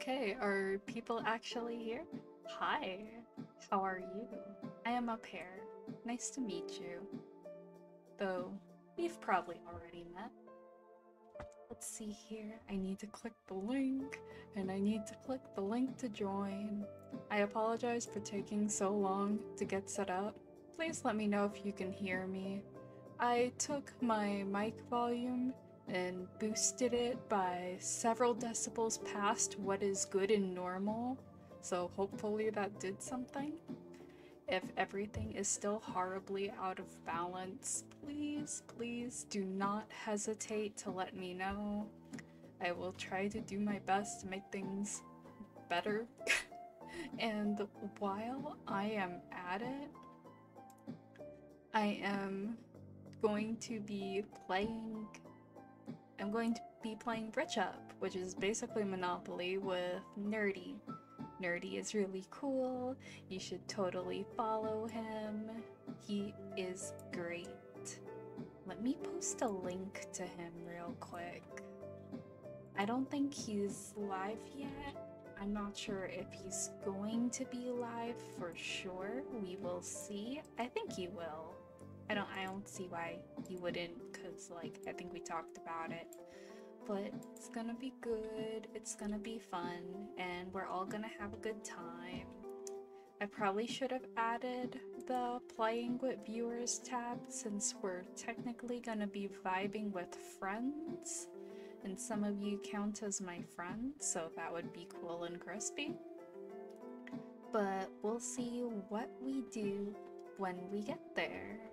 Okay, are people actually here? Hi, how are you? I am up here. Nice to meet you. Though, we've probably already met. Let's see here. I need to click the link, and I need to click the link to join. I apologize for taking so long to get set up. Please let me know if you can hear me. I took my mic volume and boosted it by several decibels past what is good and normal, so hopefully that did something. If everything is still horribly out of balance, please, please do not hesitate to let me know. I will try to do my best to make things better. and while I am at it, I am going to be playing I'm going to be playing Rich Up, which is basically Monopoly with Nerdy. Nerdy is really cool. You should totally follow him. He is great. Let me post a link to him real quick. I don't think he's live yet. I'm not sure if he's going to be live for sure. We will see. I think he will. I don't I don't see why you wouldn't cuz like I think we talked about it. But it's going to be good. It's going to be fun and we're all going to have a good time. I probably should have added the playing with viewers tab since we're technically going to be vibing with friends and some of you count as my friends, so that would be cool and crispy. But we'll see what we do when we get there.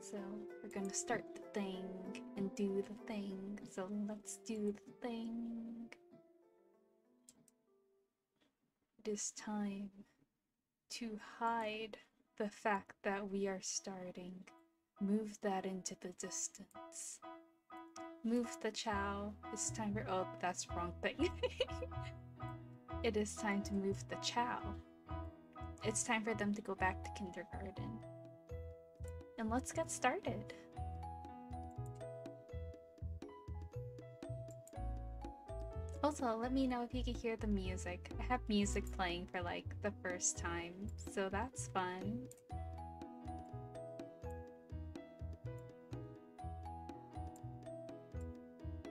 So we're gonna start the thing and do the thing. So let's do the thing. It is time to hide the fact that we are starting. Move that into the distance. Move the chow. It's time for- oh, that's wrong thing. it is time to move the chow. It's time for them to go back to kindergarten and let's get started. Also, let me know if you can hear the music. I have music playing for like the first time, so that's fun.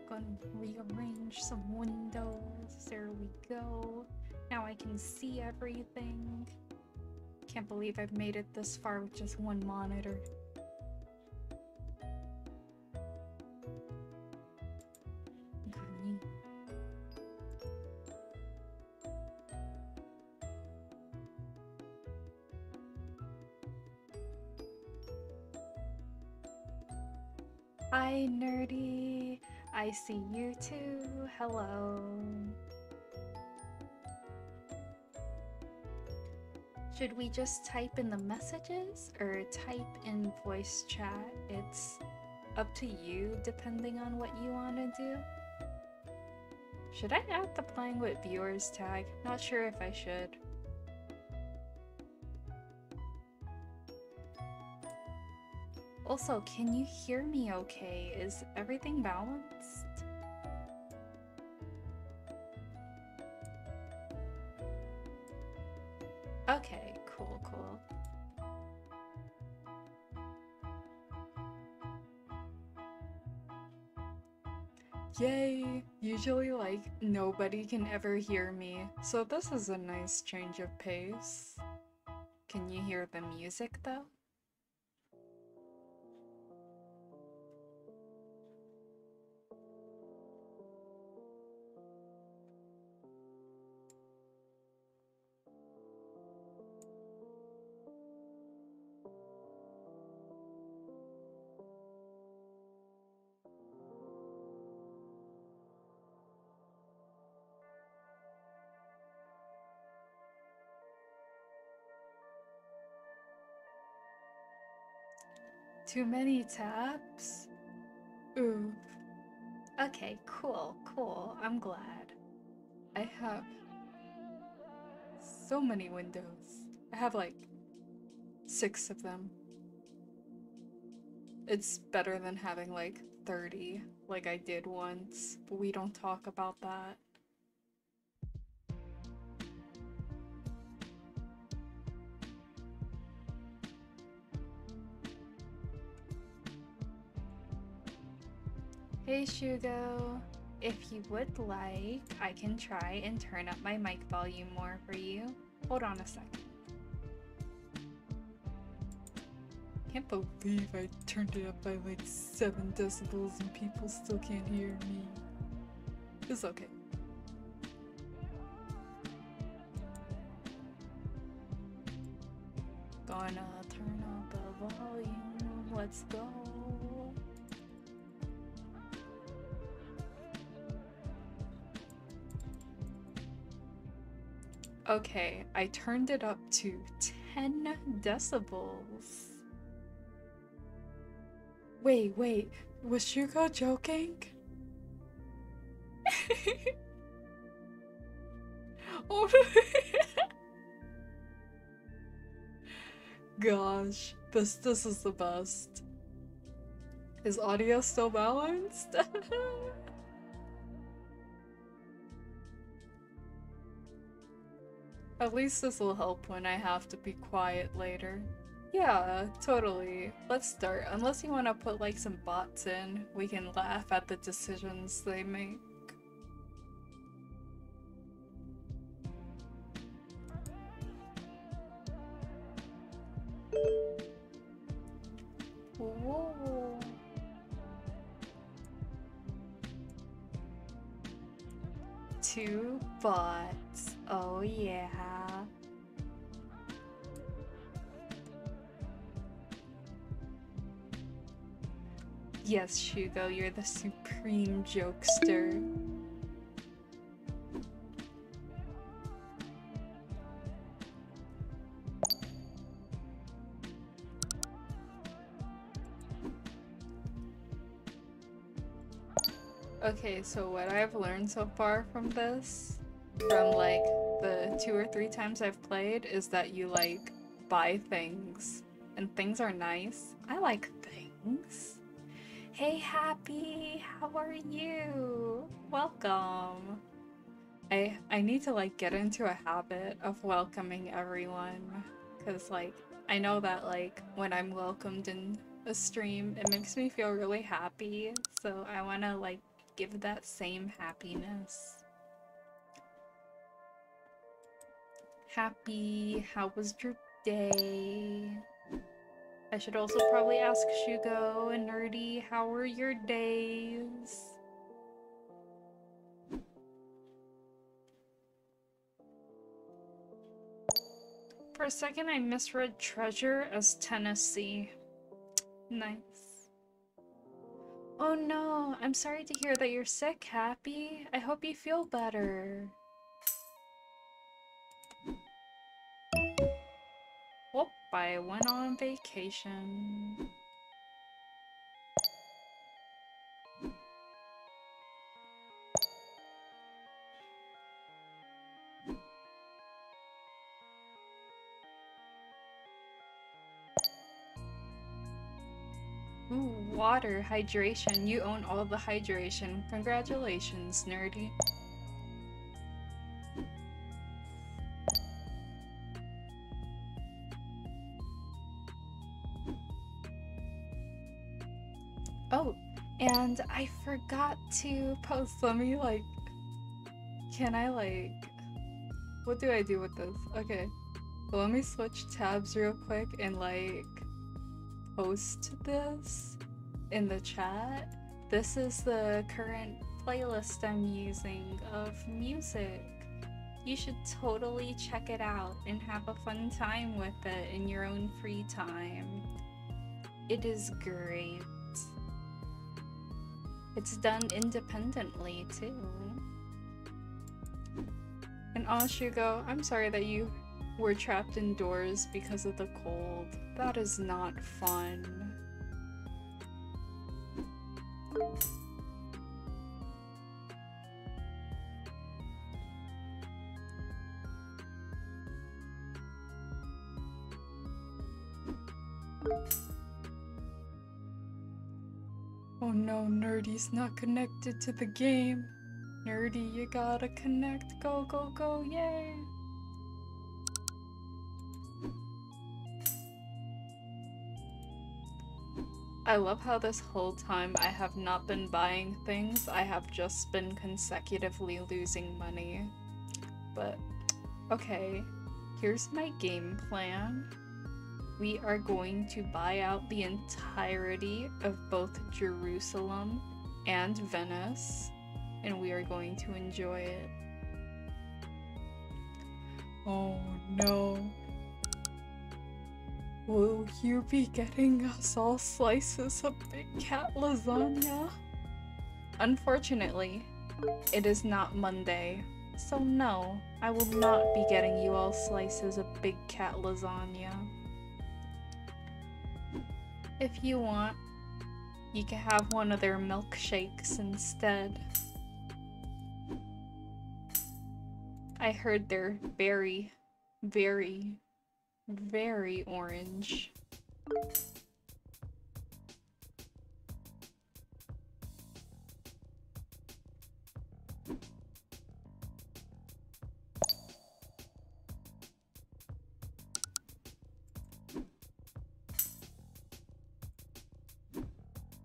Gonna rearrange some windows. There we go. Now I can see everything. Can't believe I've made it this far with just one monitor. Hi, nerdy. I see you too. Hello. Should we just type in the messages or type in voice chat? It's up to you depending on what you want to do. Should I add the playing with viewers tag? Not sure if I should. Also, can you hear me okay? Is everything balanced? Nobody can ever hear me, so this is a nice change of pace. Can you hear the music, though? Too many tabs? Oof. Okay, cool, cool. I'm glad. I have so many windows. I have like six of them. It's better than having like 30. like I did once, but we don't talk about that. Hey Shugo, if you would like, I can try and turn up my mic volume more for you. Hold on a second. Can't believe I turned it up by like 7 decibels and people still can't hear me. It's okay. Gonna turn up the volume. Let's go. Okay, I turned it up to 10 decibels. Wait, wait, was Shugo joking? oh Gosh, this this is the best. Is audio still balanced? At least this will help when I have to be quiet later. Yeah, totally. Let's start. Unless you want to put like some bots in, we can laugh at the decisions they make. Whoa. Two bots. Oh yeah. Yes, Shugo, you're the supreme jokester. Okay, so what I've learned so far from this, from like the two or three times I've played, is that you like buy things and things are nice. I like things. Hey, Happy, how are you? Welcome. I I need to like get into a habit of welcoming everyone cuz like I know that like when I'm welcomed in a stream, it makes me feel really happy. So I want to like give that same happiness. Happy, how was your day? I should also probably ask Shugo and Nerdy, how were your days? For a second I misread treasure as Tennessee. Nice. Oh no, I'm sorry to hear that you're sick, Happy. I hope you feel better. I went on vacation. Ooh, water, hydration. You own all the hydration. Congratulations, nerdy. I forgot to post. Let me like. Can I like. What do I do with this? Okay. Let me switch tabs real quick and like post this in the chat. This is the current playlist I'm using of music. You should totally check it out and have a fun time with it in your own free time. It is great. It's done independently too. And oh, Shugo, I'm sorry that you were trapped indoors because of the cold. That is not fun. Nerdy's not connected to the game. Nerdy, you gotta connect. Go, go, go, yay! I love how this whole time I have not been buying things, I have just been consecutively losing money. But, okay, here's my game plan. We are going to buy out the entirety of both Jerusalem and Venice, and we are going to enjoy it. Oh no. Will you be getting us all slices of Big Cat lasagna? Unfortunately, it is not Monday, so no, I will not be getting you all slices of Big Cat lasagna. If you want, you can have one of their milkshakes instead. I heard they're very, very, very orange.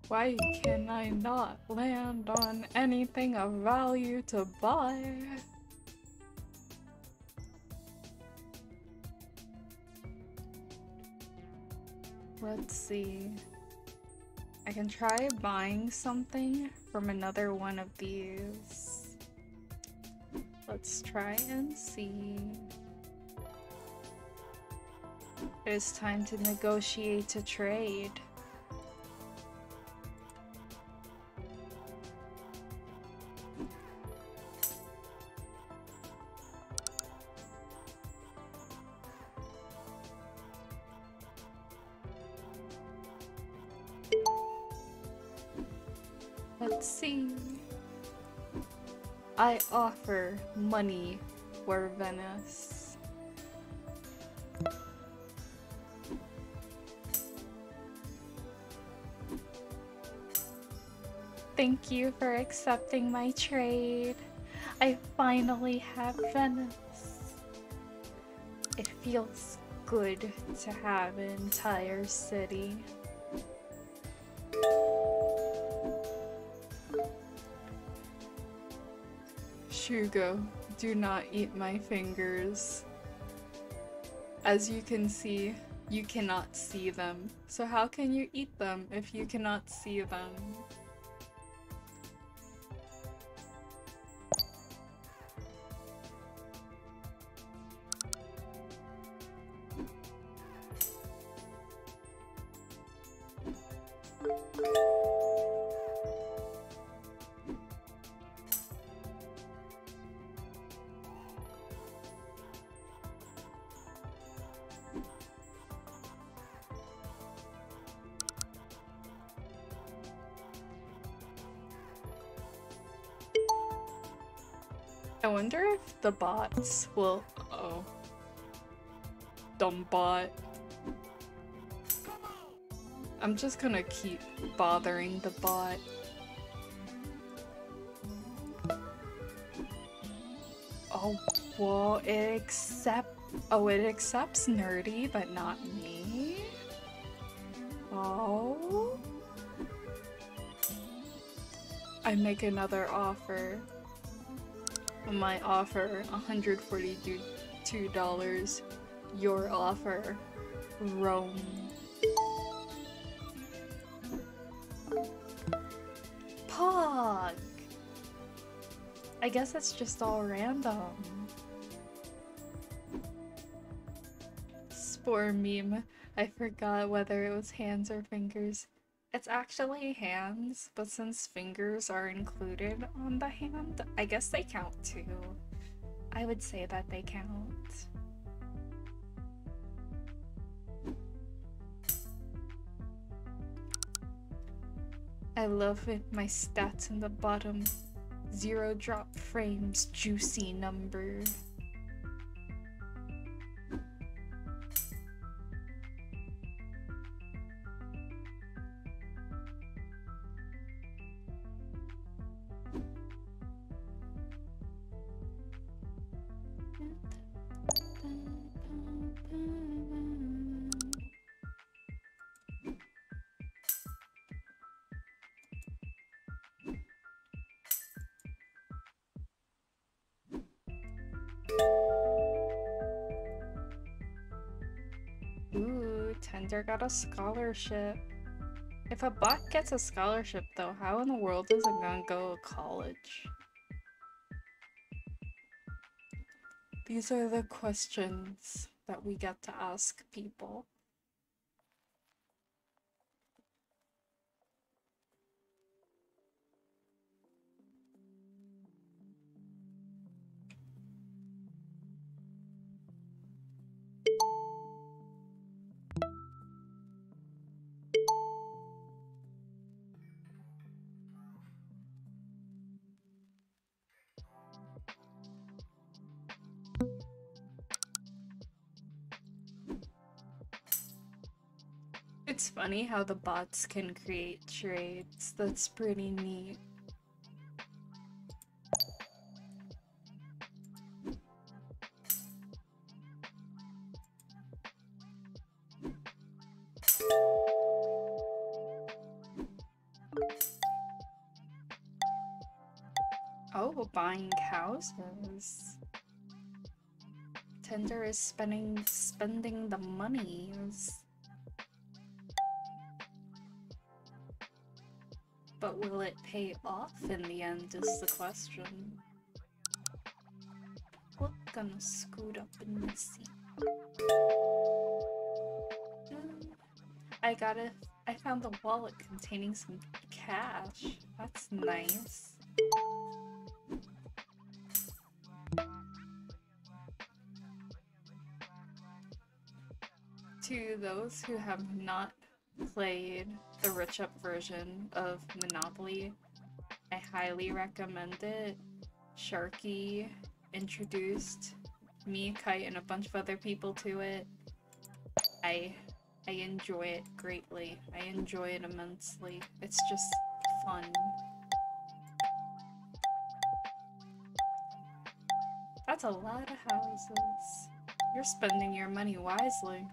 Why can I not land on anything of value to buy? Let's see. I can try buying something from another one of these. Let's try and see. It is time to negotiate a trade. Offer money for Venice. Thank you for accepting my trade. I finally have Venice. It feels good to have an entire city. Shugo, do not eat my fingers. As you can see, you cannot see them. So how can you eat them if you cannot see them? The bots will. oh. Dumb bot. I'm just gonna keep bothering the bot. Oh, whoa, it accept- oh, it accepts nerdy, but not me? Oh? I make another offer. My offer, $142. Your offer, Rome. Pog! I guess it's just all random. Spore meme. I forgot whether it was hands or fingers. It's actually hands, but since fingers are included on the hand, I guess they count too. I would say that they count. I love it, my stats in the bottom. Zero drop frames, juicy number. Tender got a scholarship. If a bot gets a scholarship though, how in the world is it gonna go to college? These are the questions that we get to ask people. Funny how the bots can create trades. That's pretty neat. Oh, buying houses. Tender is spending spending the monies. But will it pay off in the end is the question. We're gonna scoot up in the seat. Mm, I got it. I found a wallet containing some cash. That's nice. To those who have not played the Rich Up version of Monopoly, I highly recommend it. Sharky introduced me, Kite, and a bunch of other people to it. I I enjoy it greatly. I enjoy it immensely. It's just fun. That's a lot of houses. You're spending your money wisely.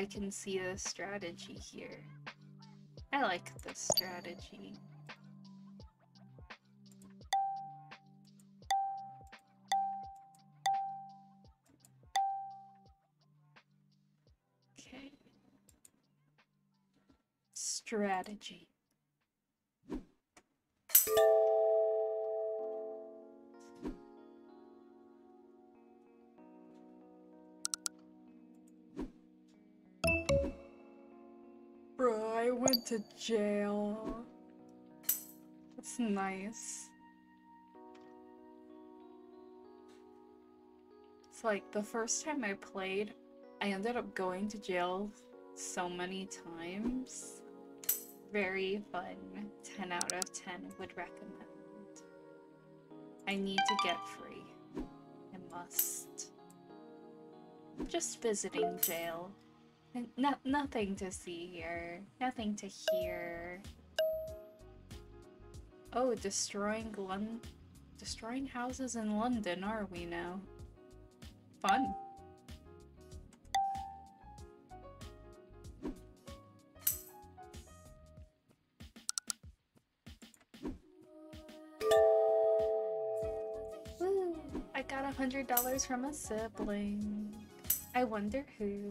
I can see the strategy here. I like this strategy. Okay. Strategy. Jail. That's nice. It's like the first time I played, I ended up going to jail so many times. Very fun. 10 out of 10 would recommend. I need to get free. I must. Just visiting jail. No nothing to see here. Nothing to hear. Oh, destroying Lon destroying houses in London, are we now? Fun. Woo! I got a hundred dollars from a sibling. I wonder who.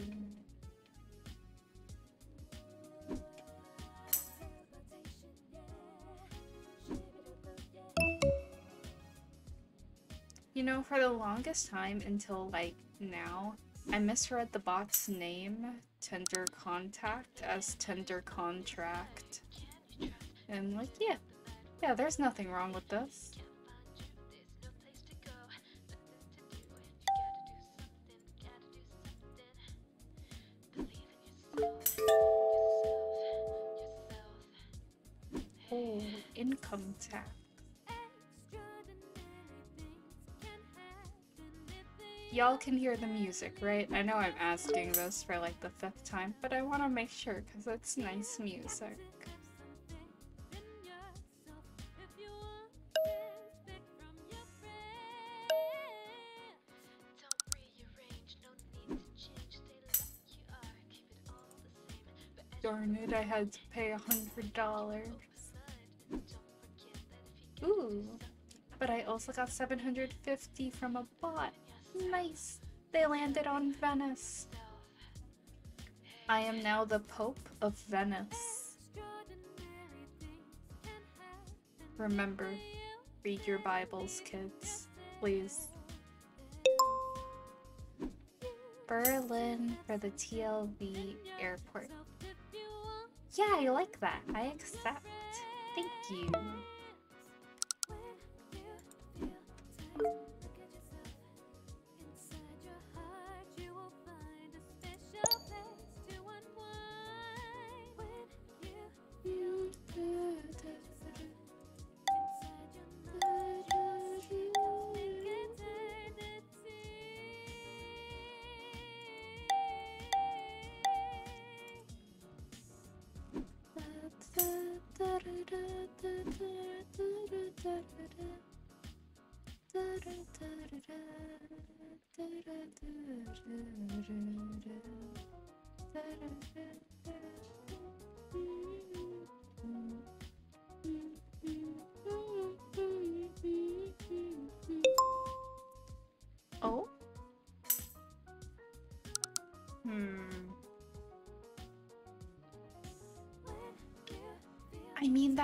Know, for the longest time until like now, I misread the bot's name, Tender Contact, as Tender Contract. And like, yeah, yeah, there's nothing wrong with this. Oh, income tax. Y'all can hear the music, right? I know I'm asking this for like the fifth time, but I want to make sure because it's nice music. Darn it, I had to pay a hundred dollars. Ooh, but I also got 750 from a bot. Nice. They landed on Venice. I am now the Pope of Venice. Remember, read your Bibles, kids. Please. Berlin for the TLV airport. Yeah, I like that. I accept. Thank you.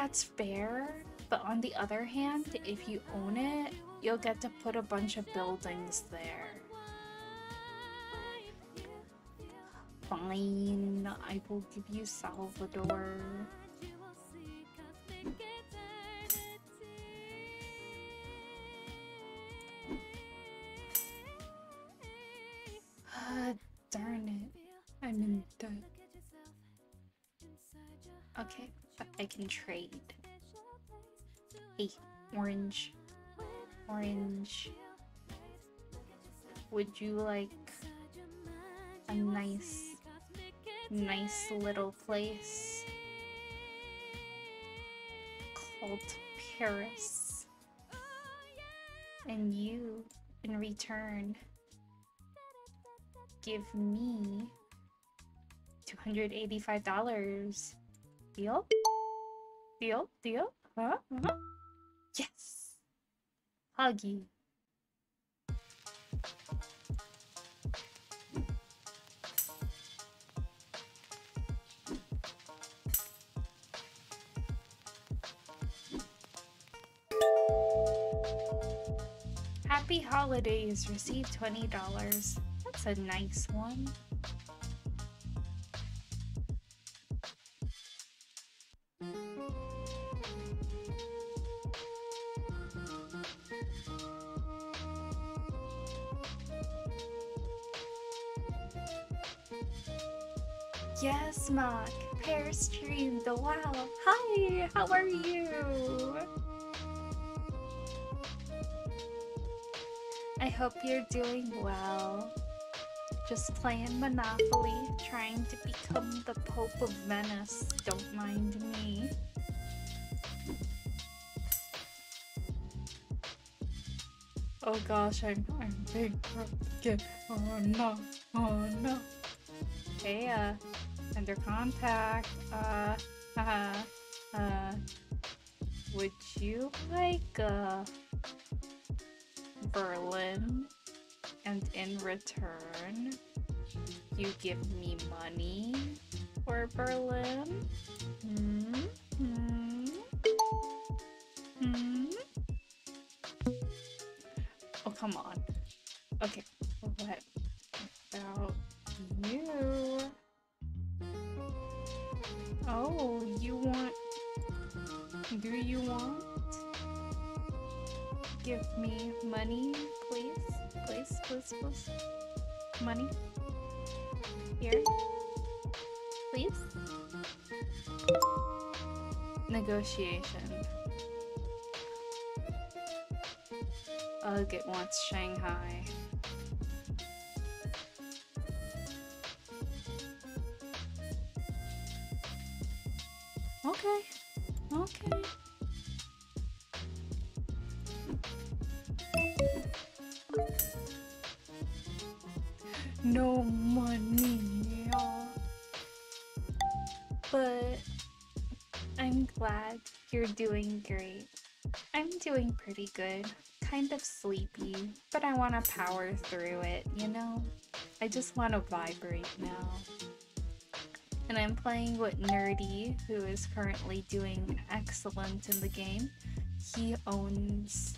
That's fair, but on the other hand, if you own it, you'll get to put a bunch of buildings there. Fine, I will give you Salvador. Would you like a nice, nice little place called Paris? And you, in return, give me $285. Deal? Deal? Deal? Huh? Huh? Yes! Huggy. Happy holidays, receive $20. That's a nice one. Yes, Mark. Pair the Wow. Hi, how are you? Hope you're doing well. Just playing Monopoly, trying to become the Pope of Venice. Don't mind me. Oh gosh, I'm I'm bankrupt. Oh no, oh no. Hey, uh, under contact. Uh, uh, uh, would you like, uh, Berlin? And in return, you give me money for Berlin? Hmm? Hmm? Hmm? Oh, come on. Money, please? Please, please, please. Money? Here? Please? Negotiation. Ugh, it wants Shanghai. Pretty good. Kind of sleepy, but I want to power through it, you know? I just want to vibrate now. And I'm playing with Nerdy, who is currently doing excellent in the game. He owns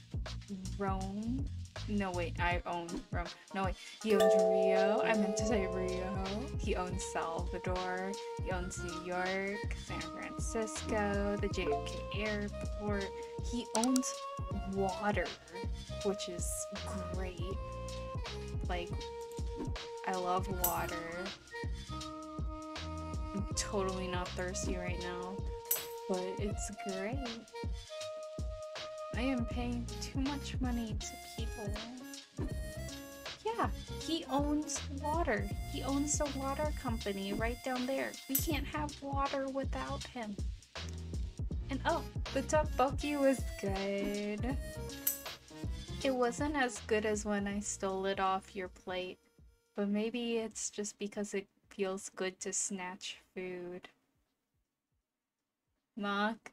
Rome. No, wait, I own Rome. No, wait, he owns Rio. I meant to say Rio. He owns Salvador. He owns New York, San Francisco, the JFK airport. He owns water, which is great. Like, I love water. I'm totally not thirsty right now, but it's great. I am paying too much money to people. Yeah, he owns water. He owns the water company right down there. We can't have water without him. And oh, the tteokbokki was good. It wasn't as good as when I stole it off your plate, but maybe it's just because it feels good to snatch food. Mark,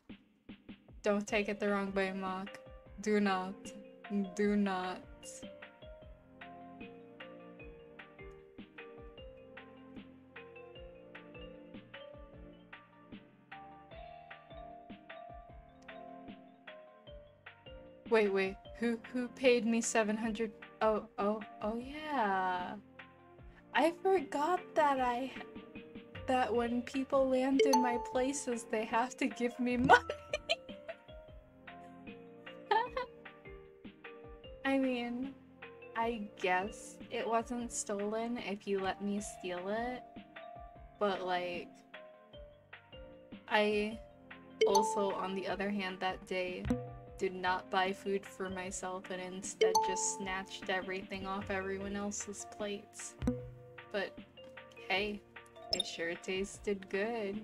don't take it the wrong way, Mark. Do not. Do not. Wait, wait. Who who paid me 700? Oh, oh, oh yeah. I forgot that I that when people land in my places, they have to give me money. I mean, I guess it wasn't stolen if you let me steal it. But like I also on the other hand that day did not buy food for myself and instead just snatched everything off everyone else's plates. But hey, it sure tasted good.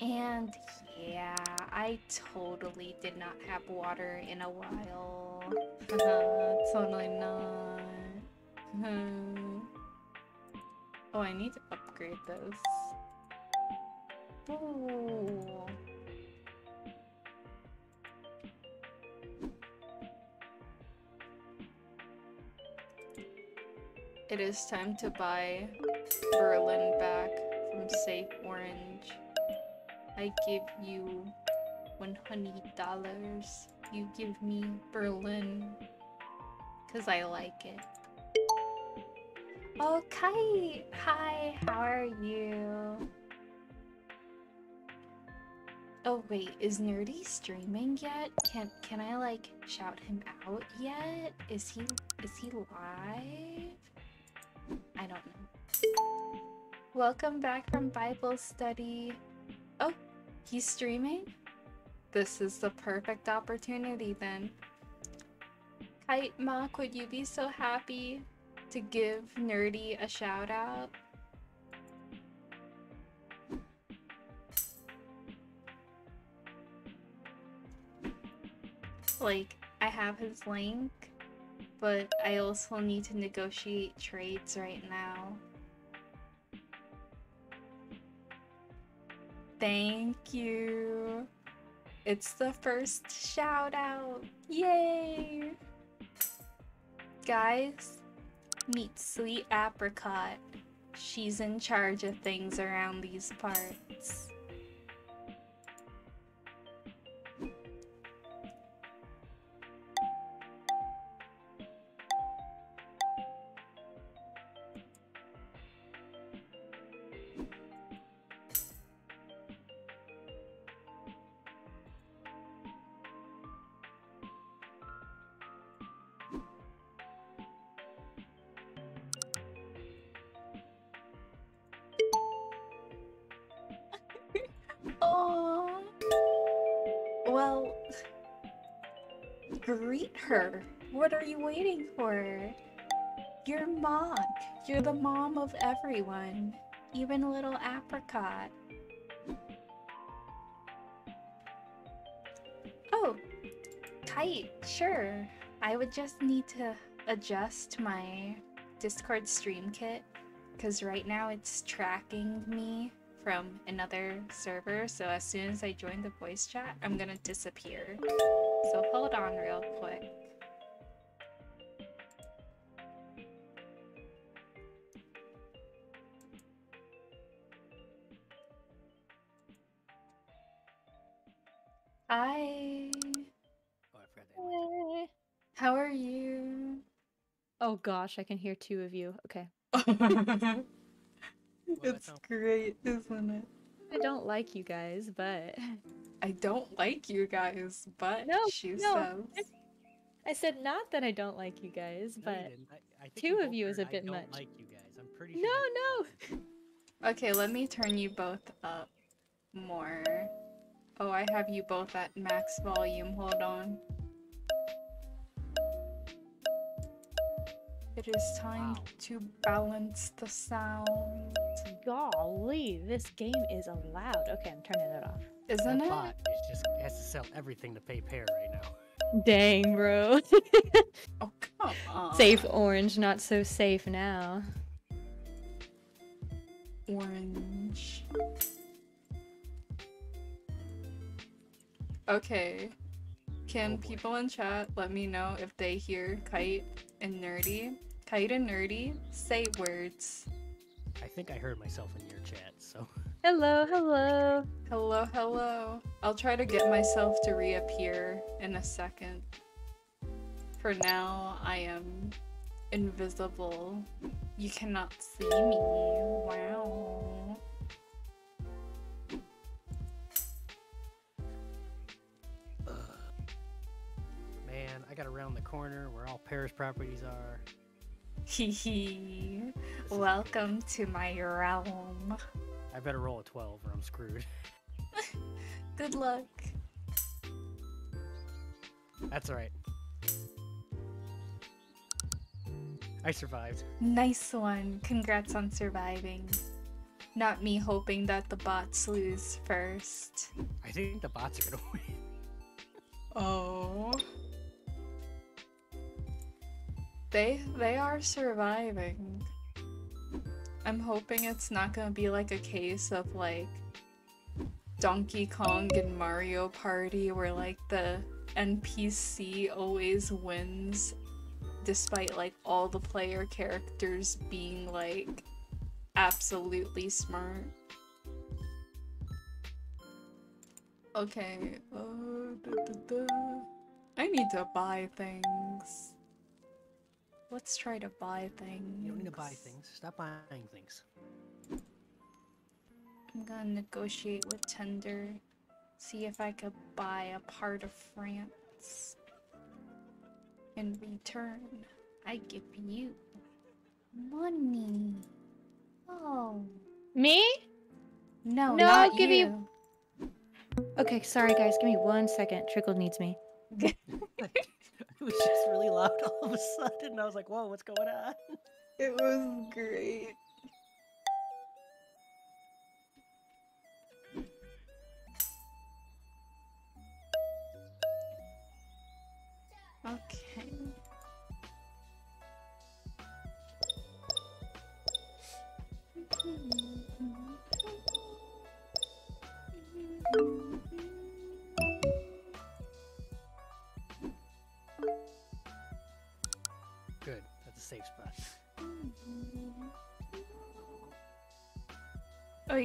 And yeah, I totally did not have water in a while. totally not. oh, I need to upgrade this. Ooh. It is time to buy Berlin back from Safe Orange. I give you $100. You give me Berlin. Cause I like it. Oh, Kite! Hi, how are you? Oh wait, is Nerdy streaming yet? Can can I like shout him out yet? Is he is he live? I don't know. Welcome back from Bible study. Oh, he's streaming? This is the perfect opportunity then. Kite Mock, would you be so happy to give Nerdy a shout out? Like, I have his link but I also need to negotiate trades right now. Thank you. It's the first shout out. Yay! Guys, meet Sweet Apricot. She's in charge of things around these parts. For? You're Mog. You're the mom of everyone. Even little apricot. Oh, kite, sure. I would just need to adjust my Discord stream kit because right now it's tracking me from another server, so as soon as I join the voice chat, I'm gonna disappear. So hold on real quick. Oh gosh, I can hear two of you. Okay. it's great, isn't it? I don't like you guys, but I don't like you guys, but No, she no, says. I said not that I don't like you guys, No, but didn't. I, I two we of you is a bit I don't much. like you guys. I'm pretty no, sure. no. Okay, let me turn you both up more. Oh, I have you both at max volume. Hold on. It is time Wow. to balance the sound. Golly, this game is loud. Okay, I'm turning it off. Isn't that it? bot is just has to sell everything to pay pear right now. Dang, bro. Oh, come on. safe orange, not so safe now. Orange. Okay. Can Oh, people in chat let me know if they hear kite and nerdy? Kite and nerdy, say words. I think I heard myself in your chat, so Hello, hello. Hello, hello. I'll try to get myself to reappear in a second. For now, I am invisible. You cannot see me. Wow. man, I got around the corner where all Paris properties are. Hee hee. Welcome to my realm. I better roll a 12 or I'm screwed. Good luck. That's alright. I survived. Nice one. Congrats on surviving. Not me hoping that the bots lose first. I think the bots are gonna win. Oh. They they are surviving. I'm hoping it's not gonna be like a case of like Donkey Kong and Mario Party where like the NPC always wins despite like all the player characters being like absolutely smart. Okay. Uh, da, da, da. I need to buy things. Let's try to buy things. You don't need to buy things. Stop buying things. I'm gonna negotiate with Tender. See if I could buy a part of France. In return, I give you money. Oh. Me? No, No, not I'll give you- you. Okay, sorry guys, give me one second. Trickle needs me. It was just really loud all of a sudden. and I was like, whoa, what's going on? It was great.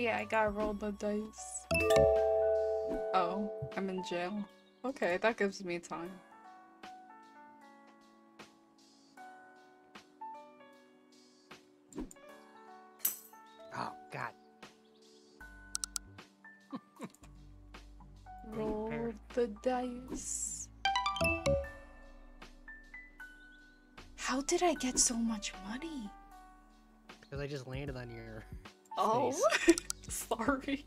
Yeah, I gotta roll the dice. Oh, I'm in jail. Okay, that gives me time. Oh, God. Roll the dice. How did I get so much money? Because I just landed on your. Oh, Space. sorry.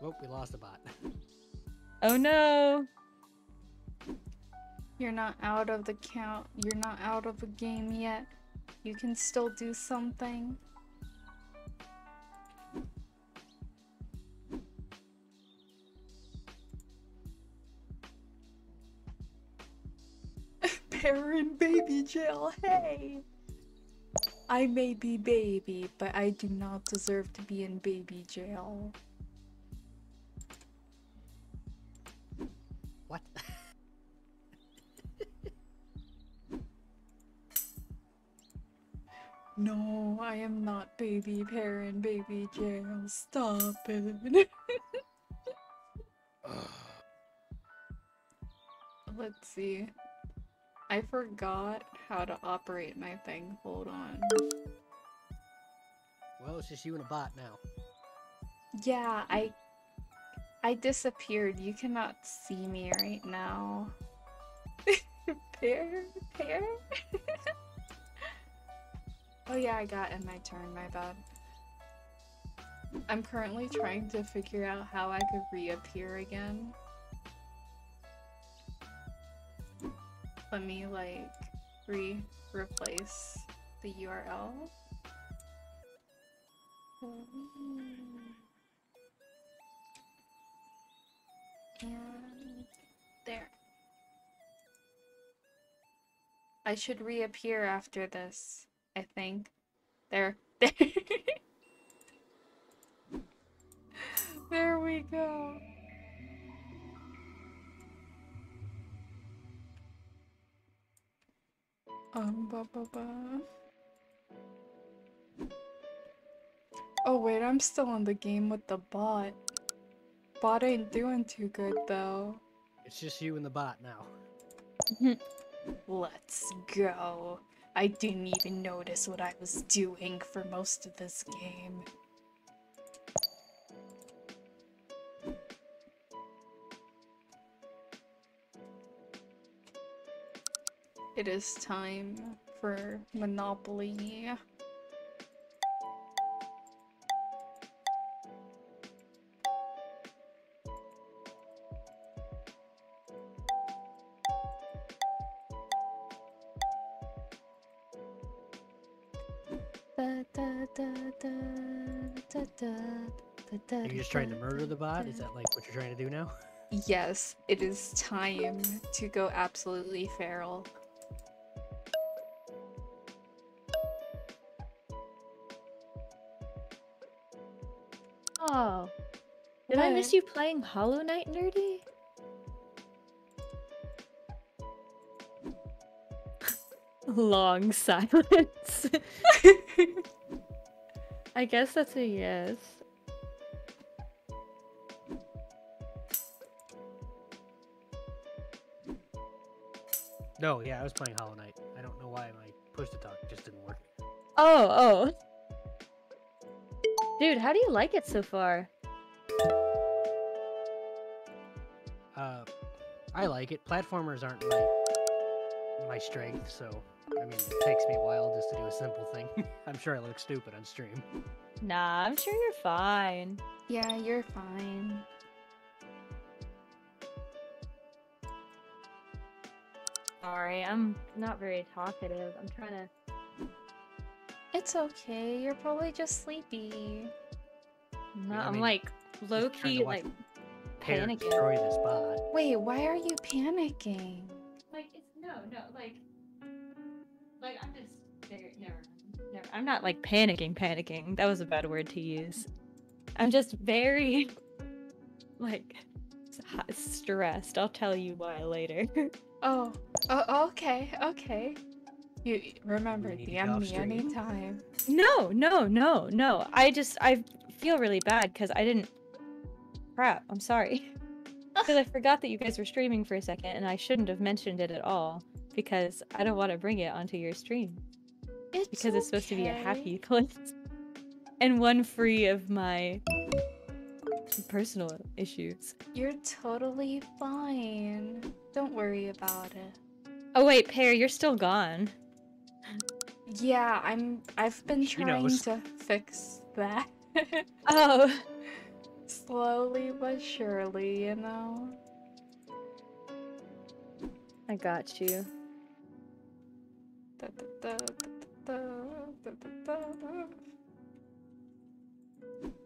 Whoop, we lost a bot. Oh no! You're not out of the count. You're not out of the game yet. You can still do something. Jail. Hey. I may be baby, but I do not deserve to be in baby jail. What? No, I am not baby parent, baby jail. Stop it. Let's see. I forgot how to operate my thing. Hold on. well, it's just you and a bot now. Yeah, I I disappeared. You cannot see me right now. pear? Pear? oh yeah, I got in my turn, my bad. I'm currently trying to figure out how I could reappear again. Let me like re replace the URL. And there. I should reappear after this, I think. There. There. there we go. Um, ba ba ba. Oh wait, I'm still in the game with the bot. Bot ain't doing too good though. It's just you and the bot now. Let's go. I didn't even notice what I was doing for most of this game. It is time for Monopoly. Are you just trying to murder the bot? Is that like what you're trying to do now? Yes, it is time to go absolutely feral. Did miss you playing Hollow Knight, Nerdy? Long silence. I guess that's a yes. No, yeah, I was playing Hollow Knight. I don't know why my push to talk just didn't work. Oh, oh. Dude, how do you like it so far? I like it. Platformers aren't my my strength, so I mean, it takes me a while just to do a simple thing. I'm sure I look stupid on stream. Nah, I'm sure you're fine. Yeah, you're fine. Sorry, I'm not very talkative. I'm trying to. It's okay, you're probably just sleepy. No, I I'm mean, like low trying to key, watch like Pear panicking. destroy this bot. Wait, why are you panicking? Like it's no, no, like, like I'm just never, never, never. I'm not like panicking, panicking. That was a bad word to use. I'm just very, like, stressed. I'll tell you why later. Oh, oh, okay, okay. You remember, need to get DM me anytime. no, no, no, no. I just I feel really bad because I didn't. Crap. I'm sorry. Because I forgot that you guys were streaming for a second, and I shouldn't have mentioned it at all because I don't want to bring it onto your stream. It's because it's supposed to be a happy place and one free of my personal issues. You're totally fine. Don't worry about it. Oh wait, Pear, you're still gone. Yeah, I'm. I've been She trying knows. to fix that. Oh, Slowly but surely, you know. I got you. Da, da, da, da, da, da, da, da.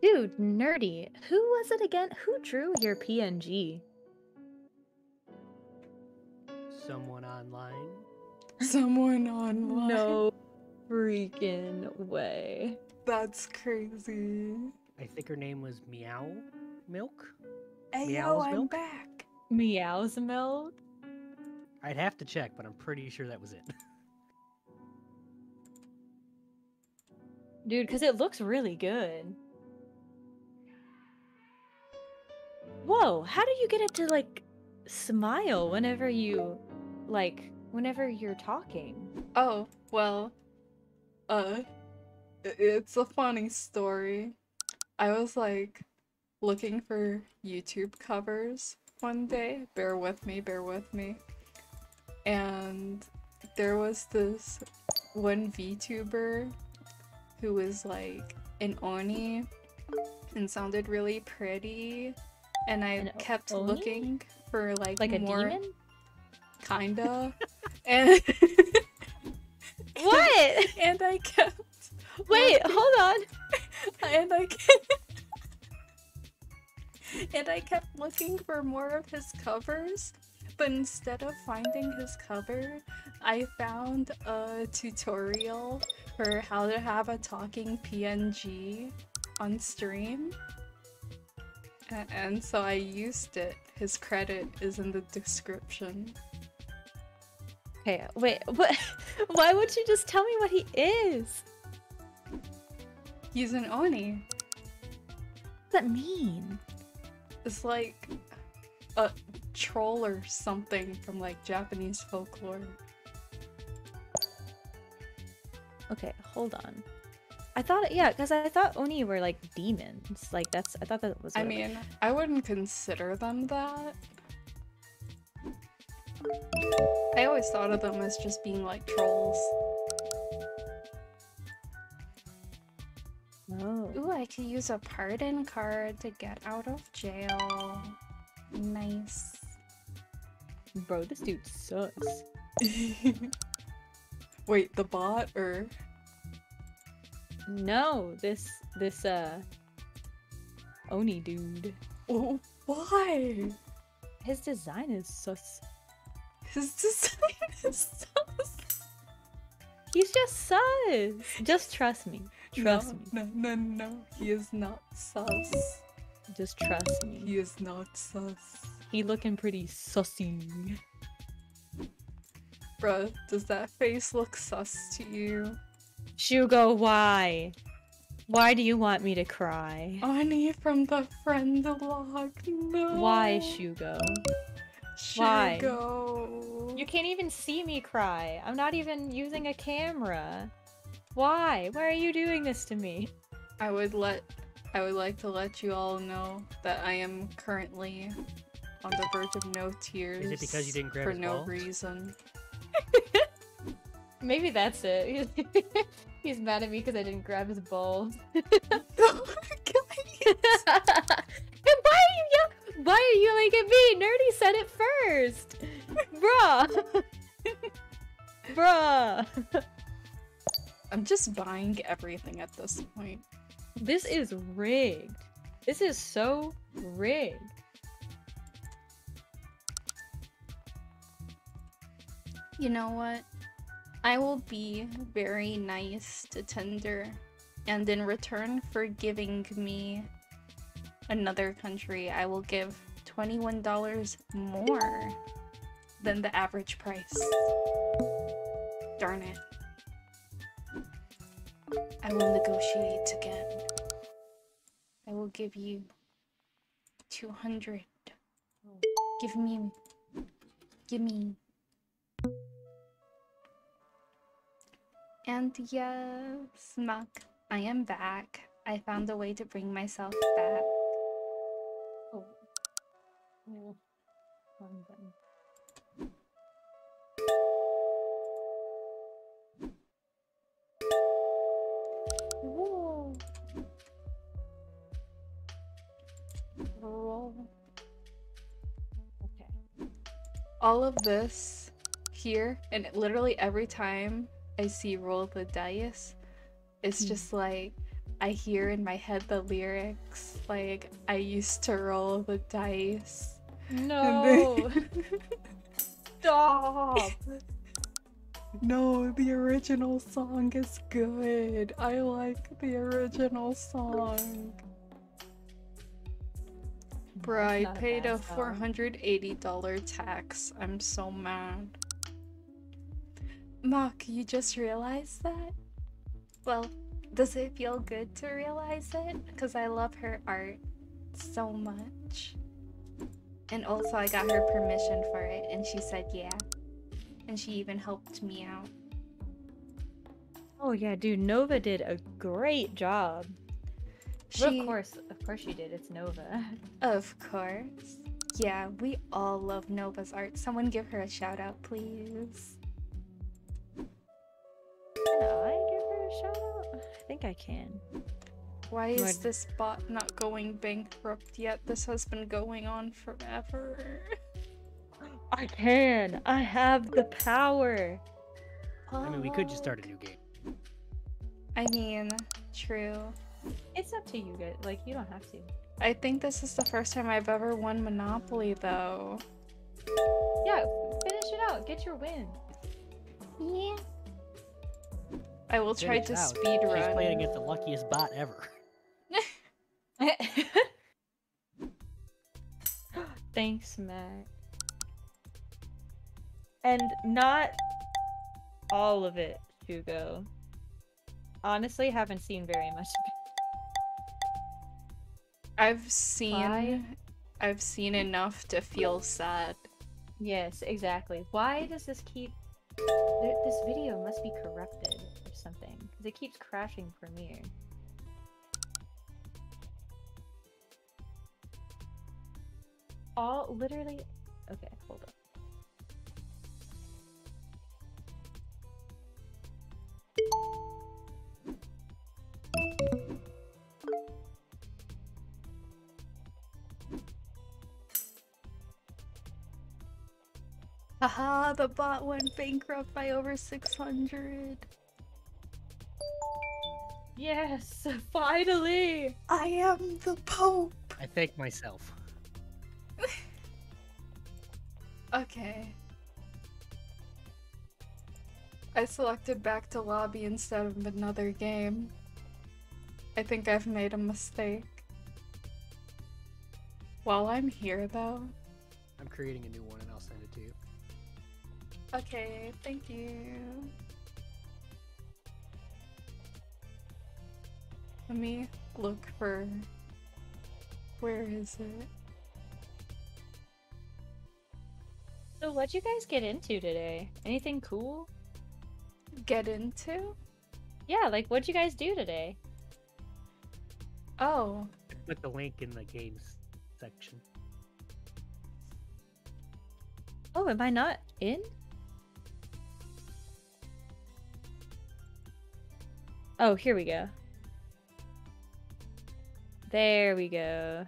Dude, nerdy. Who was it again? Who drew your PNG? Someone online. Someone online. No freaking way. That's crazy. I think her name was Meow Milk. Hey yo, Meow's I'm milk? back. Meows milk? I'd have to check, but I'm pretty sure that was it. Dude, because it looks really good. Whoa, how do you get it to like smile whenever you like whenever you're talking? Oh, well, uh, it's a funny story. I was like looking for YouTube covers one day. Bear with me, bear with me. And there was this one VTuber who was like an Oni and sounded really pretty. And I An kept Oni? looking for like, Like a more demon? kinda. and What? and I kept Wait, hold on. and I kept, and I kept looking for more of his covers, but instead of finding his cover, I found a tutorial for how to have a talking PNG on stream. A- And so I used it. His credit is in the description. Okay, wait, what? Why would you just tell me what he is? He's an Oni. What does that mean? It's like a troll or something from like Japanese folklore. Okay, hold on. I thought, yeah, because I thought Oni were like demons. Like that's, I thought that was. I mean, I wouldn't consider them that. I always thought of them as just being like trolls. Oh. Ooh, I could use a pardon card to get out of jail. Nice. Bro, this dude sucks. Wait, the bot or No, this this uh Oni dude. oh, why? His design is sus. His design is sus. He's just sus. Just trust me. Trust no, me. No, no, no. He is not sus. Just trust me. He is not sus. He looking pretty sussy. Bruh, does that face look sus to you? Shugo, why? Why do you want me to cry? Ani from the friend log. No. Why, Shugo? Why? Shugo. You can't even see me cry. I'm not even using a camera. Why? Why are you doing this to me? I would let I would like to let you all know that I am currently on the verge of no tears. Is it because you didn't grab his balls for his no balls? reason? Maybe that's it. He's mad at me because I didn't grab his balls. Guys. And why are you yell- Why are you yelling at me? Nerdy said it first. Bruh. Bruh. I'm just buying everything at this point. This is rigged. This is so rigged. You know what? I will be very nice to Tinder, and in return for giving me another country, I will give $21 more than the average price. Darn it. I will negotiate again. I will give you 200. Give me. Give me. And yes, Muck, I am back. I found a way to bring myself back. Oh. Oh. Wrong button. Of this here, and literally every time I see roll the dice, it's Hmm. just like I hear in my head the lyrics like I used to roll the dice. No. Stop. No, the original song is good. I like the original song. Bruh, I paid a $480 tax. I'm so mad. Mock, you just realized that? Well, does it feel good to realize it? Because I love her art so much. And also, I got her permission for it, and she said yeah. And she even helped me out. Oh yeah, dude, Nova did a great job. But She, of course, of course she did. It's Nova. Of course. Yeah, we all love Nova's art. Someone give her a shout out, please. Can I give her a shout out? I think I can. Why You is are- this bot not going bankrupt yet? This has been going on forever. I can. I have the power. I mean, we could just start a new game. I mean, true. It's up to you guys. Like you don't have to. I think this is the first time I've ever won Monopoly, though. Yeah, finish it out. Get your win. Yeah. I will try Finish to it out. speed She's run. playing against the luckiest bot ever. Thanks, Matt. And not all of it, Hugo. Honestly, haven't seen very much. I've seen Why? I've seen enough to feel sad. Yes, exactly. Why does this keep? This video must be corrupted or something because it keeps crashing Premiere. All literally. Okay, hold on. Haha, the bot went bankrupt by over 600. Yes, finally. I am the Pope. I thank myself. Okay. I selected back to lobby instead of another game. I think I've made a mistake. While I'm here though. I'm creating a new one and I'll send it to you. Okay, thank you. Let me look for. Where is it? So, what'd you guys get into today? Anything cool? Get into? Yeah, like what'd you guys do today? Oh, Put the link in the games section. Oh, am I not in? Oh, here we go. There we go.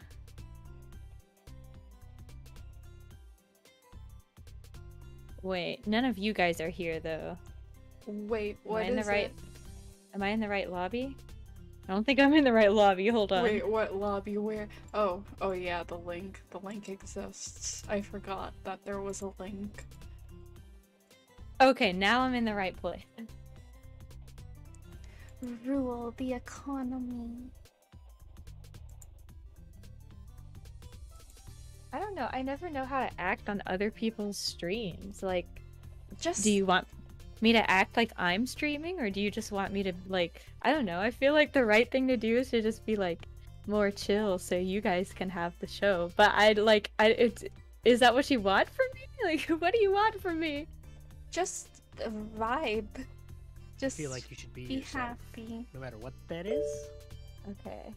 Wait, none of you guys are here though. wait, Am what I in the right? it? Am I in the right lobby? I don't think I'm in the right lobby. Hold on. Wait, what lobby? Where? Oh, oh yeah, the link. The link exists. I forgot that there was a link. Okay, now I'm in the right place. Rule the economy. I don't know. I never know how to act on other people's streams. Like, Just do you want me to act like I'm streaming or do you just want me to like I don't know. I feel like the right thing to do is to just be like more chill so you guys can have the show. But I'd like I it's is that what you want from me? Like what do you want from me? just vibe. Just feel like you should be, be yourself, happy. no matter what that is. Okay.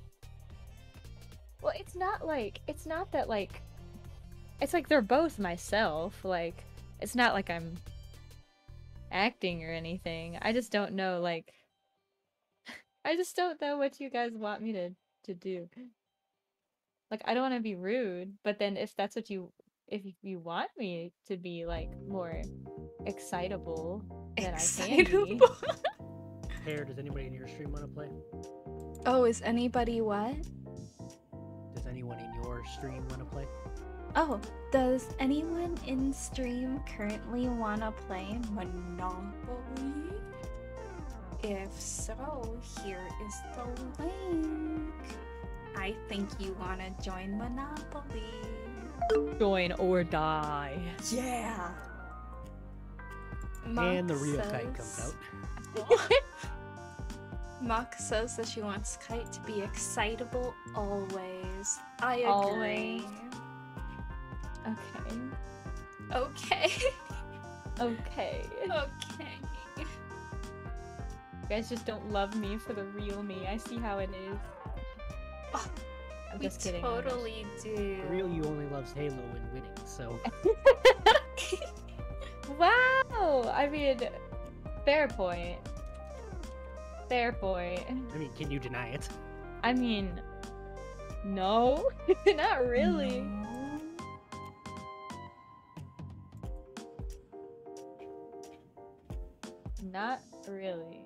Well, it's not like it's not that like it's like they're both myself. Like it's not like I'm acting or anything. I just don't know like I just don't know what you guys want me to to do. Like I don't want to be rude, but then if that's what you if you want me to be like more excitable, then I can be. Excitable. Hair, does anybody in your stream want to play? oh, is anybody what? Does anyone in your stream want to play? Oh, does anyone in stream currently want to play Monopoly? If so, here is the link. I think you want to join Monopoly. Join or die. Yeah. and the real kite comes out. Mock says that she wants Kite to be excitable always. I agree. Always. Okay. Okay. Okay. okay. You guys just don't love me for the real me. I see how it is. Oh, I'm we just kidding. Totally do. Real you only loves Halo and winning, so wow! I mean, fair point. Fair point. I mean, can you deny it? I mean, no, not really. No. Not really.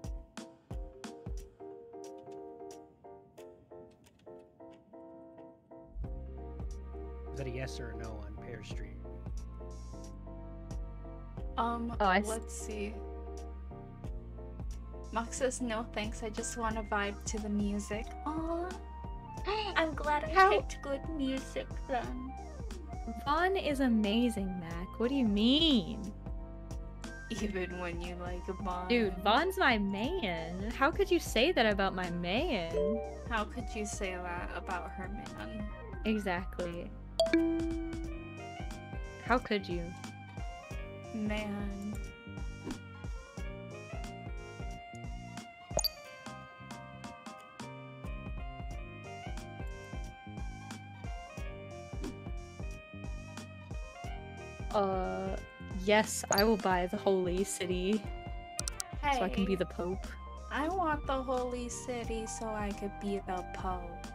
Is that a yes or a no on Pear Street? Um, Oh, I s- let's see. Mock says no thanks, I just want to vibe to the music. Aw. I'm glad I How- picked good music then. Vaughn is amazing, Mac. What do you mean? Even when you like Vaughn. Dude, Vaughn's my man. How could you say that about my man? How could you say that about her man? Exactly. How could you? Man. Uh, yes, I will buy the holy city Hey, so I can be the pope. I want the holy city so I could be the pope.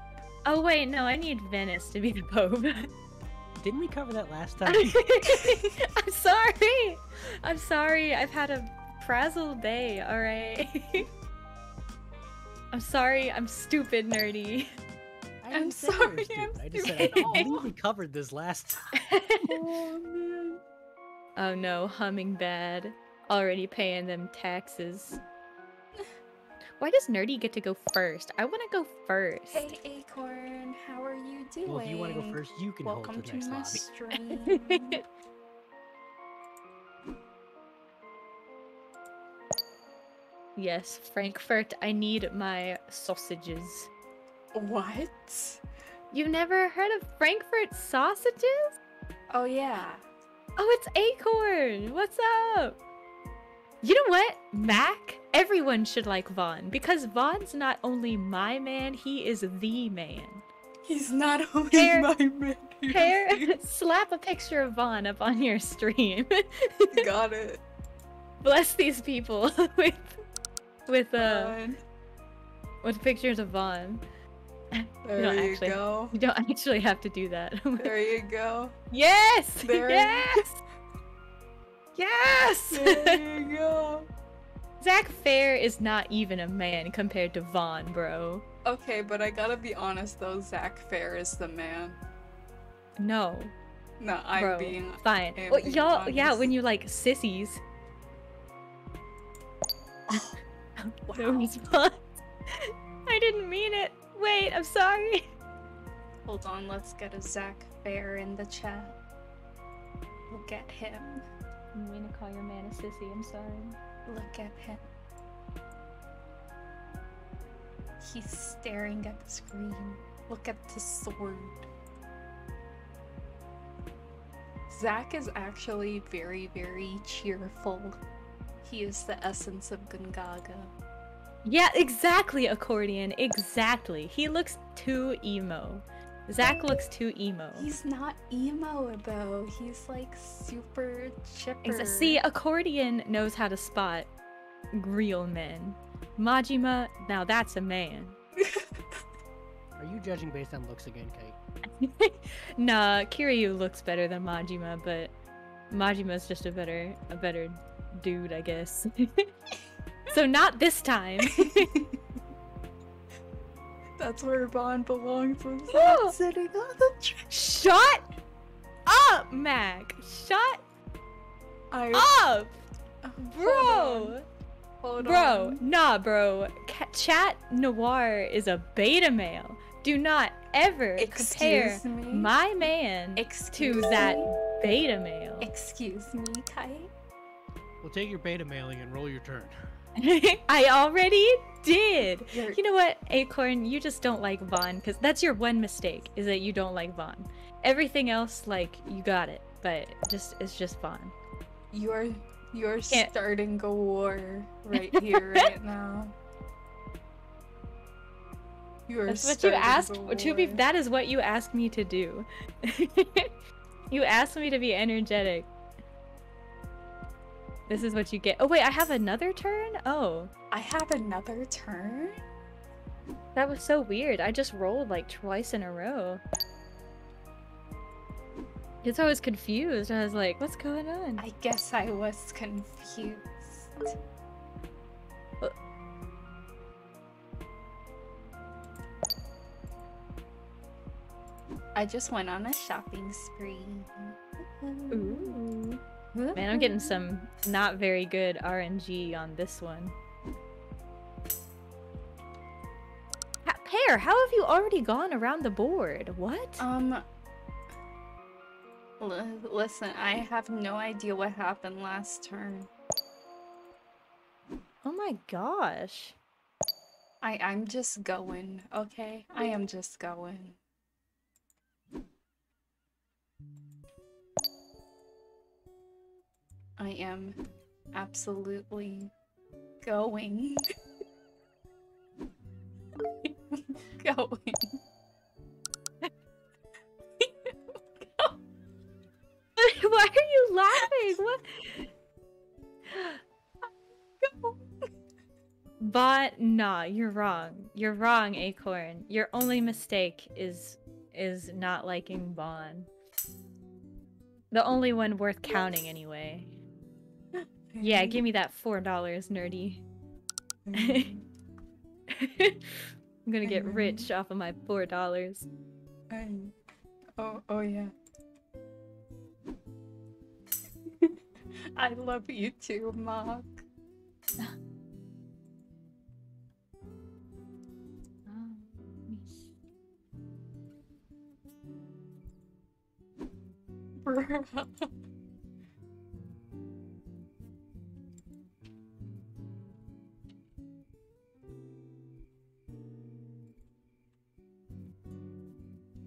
Oh wait, no, I need Venice to be the pope. Didn't we cover that last time? I'm sorry. I'm sorry. I've had a frazzled day. All right. I'm sorry. I'm stupid, nerdy. I I'm didn't say you were sorry. I'm I just said. I we covered this last time. oh oh no, humming bad. Already paying them taxes. Why does nerdy get to go first? I want to go first. Hey Acorn, how are you doing? Well, if you want to go first, you can Welcome hold the to next my lobby. stream. yes, Frankfurt. I need my sausages. what? You've never heard of Frankfurt sausages? Oh yeah. Oh, it's Acorn! What's up? You know what? Mac, everyone should like Vaughn because Vaughn's not only my man, he is the man. He's not only Hair- my man. Hair, slap a picture of Vaughn up on your stream. Got it. Bless these people with with uh Fine. with pictures of Vaughn. There don't you actually- go. You don't actually have to do that. There you go. yes! There- Yes! Yes! There you go. Zack Fair is not even a man compared to Vaughn, bro. Okay, but I gotta be honest though, Zack Fair is the man. No, No, I'm bro. being fine. am Well, being y'all, yeah, when you like sissies. No wow. response. I didn't mean it. Wait, I'm sorry. Hold on, let's get a Zack Fair in the chat. We'll get him. I'm going to call your man a sissy. I'm sorry. Look at him. He's staring at the screen. Look at the sword. Zack is actually very, very cheerful. He is the essence of Gongaga. Yeah, exactly, accordion. Exactly. He looks too emo. Zack looks too emo. He's not emo though. He's like super chipper. See, accordion knows how to spot real men. Majima, now that's a man. Are you judging based on looks again, Kate? nah, Kiryu looks better than Majima, but Majima's just a better a better dude, I guess. so not this time. That's where Vaughn belongs. Was Oh. sitting on the train. Shut up, Mac. Shut I up, oh, Hold bro. on, Hold Bro, on. nah, bro. Ca- Chat Noir is a beta male. Do not ever compare Excuse me. my man Excuse to that beta male. Excuse me, Kai. We'll take your beta mailing and roll your turn. I already did. You're- You know what, Acorn? You just don't like Vaughn because that's your one mistake is that you don't like Vaughn. Everything else, like you got it, but just it's just Vaughn. You're you're Can't- starting a war right here, right now. You are That's what you asked. To be, that is what you asked me to do. you asked me to be energetic. This is what you get. Oh wait, I have another turn. Oh, I have another turn. that was so weird. I just rolled like twice in a row. Because I was confused. I was like, "What's going on?" I guess I was confused. I just went on a shopping spree. Ooh. Man, I'm getting some not very good RNG on this one. Ha- Pear, how have you already gone around the board? What? Um. Listen, I have no idea what happened last turn. oh my gosh. I I'm just going, okay? I am just going. I am absolutely going. going. Why are you laughing? What? But nah, you're wrong. You're wrong, Acorn. Your only mistake is is not liking Vaughn. The only one worth counting anyway. Yeah, give me that four dollars, nerdy. I'm gonna get rich off of my four dollars. Oh, oh yeah. I love you too, Mark. Bruh.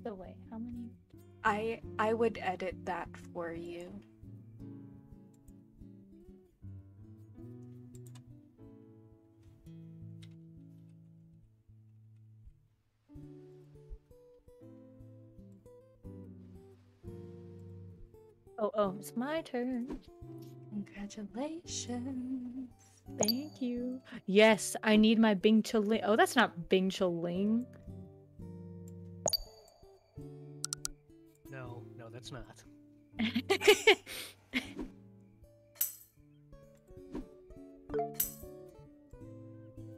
So wait, how many? I I would edit that for you. Oh, oh, it's my turn. Congratulations. Thank you. Yes, I need my Bing Chilling. Oh, that's not Bing Chilling. No, no, not.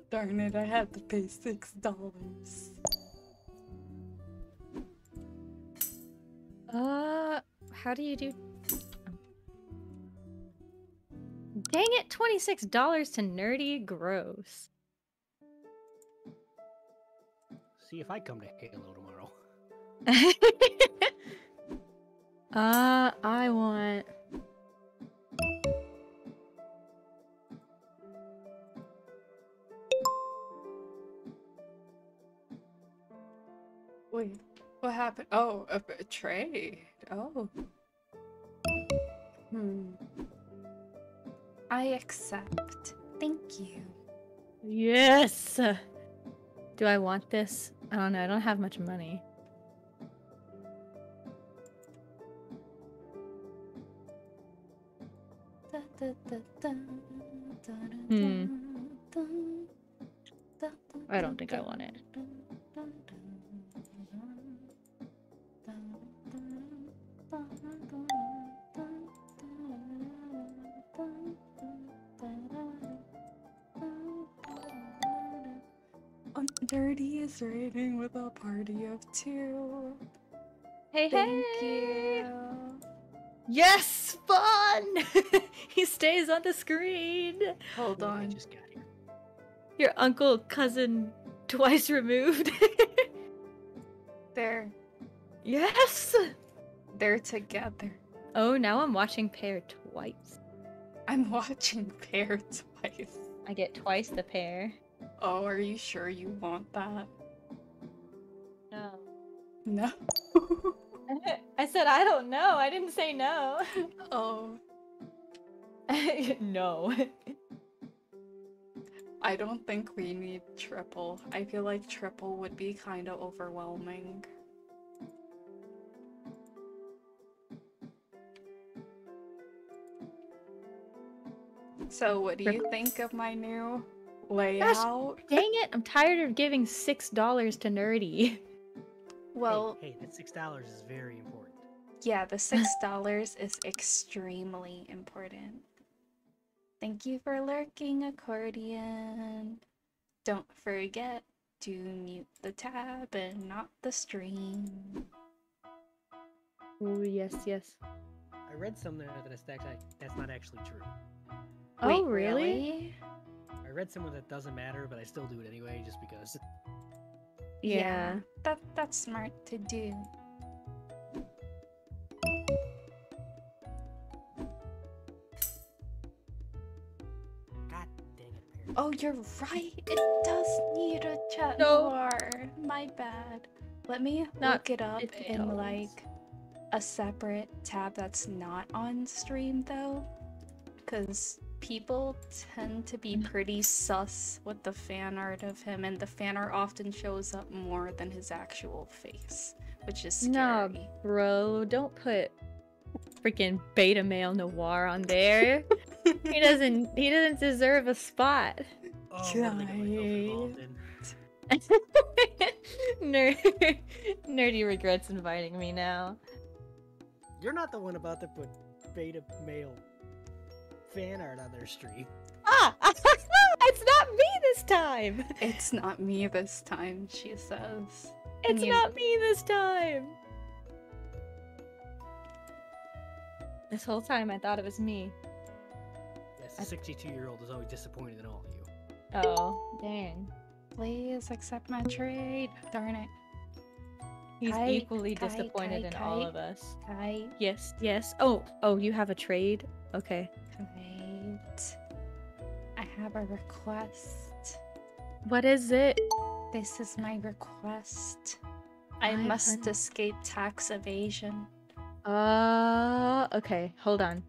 Darn it, I had to pay six dollars. uh, how do you do? Dang it, twenty-six dollars to nerdy. Gross. See if I come to Halo tomorrow. uh, I want. Wait, what happened? Oh, a, a trade. Oh. Hmm. I accept. Thank you. Yes. Do I want this? I don't know. I don't have much money. Hmm. I don't think I want it. Um, Dirty is raiding with a party of two. Hey, Thank hey. you. Yes, fun. he stays on the screen. Hold Look, I on. just got here. Your uncle, cousin, twice removed. They're yes. they're together. Oh, now I'm watching pair twice. I'm watching Pear twice. I get twice the pair. Oh, are you sure you want that? No. No. I said I don't know. I didn't say no. oh, no. I don't think we need triple. I feel like triple would be kind of overwhelming. So, what do you think of my new layout? Dang it! I'm tired of giving six dollars to nerdy. Well, hey, hey, that six dollars is very important. Yeah, the six dollars is extremely important. Thank you for lurking, accordion. Don't forget to mute the tab and not the stream. Oh yes, yes. I read somewhere that it's that that's not actually true. Oh Wait, really? I read somewhere that doesn't matter, but I still do it anyway, just because. Yeah. That that's smart to do. Oh, you're right. It does need a chat No. My bad. Let me Not look it up in $50. like a separate tab that's not on stream though. Cause people tend to be mm. pretty sus with the fan art of him and the fan art often shows up more than his actual face. Which is Nah, scary. bro, don't put freaking beta male noir on there. he doesn't. He doesn't deserve a spot. Oh, what are they gonna go for Guys. Alden? Ner- Nerdy regrets inviting me now. You're not the one about to put beta male fan art on their stream. Ah! it's not me this time! It's not me this time, she says. It's You- not me this time! This whole time I thought it was me. Yes, I- the 62 year old is always disappointed in all of you. Oh, dang. Please accept my trade. Darn it. He's Kite, equally kite, disappointed kite, in all of us. Kite, Yes, yes. Oh, oh, you have a trade? Okay. kite. I have a request. What is it? This is my request. I Five must hundred- escape tax evasion. Uh, okay, hold on.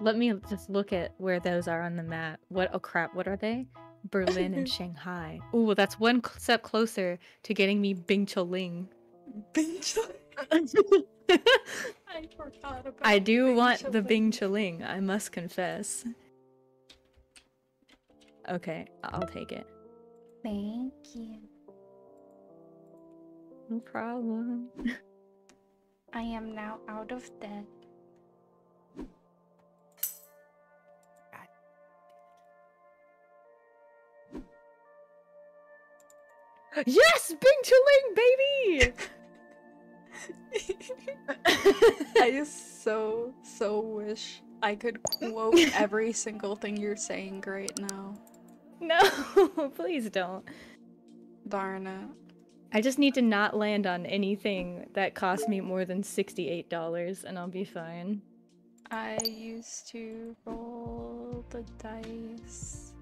Let me just look at where those are on the map. What? Oh crap! What are they? Berlin and Shanghai. Ooh, that's one step closer to getting me Bing Choling. I forgot about I do Bing want the Chilling. Bing Choling. I must confess. Okay, I'll take it. Thank you. No problem. I am now out of debt. Yes, Bing Choling, baby! I just so, so wish I could quote every single thing you're saying right now. no, please don't. Darn it. I just need to not land on anything that costs me more than $68 and I'll be fine. I used to roll the dice.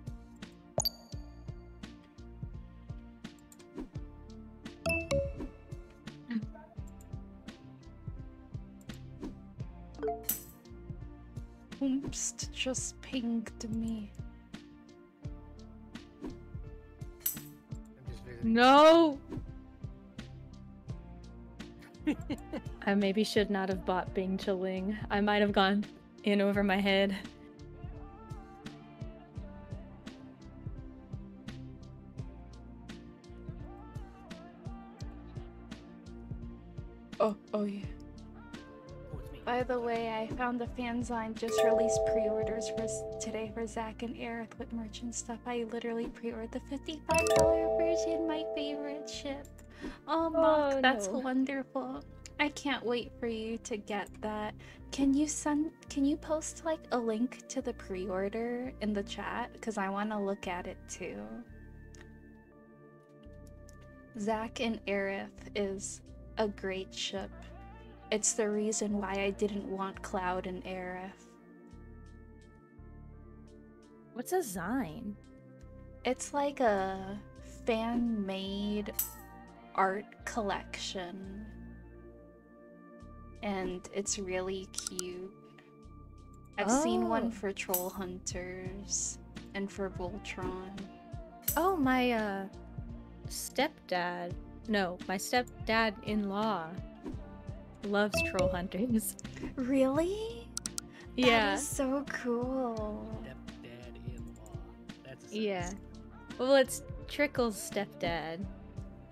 Oops, just pinged me. I'm just visiting. No! I maybe should not have bought Bing Chilling. I might have gone in over my head. Oh, oh yeah. By the way, I found the fanzine just released pre-orders for today for Zach and Aerith with merch and stuff. I literally pre-ordered the $55 version, my favorite ship. Oh, Mac, Oh, that's no. wonderful. I can't wait for you to get that. Can you send can you post like a link to the pre-order in the chat cuz I want to look at it too. Zack and Aerith is a great ship. It's the reason why I didn't want Cloud and Aerith. What's a Zine? It's like a fan-made art collection. And it's really cute. I've seen one for Troll Hunters and for Voltron. Oh, my uh stepdad. No, my stepdad-in-law loves troll hunters. Really? Yeah. That is so cool. Stepdad-in-law. That's a Yeah. Well, it's Trickle's stepdad.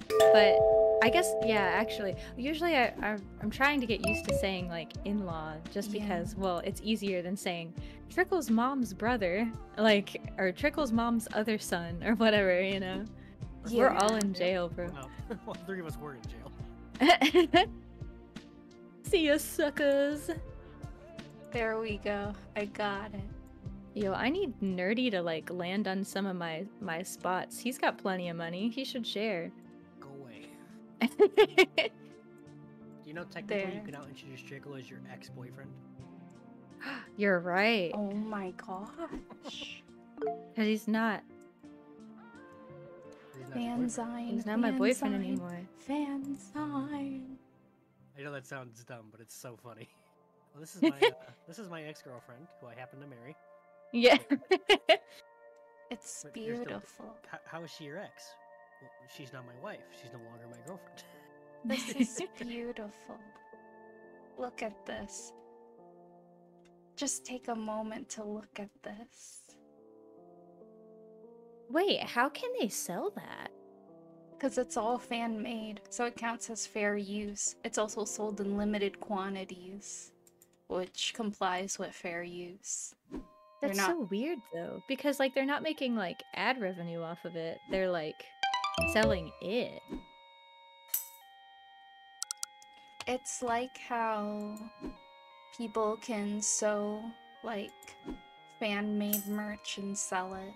But I guess, yeah, actually, usually I, I, I'm trying to get used to saying, like, in law, just Yeah. because, well, it's easier than saying Trickle's mom's brother, like, or Trickle's mom's other son, or whatever, you know? We're all in jail, bro. Well, well, three of us were in jail. See ya, suckers. There we go. I got it. Yo, I need Nerdy to, like, land on some of my, my spots. He's got plenty of money. He should share. Go away. Do you know technically you can now introduce Trickle as your ex-boyfriend? You're right. Oh my gosh. Because he's not. He's not your boyfriend. Fanzine. He's not my boyfriend anymore. Fanzine. I know that sounds dumb, but it's so funny. Well, this is my uh, this is my ex-girlfriend who I happen to marry. Yeah. It's But you're still- beautiful. How is she your ex? Well, she's not my wife. She's no longer my girlfriend. This is beautiful. Look at this. Just take a moment to look at this. Wait, how can they sell that? Because it's all fan made, so it counts as fair use. It's also sold in limited quantities, which complies with fair use. That's not- so weird though, because like they're not making like ad revenue off of it. They're like selling it. It's like how people can sew like fan made merch and sell it.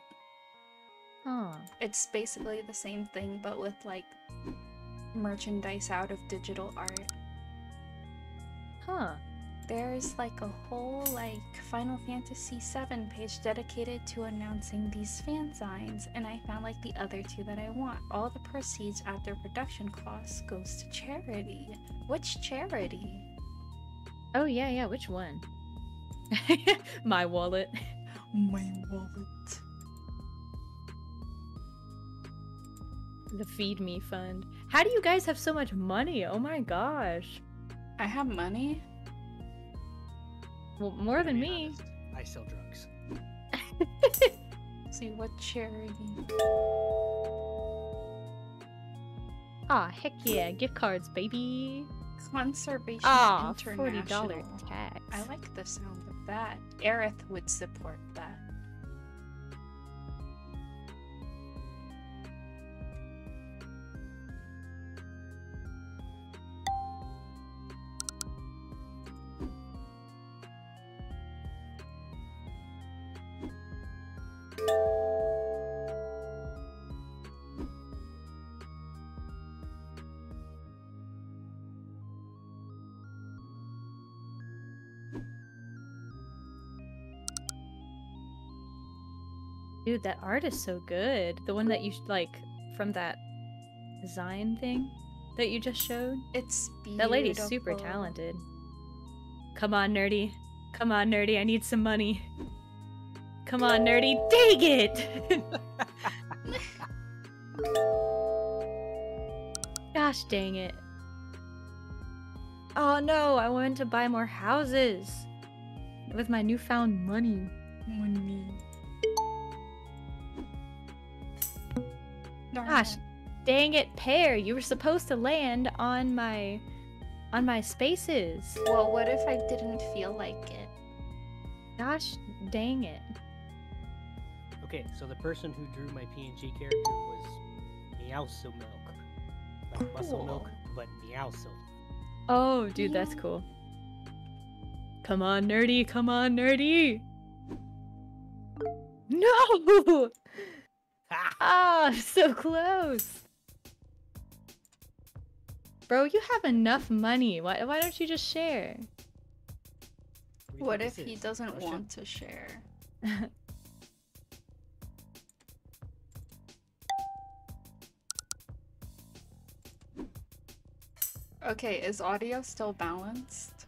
Huh. It's basically the same thing, but with like merchandise out of digital art. Huh. There's like a whole like Final Fantasy VII page dedicated to announcing these fanzines, and I found like the other two that I want. All the proceeds after production costs goes to charity. Which charity? Oh yeah, yeah. Which one? My wallet. My wallet. The Feed Me Fund. How do you guys have so much money? Oh my gosh. I have money. Well, more than me. honest, I sell drugs. See what charity? Aw, heck yeah. Gift cards, baby. Conservation Aw, International. $40 tax. I like the sound of that. Aerith would support that. Dude, that art is so good. The one that you like from that design thing that you just showed. It's beautiful. That lady's super talented. Come on, nerdy. Come on, nerdy. I need some money. Come on, nerdy. Dang it! Gosh dang it. Oh no, I wanted to buy more houses with my newfound money. Money. Gosh, dang it, Pear, you were supposed to land on my on my spaces. Well, what if I didn't feel like it? Gosh dang it. Okay, so the person who drew my PNG character was Meowsilk Milk. Not Muscle Milk, Cool. but Meowsilk. Oh, dude, that's cool. Come on, nerdy. Come on, nerdy. No! Ah, so close. Bro, you have enough money. Why, why don't you just share? do you What if he is? doesn't Russia? want to share? Okay, is audio still balanced?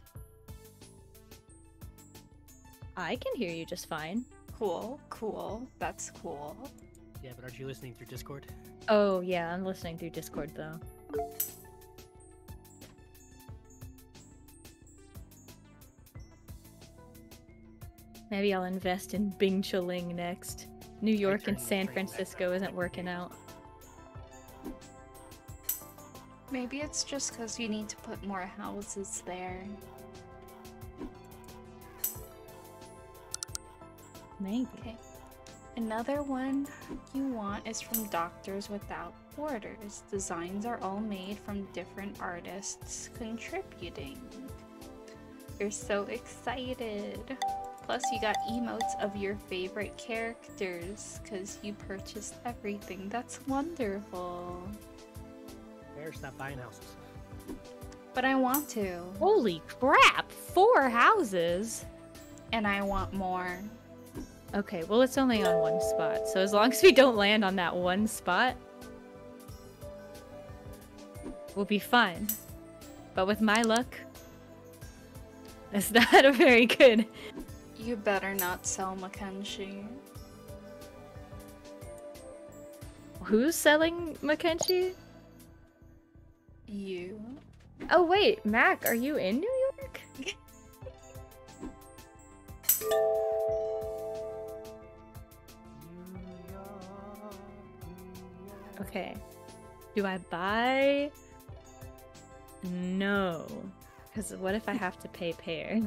I can hear you just fine. Cool, cool. That's cool. Yeah, but aren't you listening through Discord? Oh, yeah, I'm listening through Discord though. Maybe I'll invest in Bing Chilling next. New York and San Francisco isn't working out. Maybe it's just because you need to put more houses there. Maybe. Okay. Another one you want is from Doctors Without Borders. Designs are all made from different artists contributing. You're so excited. Plus, you got emotes of your favorite characters because you purchased everything. That's wonderful. Pear, stop buying houses. But I want to, Holy crap! Four houses? and I want more. Okay, well, it's only on one spot, so as long as we don't land on that one spot, we'll be fine. But with my luck, it's not a very good. You better not sell Mackenzie. Who's selling Mackenzie? You. Oh, wait, Mac, are you in New York? Okay. Do I buy? No. Because what if I have to pay Pear?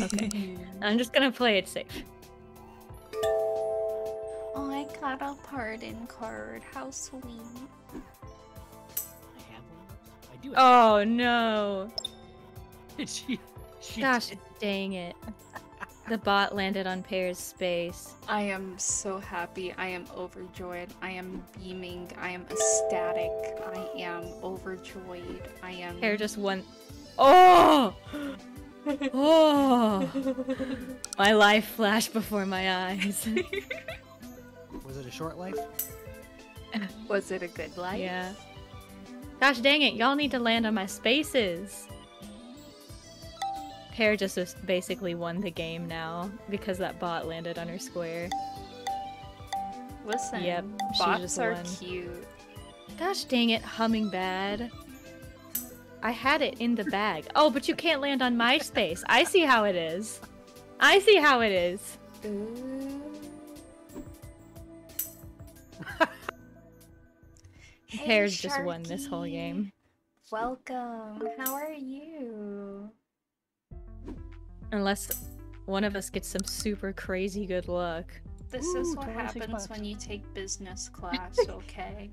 Okay. I'm just gonna play it safe. Oh, I got a pardon card. How sweet. I have one. I do. Have Oh no! she, she Gosh did. dang it. The bot landed on Pear's space. I am so happy. I am overjoyed. I am beaming. I am ecstatic. I am overjoyed. I am. Pear just won. Oh! Oh! My life flashed before my eyes. Was it a short life? Was it a good life? yeah. Gosh dang it, y'all need to land on my spaces. Pear just basically won the game now because that bot landed on her square. Listen. Yep, she Bots just are won. cute. Gosh dang it, humming bad. I had it in the bag. Oh, but you can't land on my space. I see how it is. I see how it is. Hey, Pear's just won this whole game. Welcome. How are you? Unless one of us gets some super crazy good luck. This Ooh, is what happens bucks. when you take business class, okay?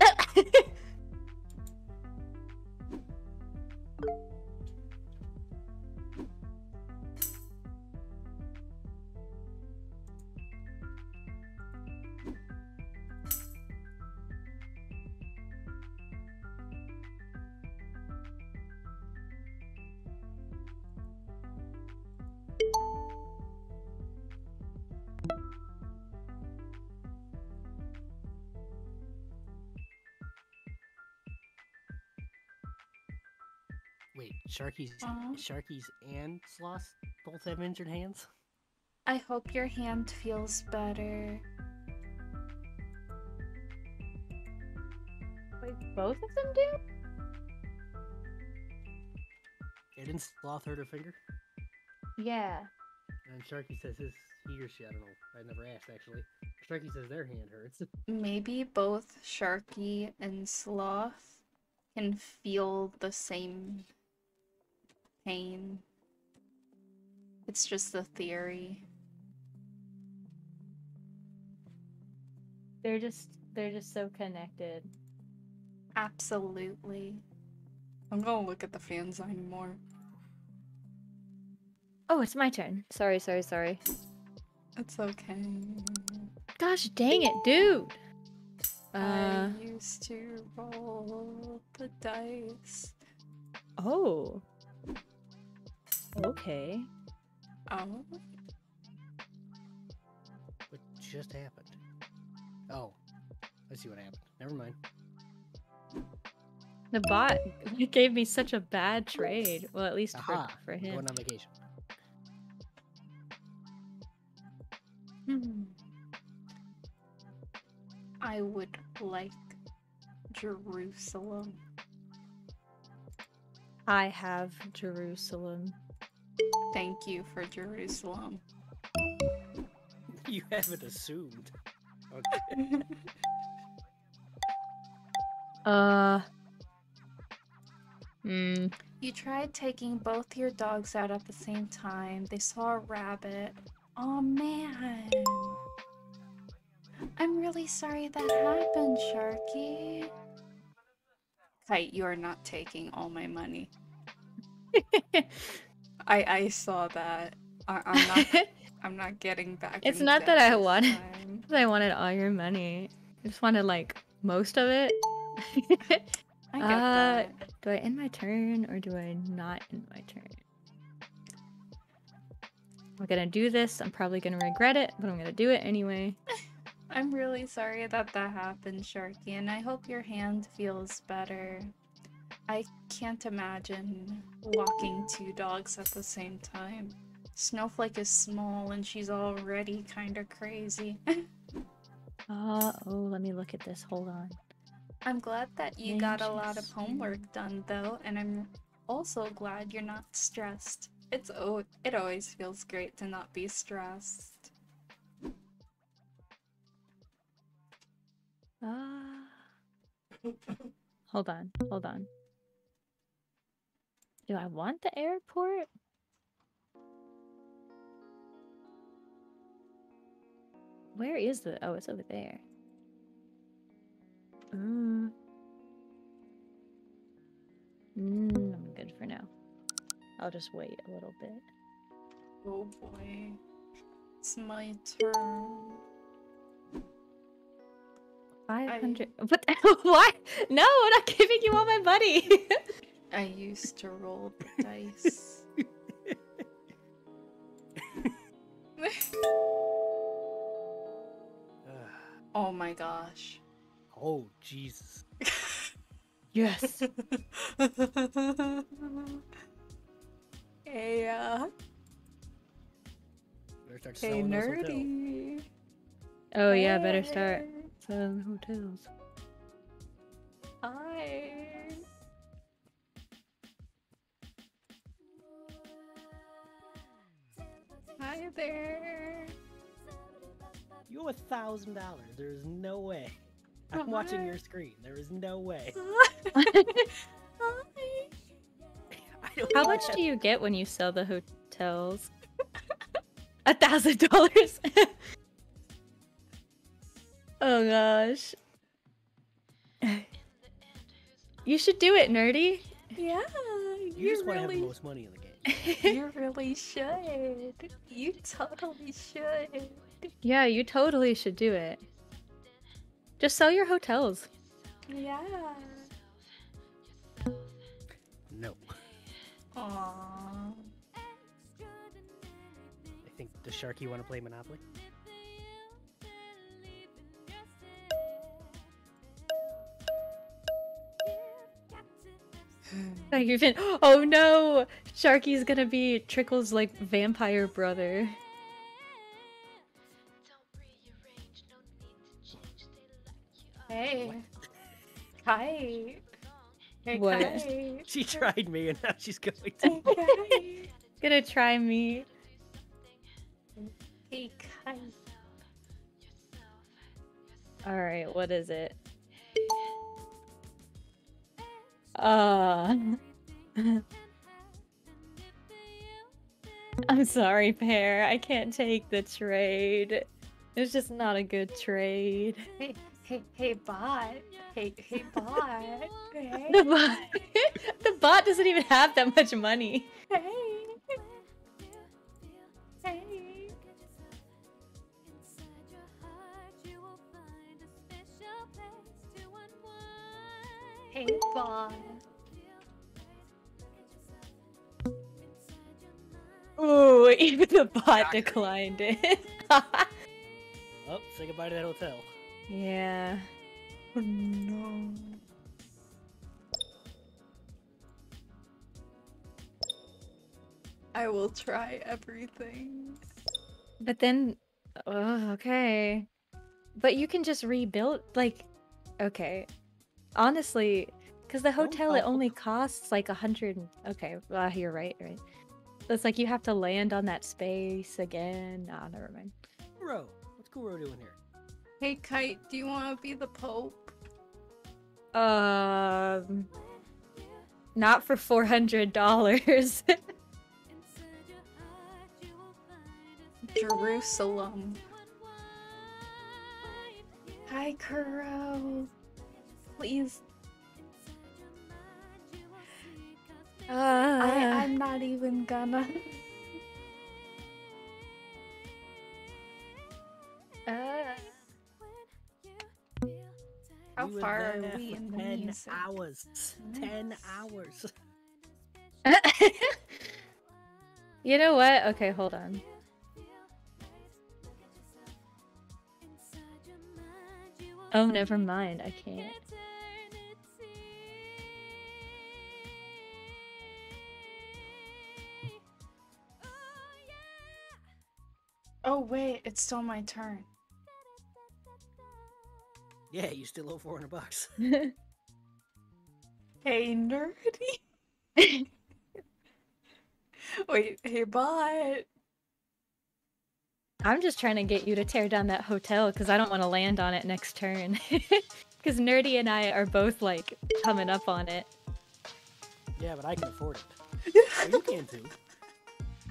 Sharky's, Aw. Uh-huh. Sharky's and Sloth both have injured hands? I hope your hand feels better. Wait, both of them do? Didn't Sloth hurt her finger? Yeah. And Sharky says his, he or she, I don't know. I never asked actually. Sharky says their hand hurts. Maybe both Sharky and Sloth can feel the same pain. It's just a theory. They're just they're just so connected. Absolutely. I'm gonna look at the fanzine more. Oh, it's my turn. Sorry, sorry, sorry. It's okay. Gosh dang it, dude. Uh, I used to roll the dice. oh. Okay. Oh, What just happened? Oh, I see what happened. Never mind. The bot gave me such a bad trade. Well, at least for, Aha! for I'm him. Going on vacation. Hmm. I would like Jerusalem. I have Jerusalem. Thank you for Jerusalem. You haven't assumed. Okay. Uh. Hmm. You tried taking both your dogs out at the same time. They saw a rabbit. Oh man. I'm really sorry that happened, Sharky. Kite, you are not taking all my money. I I saw that. I, I'm not I'm not getting back. It's not that I wanted-. I wanted all your money. I just wanted like most of it. I get Uh, that. do I end my turn or do I not end my turn? I'm gonna do this. I'm probably gonna regret it, but I'm gonna do it anyway. I'm really sorry that that happened, Sharky, and I hope your hand feels better. I can't imagine walking two dogs at the same time. Snowflake is small and she's already kind of crazy. Uh oh, let me look at this. Hold on. I'm glad that you got a lot of homework done though, and I'm also glad you're not stressed. It's oh, it always feels great to not be stressed. Uh... hold on, hold on. Do I want the airport? Where is the? Oh, it's over there. Mm. Mm, I'm good for now. I'll just wait a little bit. Oh boy. It's my turn. Five hundred. What? Why? No, I'm not giving you all my money. I used to roll the dice. Oh my gosh. oh, Jesus. yes. hey, uh, hey, selling those hotels. nerdy. Oh yeah, better start Hey. selling hotels. Hi. Hi there. You owe a thousand dollars. There is no way. I'm watching your screen. There is no way. Hi. I don't How much do you get when you sell the hotels? A thousand dollars. Oh gosh. You should do it, nerdy. Yeah, You you, just want to have the really, most money in the game. you really should. You totally should. yeah, you totally should do it. Just sell your hotels. Yeah. No. Aww. I think does Sharky want to play Monopoly? Like, you've Oh no! Sharky's gonna be Trickle's like vampire brother. Hey. Hi. Hey, What? Kai. She tried me, and now she's going to. Hey, Gonna try me. Hey, Kai. Alright, what is it? Uh I'm sorry, Pear. I can't take the trade. It's just not a good trade. Hey, hey, hey, bot. Hey, hey, bot. Hey, The bot, the bot doesn't even have that much money. hey. Hey. Hey, bot. Ooh, even the bot declined it. Oh, say goodbye to that hotel. yeah. Oh, no. I will try everything. But then, oh, okay. But you can just rebuild, like, okay. Honestly, because the hotel it only costs like a hundred. Okay, well, you're right, right. It's like you have to land on that space again. Nah, never mind. Kuro, what's Kuro doing here? Hey, Kite, do you want to be the Pope? Um, not for four hundred dollars. Jerusalem. Hi, Kuro. Please. I, uh, I'm not even gonna. uh, How We far are we in the ten music? hours. Ten hours. you know what? Okay, hold on. Oh, never mind. I can't. Oh, wait, it's still my turn. Yeah, you still owe four hundred bucks. Hey, nerdy. Wait, hey, bot. I'm just trying to get you to tear down that hotel because I don't want to land on it next turn. Because Nerdy and I are both like coming up on it. Yeah, but I can afford it. Well, you can too.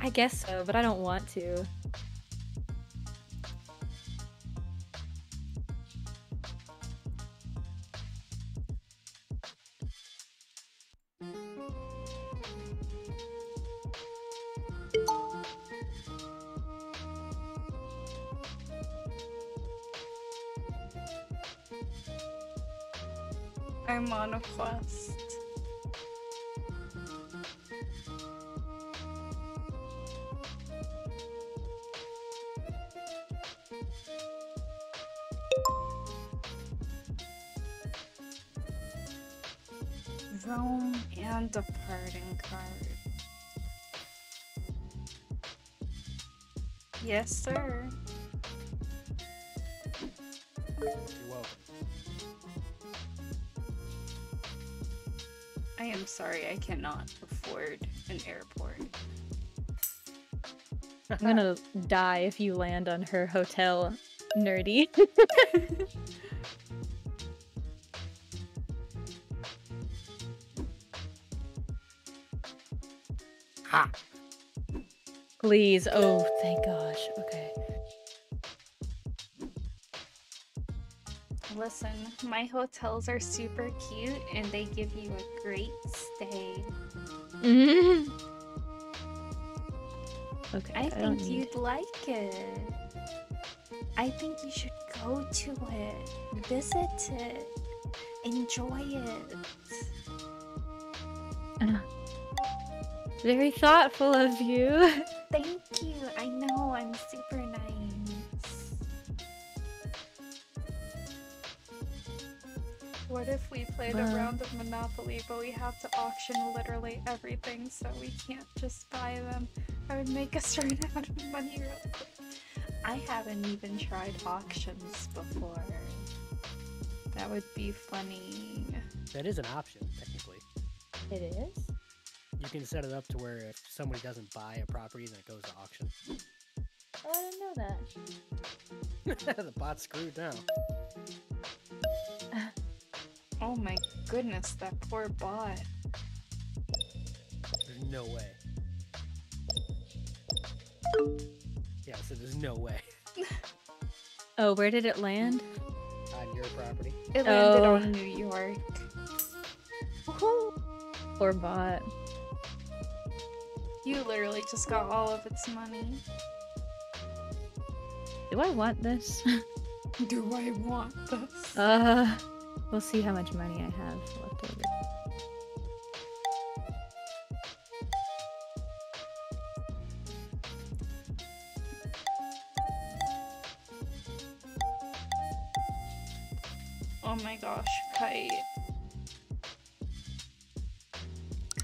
I guess so, but I don't want to. I'm on a quest. Rome and departing card. Yes, sir. You're welcome. I am sorry, I cannot afford an airport. I'm gonna die if you land on her hotel, Nerdy. Ha! Please. Oh, thank gosh. Listen, my hotels are super cute and they give you a great stay. Okay. I don't think need- you'd like it. I think you should go to it, visit it, enjoy it. Ah. Very thoughtful of you. What if we played a round of Monopoly, but we have to auction literally everything, so we can't just buy them? I would make us run out of money real quick. I haven't even tried auctions before. That would be funny. That is an option, technically. It is. You can set it up to where if somebody doesn't buy a property, then it goes to auction. Oh, I didn't know that. the bot's screwed now. Oh my goodness, that poor bot. There's no way. Yeah, so there's no way. Oh, where did it land? On your property. It landed Oh. on New York. Poor bot. You literally just got all of its money. Do I want this? Do I want this? uh, we'll see how much money I have left over. Oh my gosh, kite.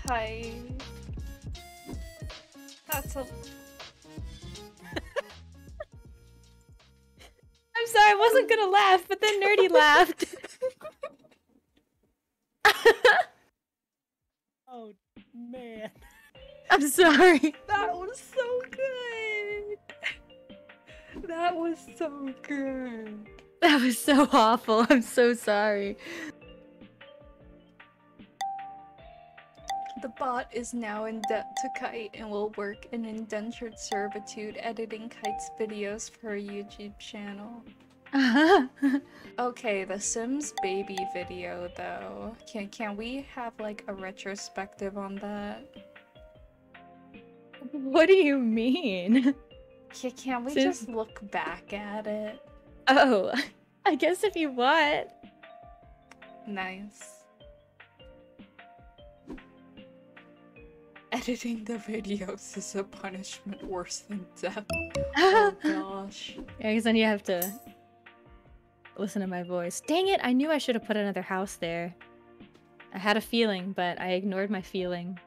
Kite. That's a. I'm sorry, I wasn't gonna laugh, but then Nerdy laughed. Oh man. I'm sorry. That was so good! That was so good. That was so awful. I'm so sorry. The bot is now in debt to Kite and will work in indentured servitude editing Kite's videos for her YouTube channel. Okay, the Sims baby video though. Can can we have like a retrospective on that? what do you mean? Can, can we Sims- just look back at it? Oh, I guess if you want. Nice. Editing the videos is a punishment worse than death. Oh gosh. Yeah, because then you have to listen to my voice. Dang it, I knew I should have put another house there. I had a feeling, but I ignored my feeling.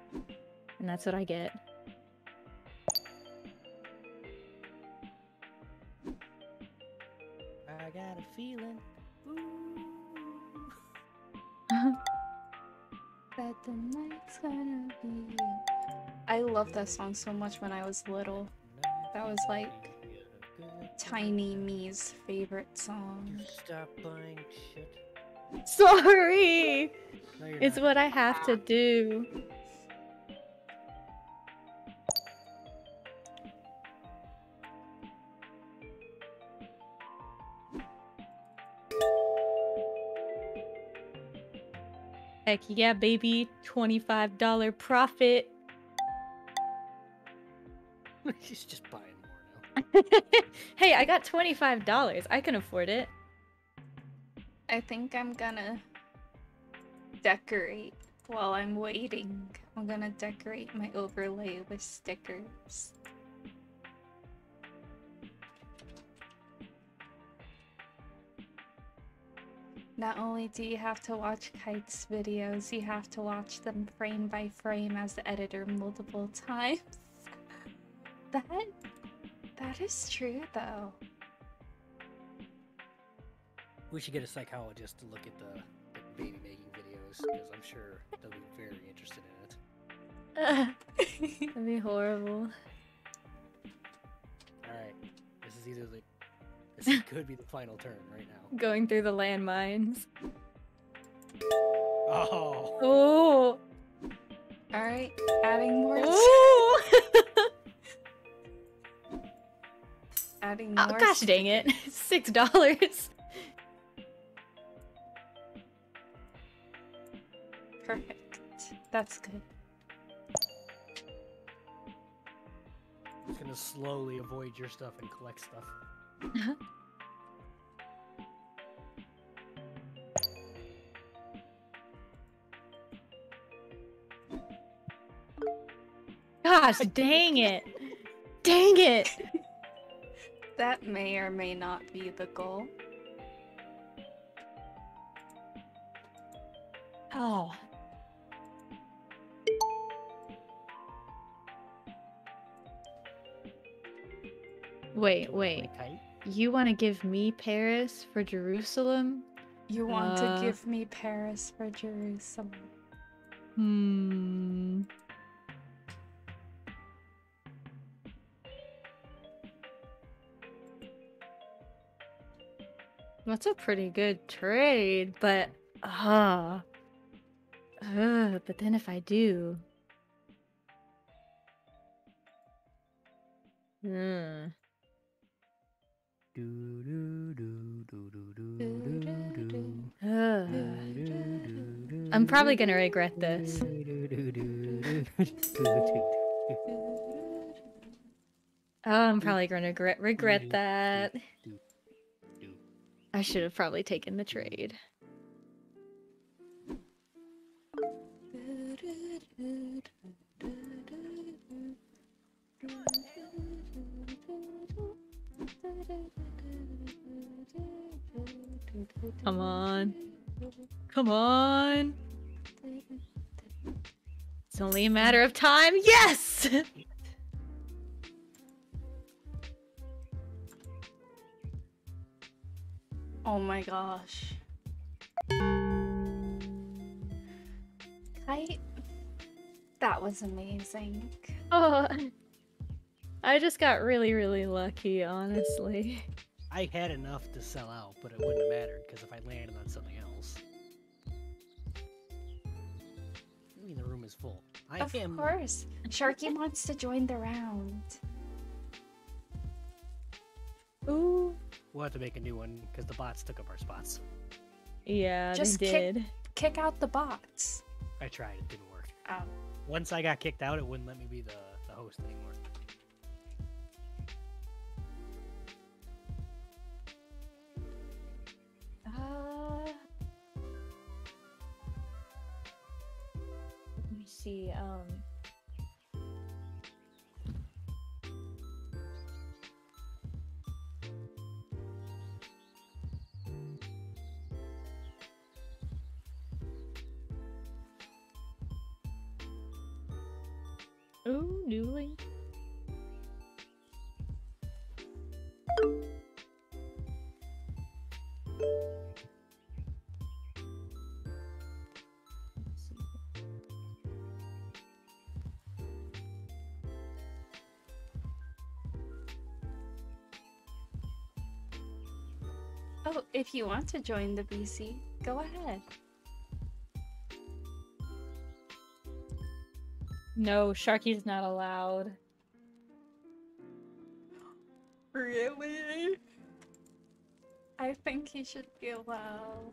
And that's what I get. I got a feeling. That the night's gonna be. I loved that song so much when I was little. That was like Tiny me's favorite song. Stop buying shit. Sorry! No, It's not. what I have to do. Heck yeah, baby. $25 profit. She's just buying more now. Hey, I got $25. I can afford it. I think I'm gonna decorate while I'm waiting. I'm gonna decorate my overlay with stickers. Not only do you have to watch Kite's videos, you have to watch them frame by frame as the editor multiple times. That that is true though. We should get a psychologist to look at the, the baby making videos because I'm sure they'll be very interested in it. That'd be horrible. All right, this is either the this could be the final turn right now. Going through the landmines. Oh, Oh! Alright, adding more Ooh! adding uh, more oh gosh dang it. Six dollars. Perfect. That's good. Just gonna slowly avoid your stuff and collect stuff. Gosh dang it. Dang it. That may or may not be the goal. Oh. Wait, wait. You want to give me Paris for Jerusalem? You want Uh. to give me Paris for Jerusalem. Hmm. That's a pretty good trade, but ah, uh, uh, but then if I do, hmm. I'm probably gonna regret this. Oh, I'm probably gonna regret regret that. I should have probably taken the trade. Come on. Come on. It's only a matter of time. Yes! Oh my gosh. Kite? That was amazing. oh, I just got really, really lucky, honestly. I had enough to sell out, but it wouldn't have mattered because if I landed on something else. I mean, the room is full. I of am. course. Sharky wants to join the round. Ooh. We'll have to make a new one because the bots took up our spots. Yeah, Just they kick- did. Kick out the bots. I tried, it didn't work. Oh. Once I got kicked out, it wouldn't let me be the, the host anymore. Uh, let me see. Um. If you want to join the BC, go ahead. No, Sharky's not allowed. Really? I think he should be allowed.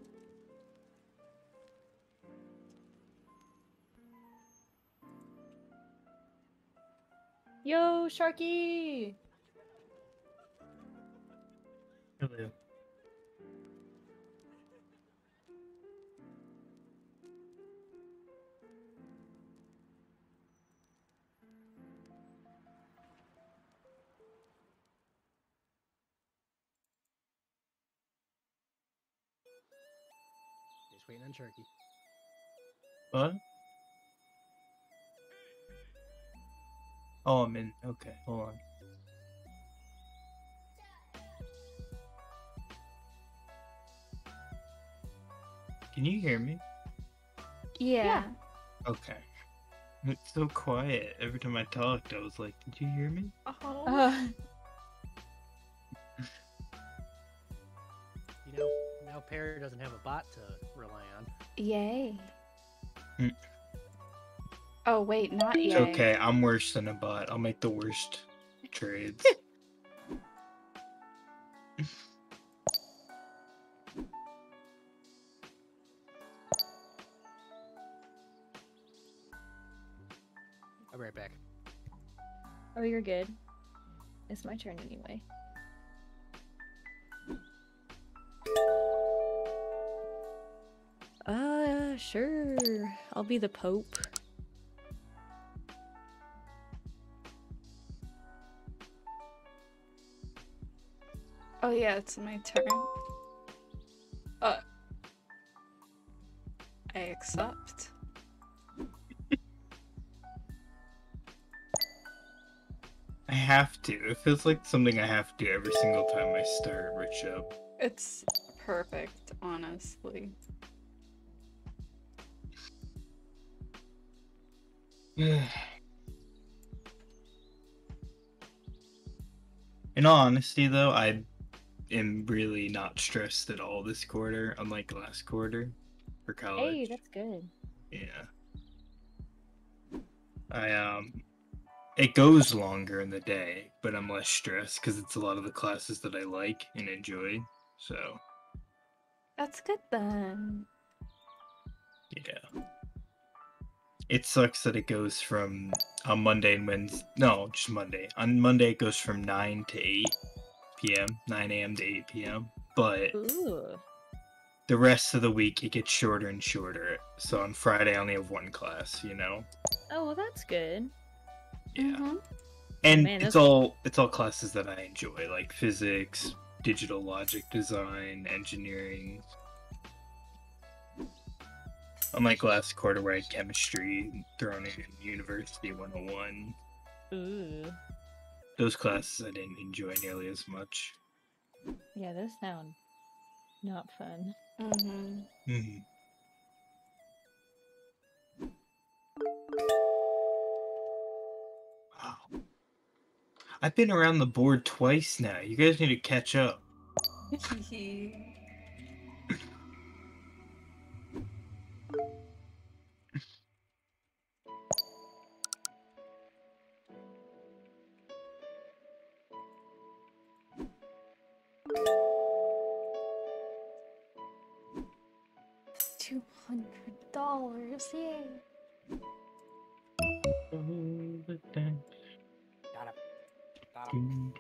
Yo, Sharky! Hello. Just waiting on Sharky. What? Oh, I'm in. Okay, hold on. Can you hear me? Yeah. Okay. It's so quiet. Every time I talked, I was like, "Did you hear me?" Oh. Uh, You know, now Pear doesn't have a bot to rely on. Yay. Mm. Oh wait, not It's yay. okay. I'm worse than a bot. I'll make the worst trades. I'll be right back. oh, you're good. It's my turn anyway. Uh, sure. I'll be the Pope. Oh yeah, it's my turn. Uh. I accept. I have to. It feels like something I have to do every single time I start Rich Up. It's perfect, honestly. In all honesty, though, I am really not stressed at all this quarter, unlike last quarter for college. Hey, that's good. Yeah. I um it goes longer in the day, but I'm less stressed because it's a lot of the classes that I like and enjoy. So That's good then. yeah. It sucks that it goes from on Monday and Wednesday. No, just Monday. On Monday it goes from nine to eight p.m. nine a.m. to eight p.m. But Ooh. the rest of the week it gets shorter and shorter. So on Friday I only have one class. You know. Oh well, that's good. Yeah. Mhm. and Man, it's that's- all it's all classes that I enjoy, like physics, digital logic design, engineering. Unlike last quarter where I had chemistry thrown in University 101, Ooh. those classes I didn't enjoy nearly as much. Yeah, those sound not fun. Mm-hmm. Mm-hmm. Wow. I've been around the board twice now. You guys need to catch up. Two hundred dollars, yay! Got him. Got him.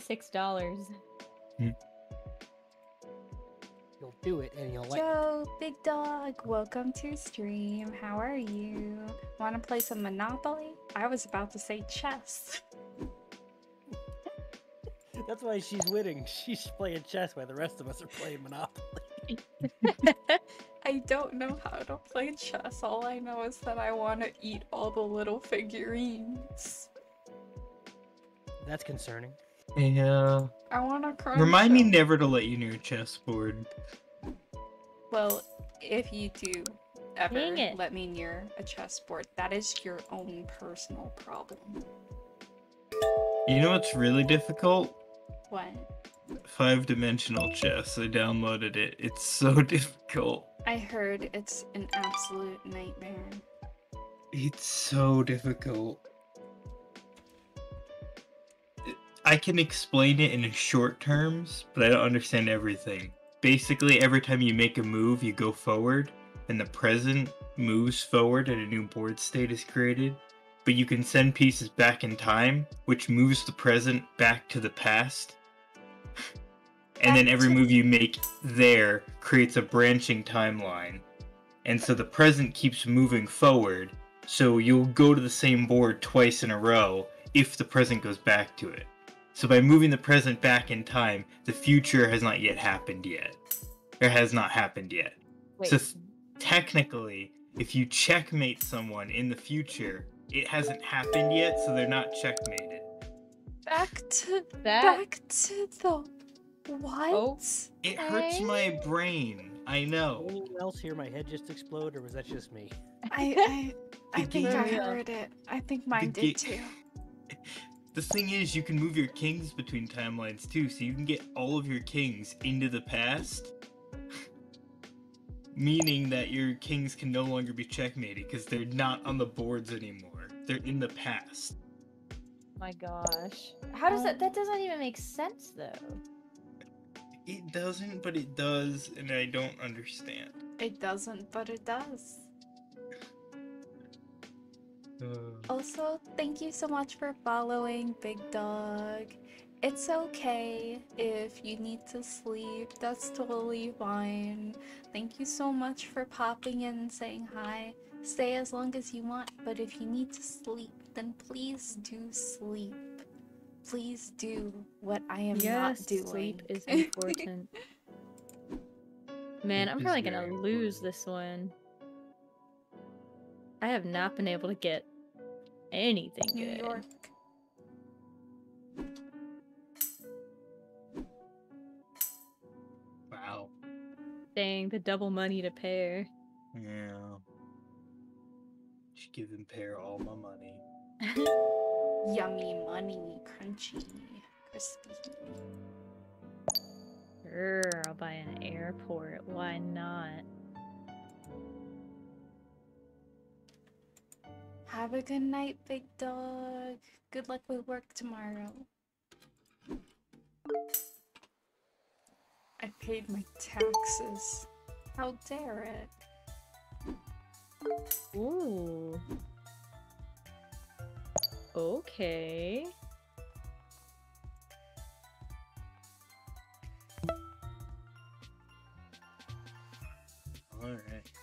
Six dollars. Hmm. You'll do it and you'll like. Joe, big dog, welcome to stream. How are you? Want to play some Monopoly? I was about to say chess. That's why she's winning. She's playing chess while the rest of us are playing Monopoly. I don't know how to play chess. All I know is that I want to eat all the little figurines. That's concerning. Yeah. I want to crunch. Remind me never to let you near a chessboard. Well, if you do ever it. let me near a chessboard, that is your own personal problem. You know what's really difficult? What? Five dimensional chess. I downloaded it. It's so difficult. I heard it's an absolute nightmare. It's so difficult. I can explain it in short terms, but I don't understand everything. Basically, every time you make a move, you go forward, and the present moves forward and a new board state is created. But you can send pieces back in time, which moves the present back to the past. And then every move you make there creates a branching timeline. And so the present keeps moving forward, so you'll go to the same board twice in a row if the present goes back to it. So by moving the present back in time, the future has not yet happened yet. Or has not happened yet. Wait, So technically, if you checkmate someone in the future, it hasn't happened yet, so they're not checkmated. Back to that back to the what? Oh. It hurts my brain. I know. Anyone else hear my head just explode, or was that just me? I I, I The think I heard it. I think mine did too. The thing is, you can move your kings between timelines too, so you can get all of your kings into the past. Meaning that your kings can no longer be checkmated because they're not on the boards anymore. They're in the past. my gosh. How does that that doesn't even make sense though. It doesn't, but it does, and I don't understand. It doesn't, but it does. Uh, Also, thank you so much for following Big Dog. It's okay if you need to sleep, that's totally fine. Thank you so much for popping in and saying hi. Stay as long as you want, but if you need to sleep, then please do sleep. Please do what I am yes, not doing. sleep is important. Man, Sleep I'm probably gonna very lose this one. I have not been able to get anything New good. York. wow. Dang, the double money to Pear. Yeah. Just giving Pear all my money. Yummy money, crunchy, crispy. Sure, I'll buy an airport. Why not? Have a good night, big dog. Good luck with work tomorrow. I paid my taxes. How dare it? Ooh. Okay. All right.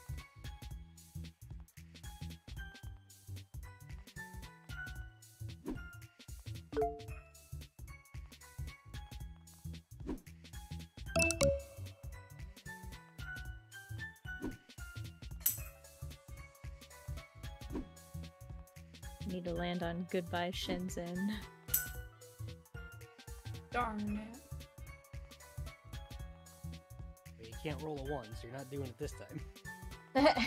To land on goodbye Shenzhen. Darn it. You can't roll a one, so you're not doing it this time.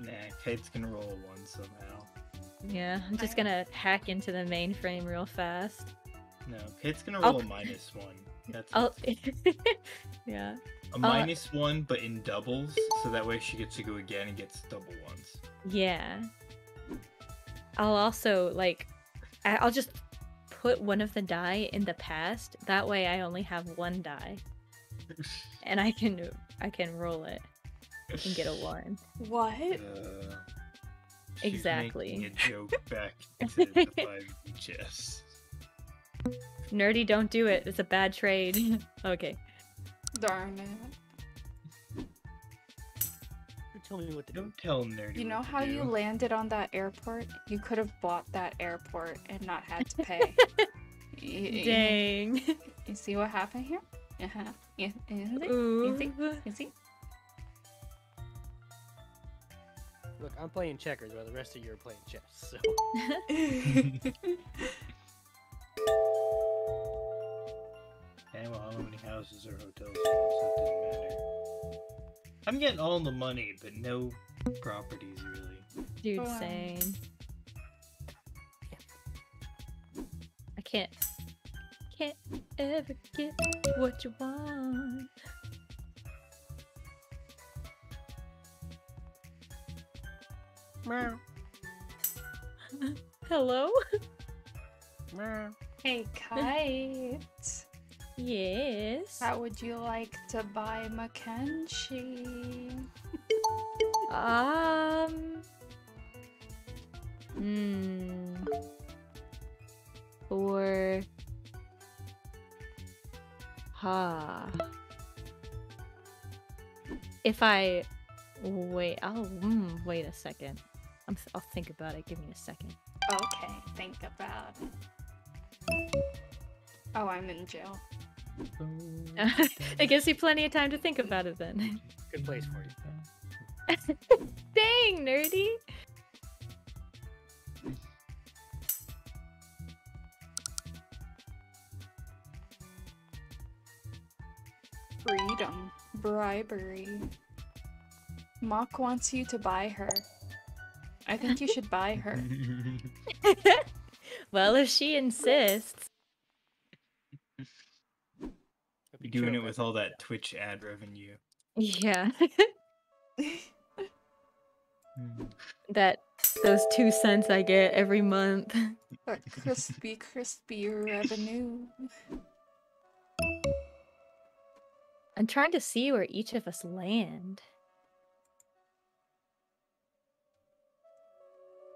Nah, Kate's gonna roll a one somehow. yeah, I'm just gonna hack into the mainframe real fast. No, Kate's gonna I'll- roll a minus one. That's I'll it. Yeah. a minus one, but in doubles, so that way she gets to go again and gets double ones. Yeah. I'll also like I- I'll just put one of the die in the past. That way I only have one die and I can I can roll it and get a one. What? Uh, Exactly. A joke back into the five chess. Nerdy don't do it. It's a bad trade. okay. Darn it. You tell me what to do. Don't tell them, nerdy. You know how you landed on that airport? You could have bought that airport and not had to pay. Y- y- Dang. You see what happened here? Uh-huh. Yeah, you see? Ooh. You see? You see? Look, I'm playing checkers while the rest of you are playing chess. So And well, how many houses or hotels? So it didn't matter. I'm getting all the money, but no properties really. Dude, Wow. same. I can't. Can't ever get what you want. Meow, Hello? meow. Hey, Kite. Yes. How would you like to buy Mackenzie? Um. Hmm. Or. Ha. If I wait, I'll mm, wait a second. I'm, I'll think about it. Give me a second. Okay, think about it. Oh, I'm in jail. It gives you plenty of time to think about it then. Good place for you. Dang, nerdy. Freedom. Bribery. Mock wants you to buy her. I think you should buy her. well, if she insists. Hope you Doing it with all that Twitch ad revenue. Yeah. that those two cents I get every month. that crispy, crispy revenue. I'm trying to see where each of us land.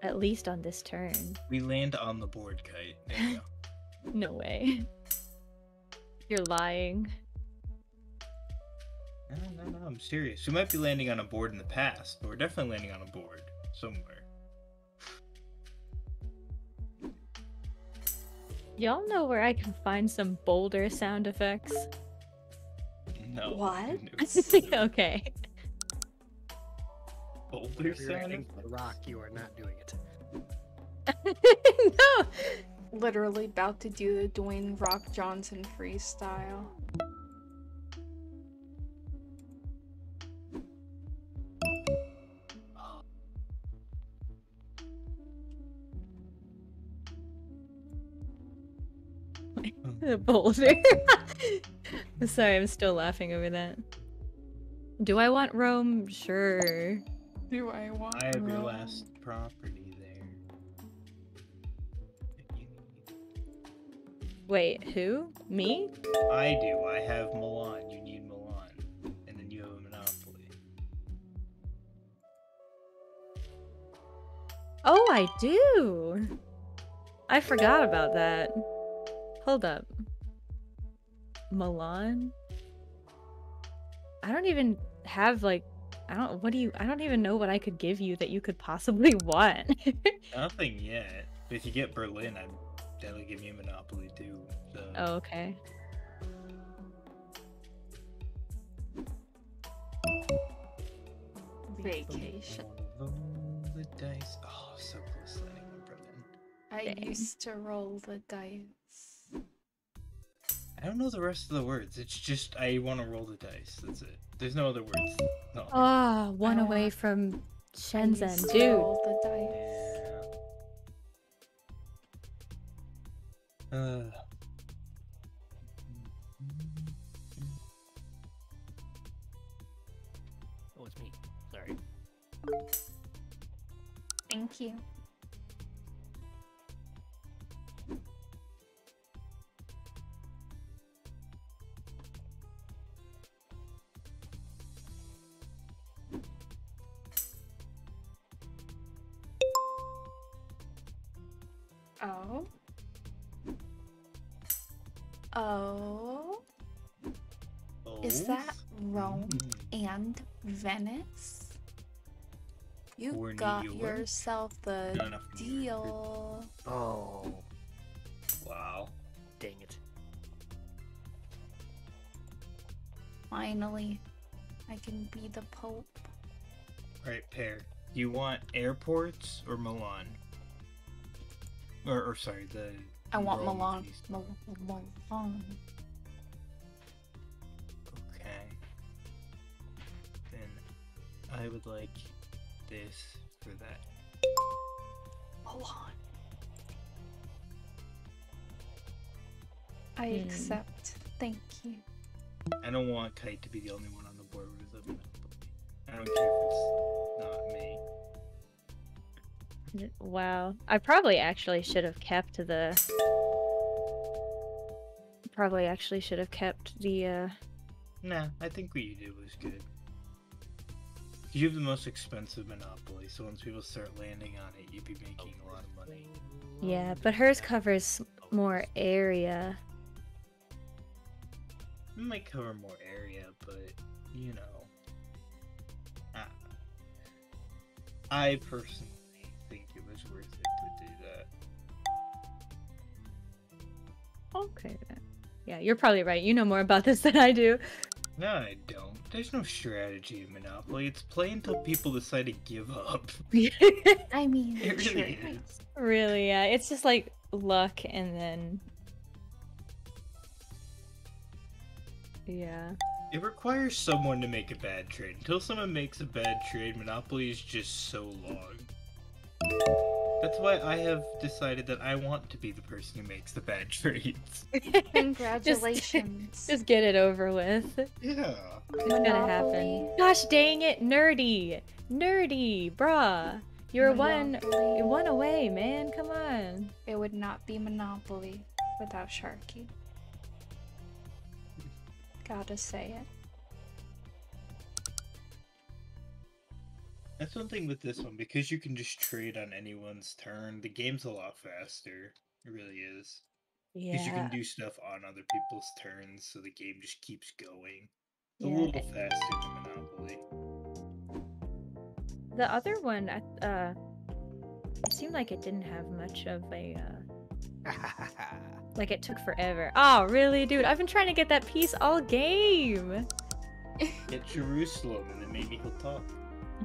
At least on this turn. We land on the board, kite. There you go. No way. You're lying. No, no, no, I'm serious. We might be landing on a board in the past, but we're definitely landing on a board somewhere. Y'all know where I can find some boulder sound effects? No. What? no. okay. Boulder you're sound? acting the rock, you are not doing it. no! literally about to do the Dwayne Rock Johnson freestyle. the boulder. Sorry, I'm still laughing over that. Do I want Rome? Sure. Do I want I have Rome? your last property. Wait, who? Me? I do. I have Milan. You need Milan, and then you have a monopoly. Oh, I do. I forgot about that. Hold up. Milan? I don't even have like I don't what do you I don't even know what I could give you that you could possibly want. Nothing yet. But if you get Berlin, I'm definitely give you a monopoly too. So. oh, okay. Vacation. Roll the dice. Oh, so close to landing on Berlin. I Dang. used to roll the dice. I don't know the rest of the words. It's just I want to roll the dice. That's it. There's no other words. No. Ah, one I away from Shenzhen, used dude. roll the dice. Uh. Oh, it's me. Sorry. Thank you. Oh. Oh. Is that Rome Mm. and Venice? You Or got yourself the Not enough New York. deal. Oh, Wow. dang it. Finally, I can be the Pope. Alright, Pear. You want airports or Milan? Or, or sorry, the. I want Rome Milan. piece. Milan. Okay. Then I would like this for that. Milan. I Hmm. accept. Thank you. I don't want Kite to be the only one on the board with a monopoly. I don't care if it's not me. Wow. I probably actually should have kept the probably actually should have kept the uh Nah, I think what you did was good. You have the most expensive monopoly, so once people start landing on it, you'd be making a lot of money. yeah, but hers covers more area. It might cover more area, but you know, I, I personally Okay then. Yeah, you're probably right. You know more about this than I do. No, I don't. There's no strategy in Monopoly. It's play until people decide to give up. I mean, It really true. is. really, yeah. It's just like luck and then Yeah. It requires someone to make a bad trade. Until someone makes a bad trade, Monopoly is just so long. That's why I have decided that I want to be the person who makes the bad trades. Congratulations. Just get it over with. Yeah. It's gonna happen. Gosh dang it, nerdy. Nerdy, bruh. You're one you're one away, man. Come on. It would not be Monopoly without Sharky. Gotta say it. That's one thing with this one, because you can just trade on anyone's turn, the game's a lot faster. It really is. Because you can do stuff on other people's turns, so the game just keeps going. It's a little faster than Monopoly. The other one, I- uh, it seemed like it didn't have much of a, uh, like it took forever. Oh, really, dude? I've been trying to get that piece all game. Get Jerusalem, and then maybe he'll talk.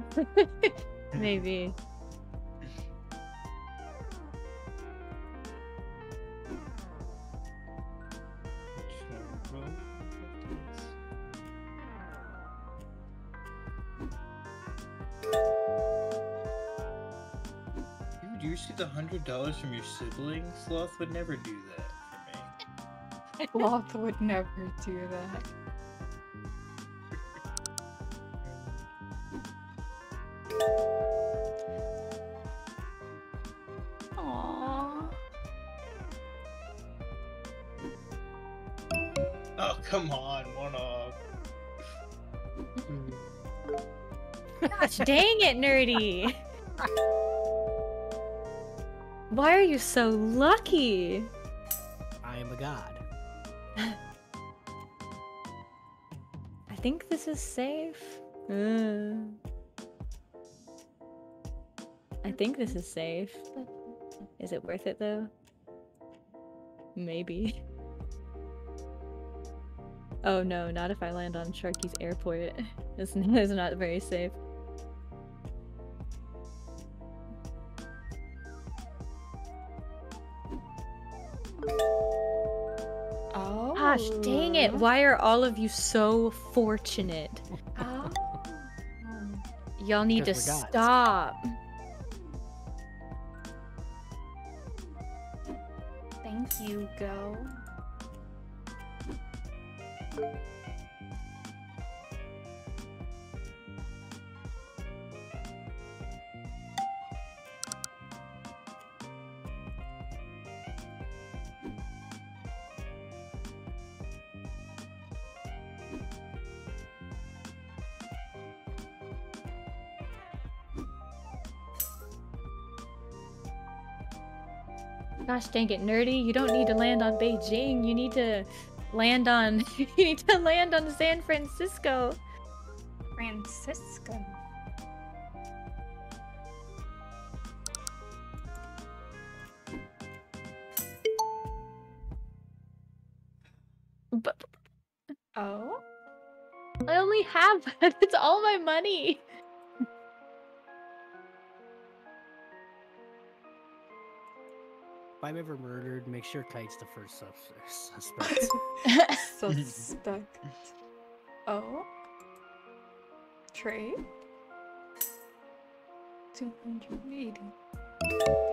Maybe. Which one? Roll? Dude, you received a hundred dollars from your sibling? Sloth would never do that for me. Sloth would never do that. Aww. Oh come on, one off. Gosh, dang it, nerdy. Why are you so lucky? I am a god. I think this is safe. Uh, think this is safe. Is it worth it though? Maybe. Oh no, not if I land on Sharky's airport. It's, it's not very safe. Oh. Gosh, dang it. Oh. Why are all of you so fortunate? Oh. Y'all need to Because we're stop. You, Go. Gosh dang it, nerdy. You don't need to land on Beijing. You need to land on you need to land on San Francisco. Francisco. But Oh. I only have that. It's all my money. I'm ever murdered, make sure Kite's the first sus- suspect. Suspect. Oh. Trade. 280.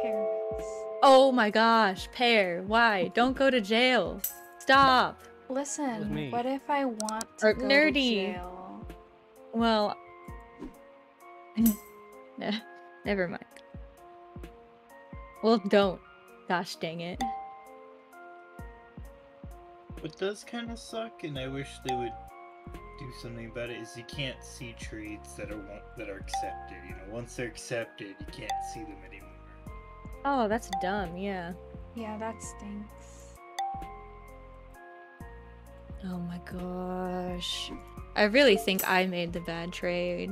Paris. oh my gosh, Pear, why? Don't go to jail. Stop. Listen, what if I want to Or go nerdy. to jail? Well, nah, never mind. Well, don't. Gosh dang it. What does kind of suck, and I wish they would do something about it, is you can't see trades that are that are accepted. You know, once they're accepted, you can't see them anymore. Oh, that's dumb. Yeah. Yeah, that stinks. Oh my gosh. I really think I made the bad trade.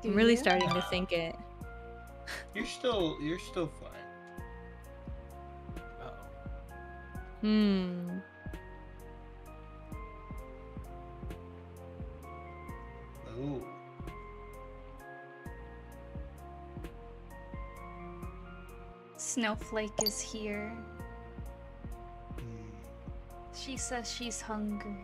Do I'm really you? starting to think it. You're still you're still fine. Hmm. Oh. Snowflake is here. Hmm. She says she's hungry.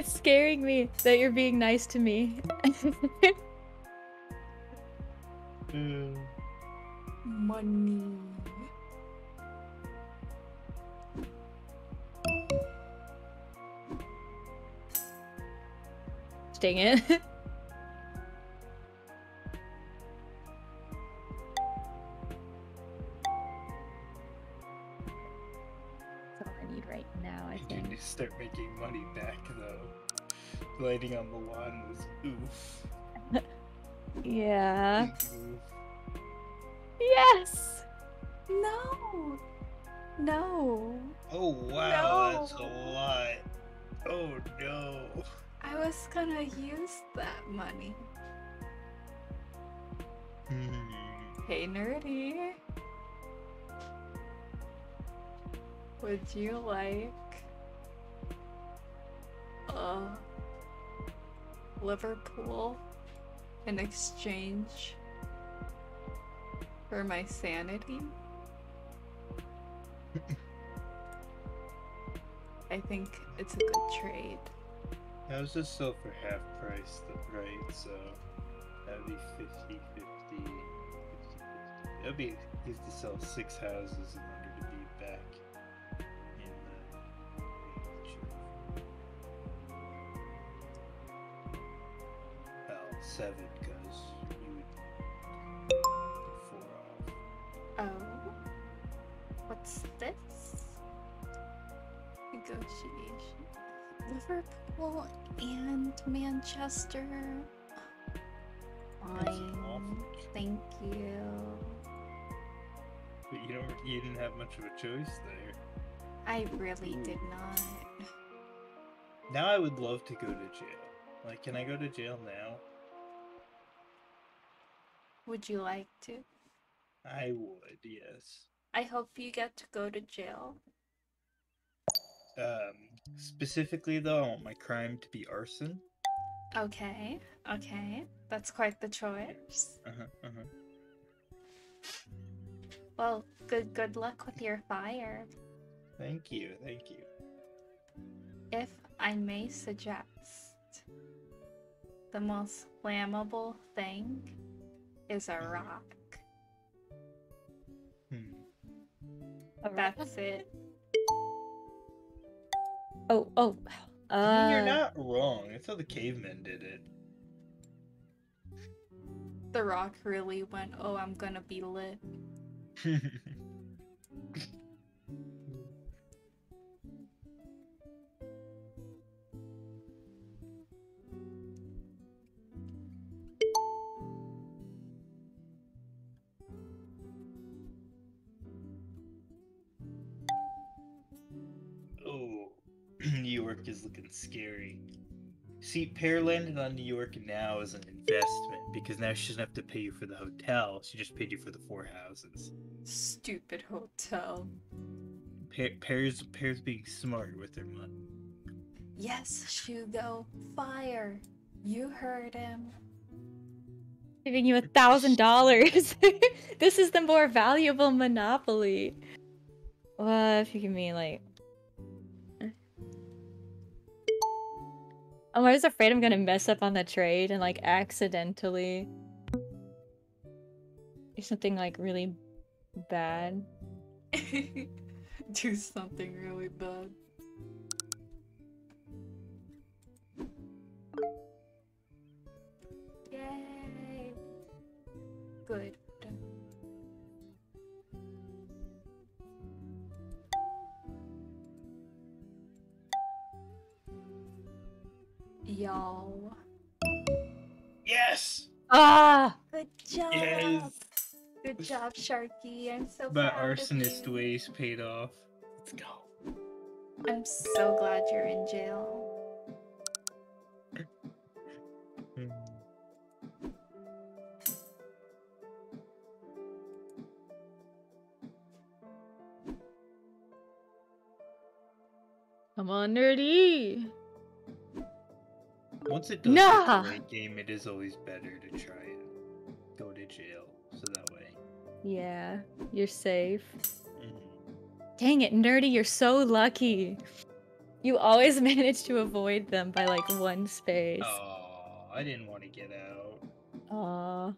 It's scaring me that you're being nice to me. Hmm. Money. Dang it. Lighting on the lawn was oof. Yeah. oof. Yes! No. No. Oh wow, that's a lot. Oh no. I was gonna use that money. Hmm. Hey, nerdy. Would you like uh, Liverpool in exchange for my sanity. I think it's a good trade. I was just sold for half price, right? So that'd be 50 50. 50, 50. That'd be he has to sell six houses seven, because you would four off. Oh. What's this? Negotiation. Liverpool and Manchester. Fine. Thank you. But you don't. You didn't have much of a choice there. I really did not. Now I would love to go to jail. Like, can I go to jail now? Would you like to? I would, yes. I hope you get to go to jail. Um, specifically though, I want my crime to be arson. Okay, okay. That's quite the choice. Uh huh. Uh huh. Well, good good luck with your fire. Thank you. Thank you. If I may suggest, the most flammable thing is a rock. Hmm. That's it. Oh, oh. Uh, I mean, you're not wrong. That's how the cavemen did it. The rock really went, oh, I'm gonna be lit. New York is looking scary. See, Pear landed on New York now as an investment because now she doesn't have to pay you for the hotel. She just paid you for the four houses. Stupid hotel. Pear, Pear's Pear's being smart with her money. Yes, Shugo, fire. You heard him. giving you a thousand dollars. This is the more valuable monopoly. Well, if you give me like? I'm always afraid I'm gonna mess up on the trade and like accidentally do something like really bad. Do something really bad. Yay! Good. Y'all. Yes. Ah! Good job! Yes. Good job, Sharky. I'm so My proud of arsonist you. ways paid off. Let's go. I'm so glad you're in jail. Come on, nerdy. Once it does Nah. the late game, it is always better to try and go to jail, so that way. Yeah, you're safe. Mhm. Dang it, nerdy, you're so lucky. You always manage to avoid them by like one space. Oh, I didn't want to get out. Aw.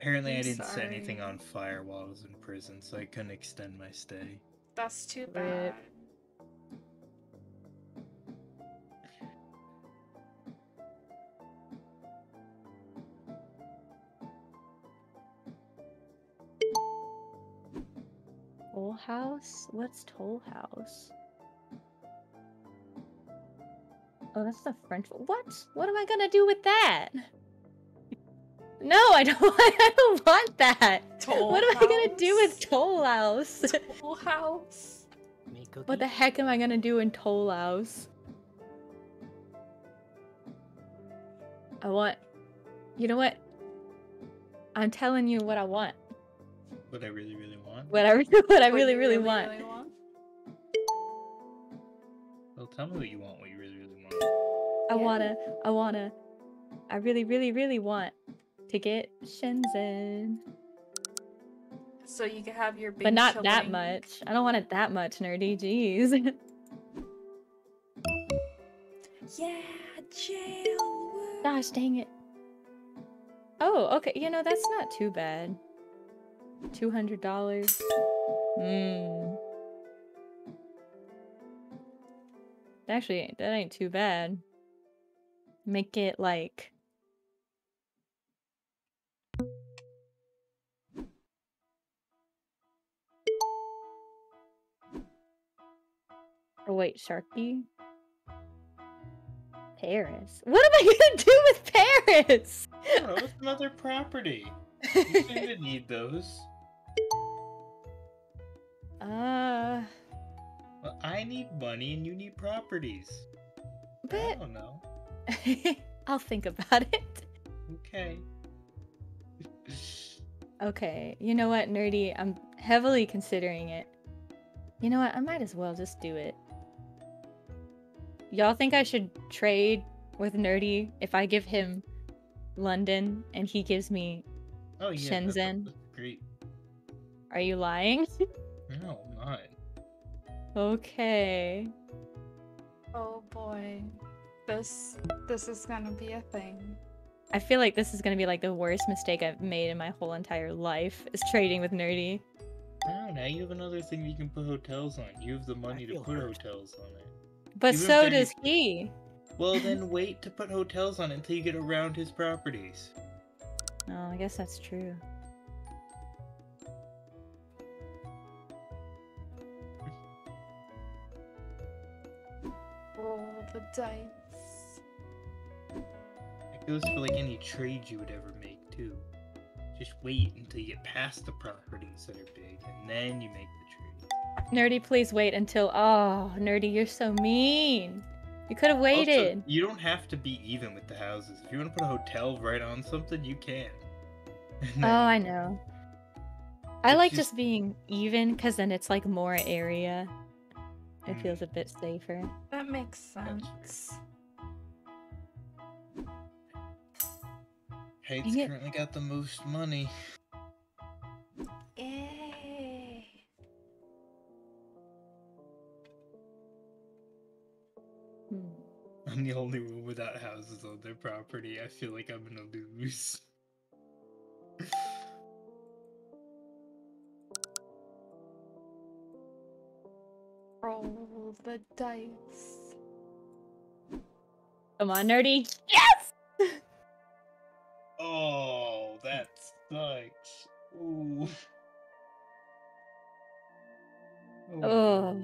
Apparently, I I'm didn't set anything on fire while I was in prison, so I couldn't extend my stay. That's too Rip. Toulouse? What's Toll House? Oh, that's the French. What? What am I gonna do with that? No, I don't. I don't want that. Toll what am I gonna do with Toulouse? Toll House. What the heck am I gonna do in Toulouse? I want. You know what? I'm telling you what I want. What I really, really want. What I, re- what I What really, you really, want. really want? Well, tell me what you want. What you really, really want. I Yeah. wanna, I wanna, I really, really, really want to get Shenzhen. So you can have your big But not that much. I don't want it that much, nerdy. Jeez. Yeah, jail. Gosh dang it. Oh, okay. You know, that's not too bad. $200. Mmm. Actually, that ain't too bad. Make it like. Oh, wait, Sharky? Paris. What am I gonna do with Paris? I don't it's another property. You seem to need those. Uh, Well, I need money and you need properties. But I don't know. I'll think about it. Okay. Okay, you know what, nerdy? I'm heavily considering it. You know what? I might as well just do it. Y'all think I should trade with nerdy if I give him London and he gives me? Oh yeah. Shenzhen. that's great. Are you lying? No, I'm not. okay. Oh boy. This this is gonna be a thing. I feel like this is gonna be like the worst mistake I've made in my whole entire life is trading with nerdy. Oh, now you have another thing you can put hotels on. You have the money to put hurt. hotels on it. But Even so does he. Well, then wait to put hotels on it until you get around his properties. Oh, I guess that's true. Roll the dice. It goes for like any trade you would ever make too. Just wait until you get past the properties that are big, and then you make the trade. Nerdy, please wait until. Oh, Nerdy, you're so mean. You could have Also, waited. you don't have to be even with the houses. If you want to put a hotel right on something, you can. Oh, I know. I like just- just being even because then it's like more area. It Mm. feels a bit safer. That makes sense. Hate's Dang currently got the most money. I'm the only one without houses on their property. I feel like I'm gonna lose. Roll the dice. Come on, Nerdy. Yes! oh, that sucks. Ooh. Oh.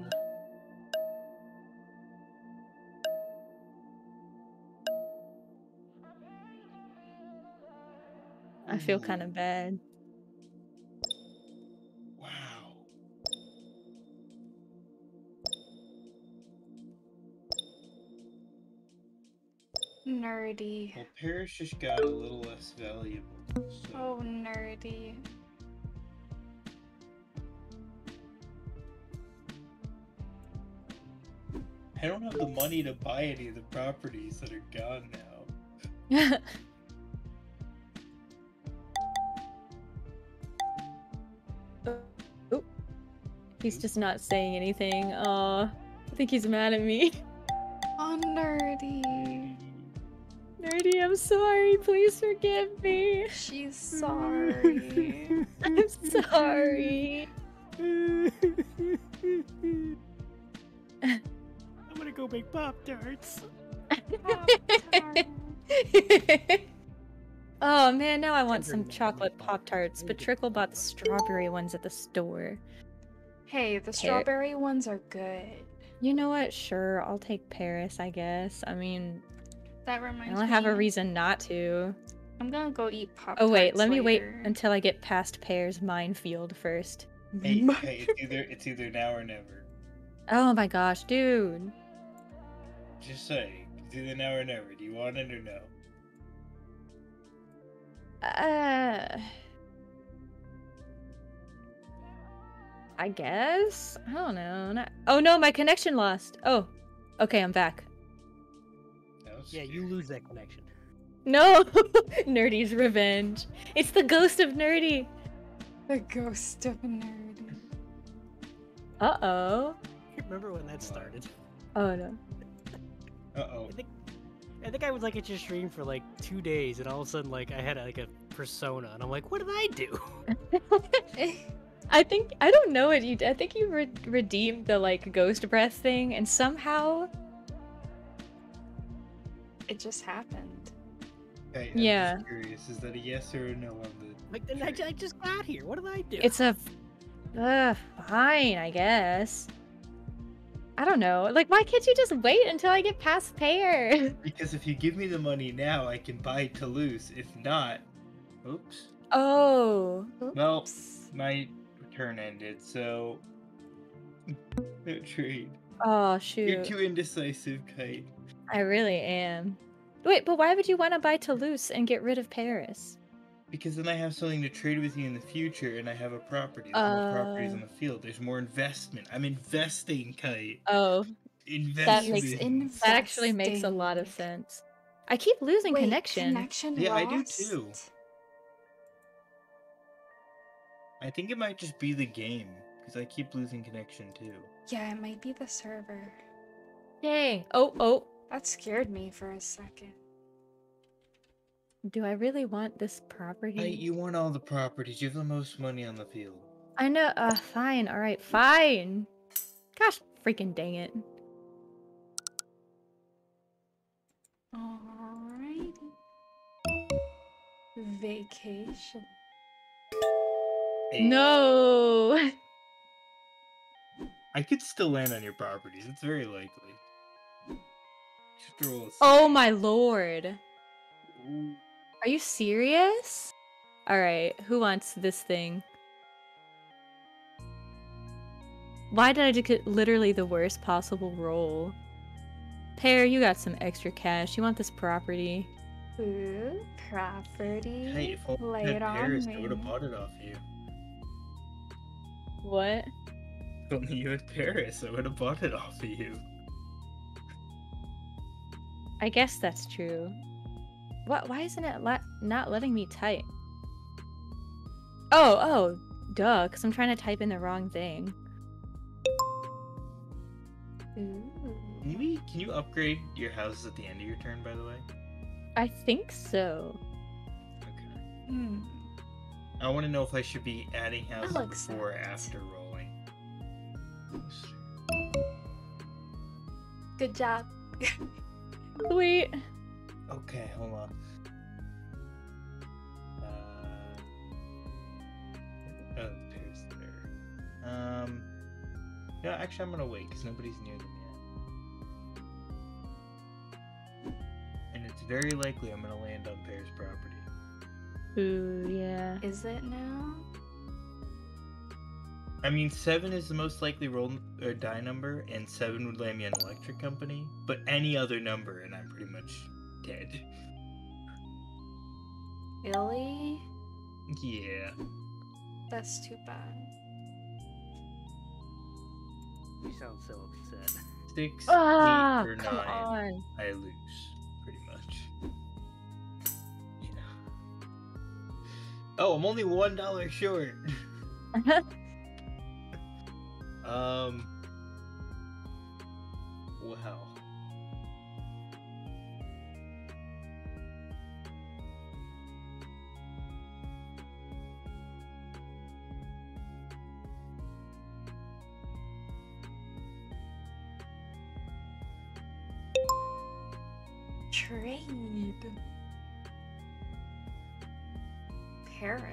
I feel mm. kind of bad. Wow. Nerdy. Well, Paris just got a little less valuable. So. Oh, nerdy. I don't have the money to buy any of the properties that are gone now. He's just not saying anything. Uh, I think he's mad at me. Oh, nerdy. Nerdy, I'm sorry. Please forgive me. She's sorry. I'm sorry. I'm gonna go make Pop Tarts. oh man, now I want some chocolate Pop Tarts, but Trickle bought the strawberry ones at the store. Hey, the strawberry ones are good. You know what? Sure, I'll take Paris, I guess. I mean, That reminds I don't have a reason not to. I'm gonna go eat pop. Oh wait, let me wait until I get past Pear's minefield first. Hey, hey, it's either it's either now or never. Oh my gosh, dude. Just say it's either now or never. Do you want it or no? Uh I guess. I don't know. Not... Oh no, my connection lost. Oh. Okay, I'm back. Yeah, you lose that connection. No, Nerdy's revenge. It's the ghost of Nerdy. The ghost of nerdy. Uh oh. I can't remember when that started? Oh no. Uh oh. I think I think I was like at your stream for like two days, and all of a sudden, like I had like a persona, and I'm like, what did I do? I think I don't know what you. I think you re- redeemed the like ghost breath thing, and somehow it just happened. Okay, I'm Yeah. Just curious, is that a yes or a no on the? Like then I, I just got here. What did I do? it's a. Uh, fine, I guess. I don't know. Like, why can't you just wait until I get past Pear? Because if you give me the money now, I can buy Toulouse. If not, oops. Oh. Well, Oops. my turn ended, so no trade. Oh shoot! You're too indecisive, Kite. I really am. Wait, but why would you want to buy Toulouse and get rid of Paris? Because then I have something to trade with you in the future, and I have a property. There's more properties Uh. on the field. There's more investment. I'm investing, Kite. Oh, Investment. makes in- that actually makes a lot of sense. I keep losing Wait, connection. Connection Yeah, I do too. I think it might just be the game, because I keep losing connection too. Yeah, it might be the server. Dang. Oh, oh. That scared me for a second. Do I really want this property? Kite, you want all the properties. You have the most money on the field. I know. Uh, fine. All right, fine. Gosh, freaking dang it. Alrighty. Vacation. Hey, No. I could still land on your properties. It's very likely. Just roll a Oh my lord. Ooh. Are you serious? All right, who wants this thing? Why did I just get literally the worst possible roll? Pear, you got some extra cash. You want this property? Ooh, property. Hey, if only Lay I had it on Paris, I would have bought it off you. What? If only you had Paris, I would have bought it off of you. I guess that's true. What? Why isn't it let not letting me type? Oh, oh, duh, because I'm trying to type in the wrong thing. Ooh. Maybe can you upgrade your houses at the end of your turn? By the way. I think so. Okay. Hmm. I want to know if I should be adding houses before or after rolling. Good job. Sweet. Okay, hold on. Uh, oh, there. Um, no, actually, I'm gonna wait because nobody's near them yet, and it's very likely I'm gonna land on Paris property. Ooh, yeah. Is it now? I mean, seven is the most likely roll or die number, and seven would land me on electric company. But any other number, and I'm pretty much dead. Really? Yeah. That's too bad. You sound so upset. Six, Ah, eight, or come nine, on. I lose, Oh, I'm only one dollar short. um. Wow. Trade. Paris.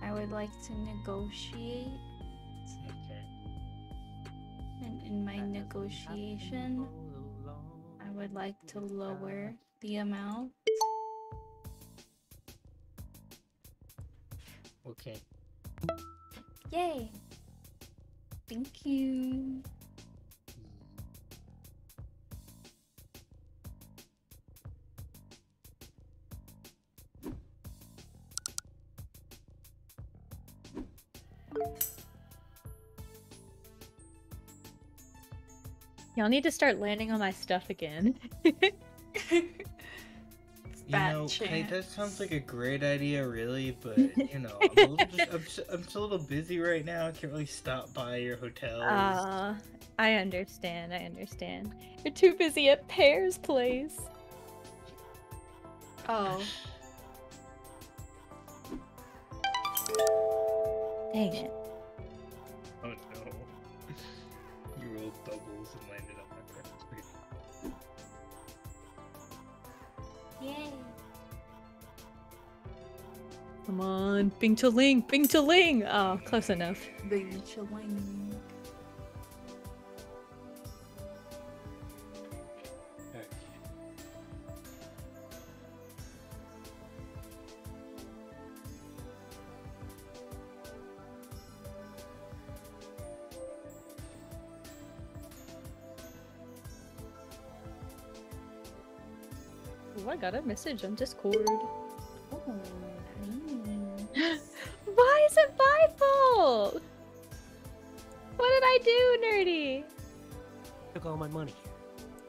I would like to negotiate, Okay. and in my negotiation, I would like to lower the amount. Okay. Yay! Thank you. Y'all need to start landing on my stuff again. You know, hey, that sounds like a great idea, really, but you know, I'm, a little bit, I'm, just, I'm just a little busy right now. I can't really stop by your hotels. Uh, I understand. I understand. You're too busy at Pear's place. Oh, Dang it. Come on, Bing to Ling, Bing to Ling. Oh, close enough. Big chilling. Okay. Ooh, I got a message on Discord. Oh, fault? What did I do, nerdy? Took all my money.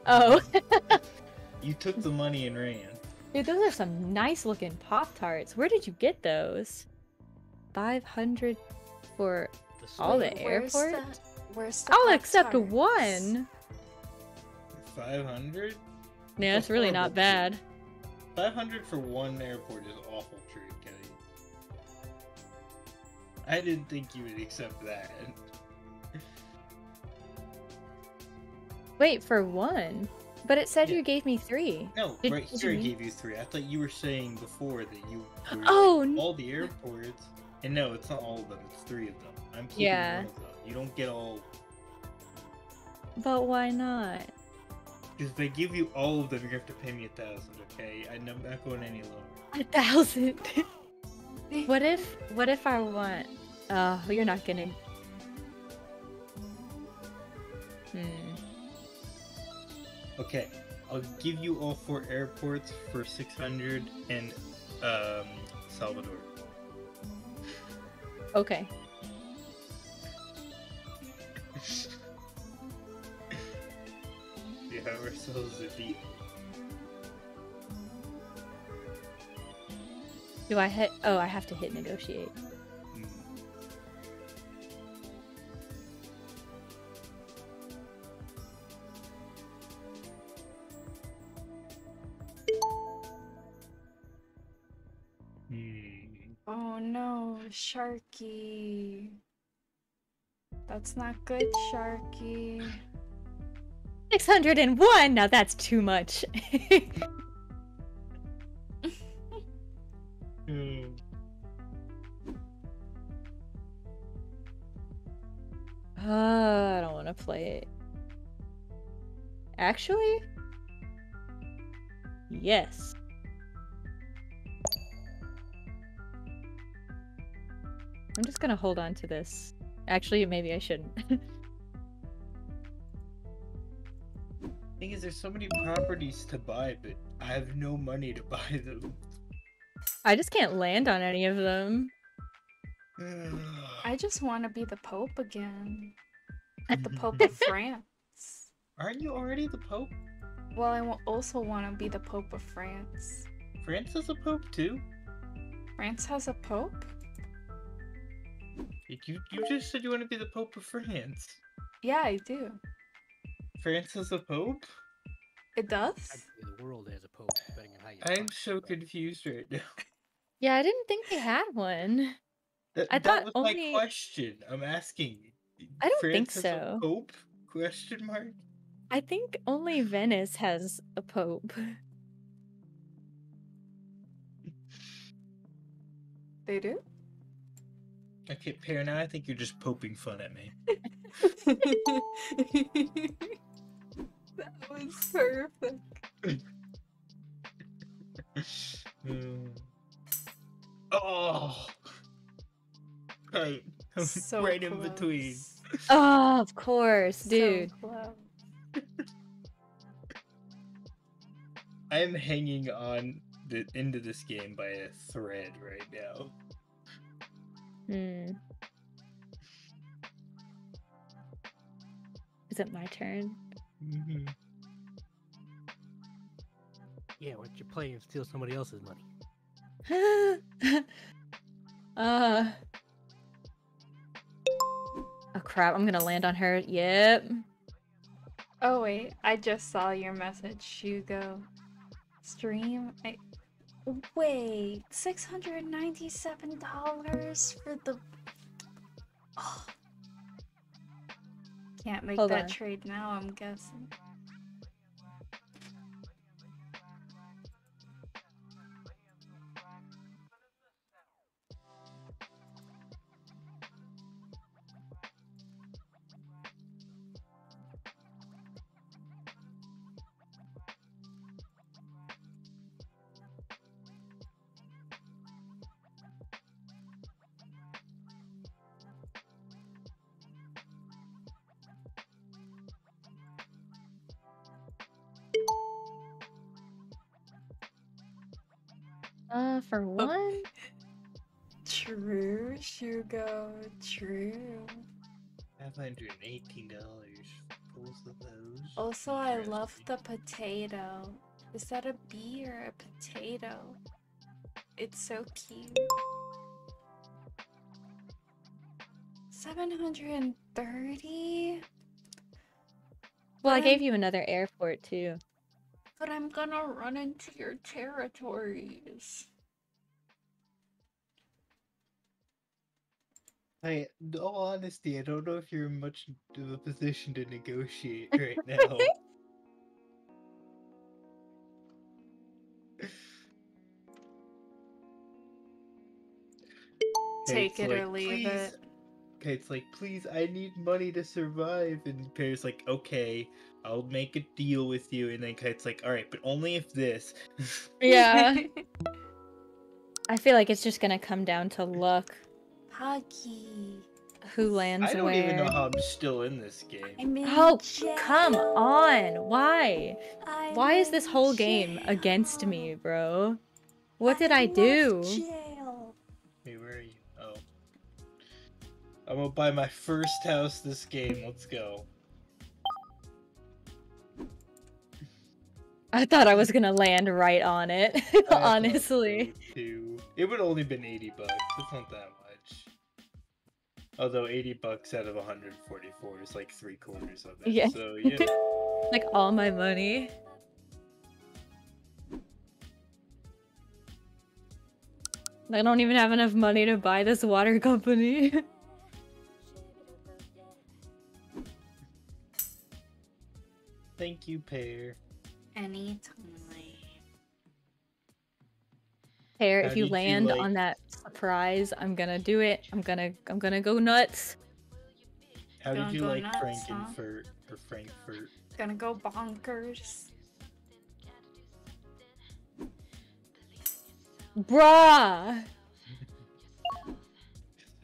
Oh, You took the money and ran. dude, those are some nice looking Pop Tarts. Where did you get those? 500 for The all the Where's airport? the- Where's the I'll accept one. Five hundred. Yeah, it's really not horrible bad. Five hundred for one airport is awful treat, Kelly. I didn't think you would accept that. Wait, for one? But it said Yeah. you gave me three. No, Did- right here I gave you three. I thought you were saying before that you. were, Oh, like, n- all the airports. And no, it's not all of them. It's three of them. I'm keeping Yeah. one of them. You don't get all But why not? because they give you all of them. You have to pay me a thousand. Okay, I'm not going any lower. A thousand. what if? What if I want? Oh, you're not gonna. Hmm. Okay, I'll give you all four airports for six hundred and um Salvador. Okay. we have ourselves a deal. Do I hit? Oh, I have to hit negotiate. Mm. Hmm. Oh no, Sharky. That's not good, Sharky. Six hundred and one. Now that's too much. Uh, I don't want to play it. Actually, yes. I'm just gonna hold on to this. Actually, maybe I shouldn't. Thing is, there's so many properties to buy, but I have no money to buy them. I just can't land on any of them. I just want to be the Pope again. The Pope of France. Aren't you already the Pope? Well, I also want to be the Pope of France. France is a Pope too. France has a Pope? You you just said you want to be the Pope of France. Yeah, I do. France has a Pope? It does? The world has a pope, depending on how you. I'm so confused right now. Yeah, I didn't think they had one. That, I that thought was only- my question. I'm asking. I don't think France has a so. Pope? Question mark. I think only Venice has a pope. They do? Okay, Pear. Now I think you're just poking fun at me. that was perfect. Hmm. oh. Right. So right in between. Oh, of course, So dude. close. I'm hanging on the end of this game by a thread right now. Hmm. Is it my turn? Mhm. Yeah, what you play and steal somebody else's money? uh. Oh crap! I'm gonna land on her. Yep. Oh wait, I just saw your message, Shugo. Stream. I... Wait, six hundred ninety-seven dollars for the. Oh. Can't make Hold that on. trade now. I'm guessing. For oh. one. True, Shugo. True. Five hundred and eighteen dollars. Both of those. Also, I love the potato. Is that a bee or a potato? It's so cute. 730? Well, I gave you another airport too. But I'm gonna run into your territories. I, in all honesty, I don't know if you're in much of a position to negotiate right now. Take it's it or leave "Please-" it. Okay, it's like, please, I need money to survive. And Pear's like, okay, I'll make a deal with you. And then Kite's like, all right, but only if this. Yeah. I feel like it's just gonna come down to luck. Huggy. Who lands I don't where. even know how I'm still in this game. I'm in Oh, jail. come on! Why? I'm Why is this whole game against me, bro? What did I I do? Jail. Wait, where are you? Oh. I'm gonna buy my first house this game. Let's go. I thought I was gonna land right on it. Honestly. so. It would only been 80 bucks. It's not that much. Although 80 bucks out of 144 is like three quarters of it. Yeah. So yeah. Like all my money. I don't even have enough money to buy this water company. Thank you, Pear. Anytime. Hair, How if you did you land like- on that surprise, I'm gonna do it. I'm gonna I'm gonna go nuts. How Gonna did you like nuts, huh? Or Frankfurt? Gonna go bonkers. Bruh!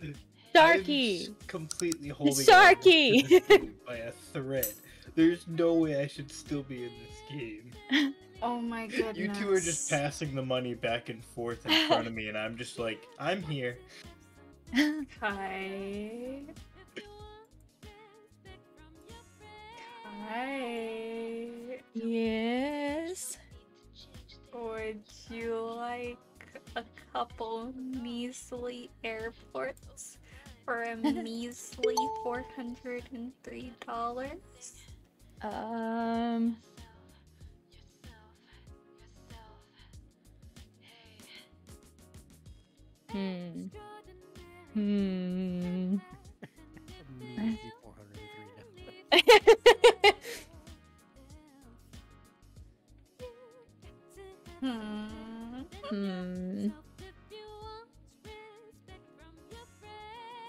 I'm Sharky! completely holding Sharky! to this game by a thread. There's no way I should still be in this game. Oh my goodness. You two are just passing the money back and forth in front of me, and I'm just like, I'm here. Kai. Kai. yes. Would you like a couple measly airports for a measly four hundred and three dollars? Um. Hmm. Hmm. Measly $403. Hmm. hmm.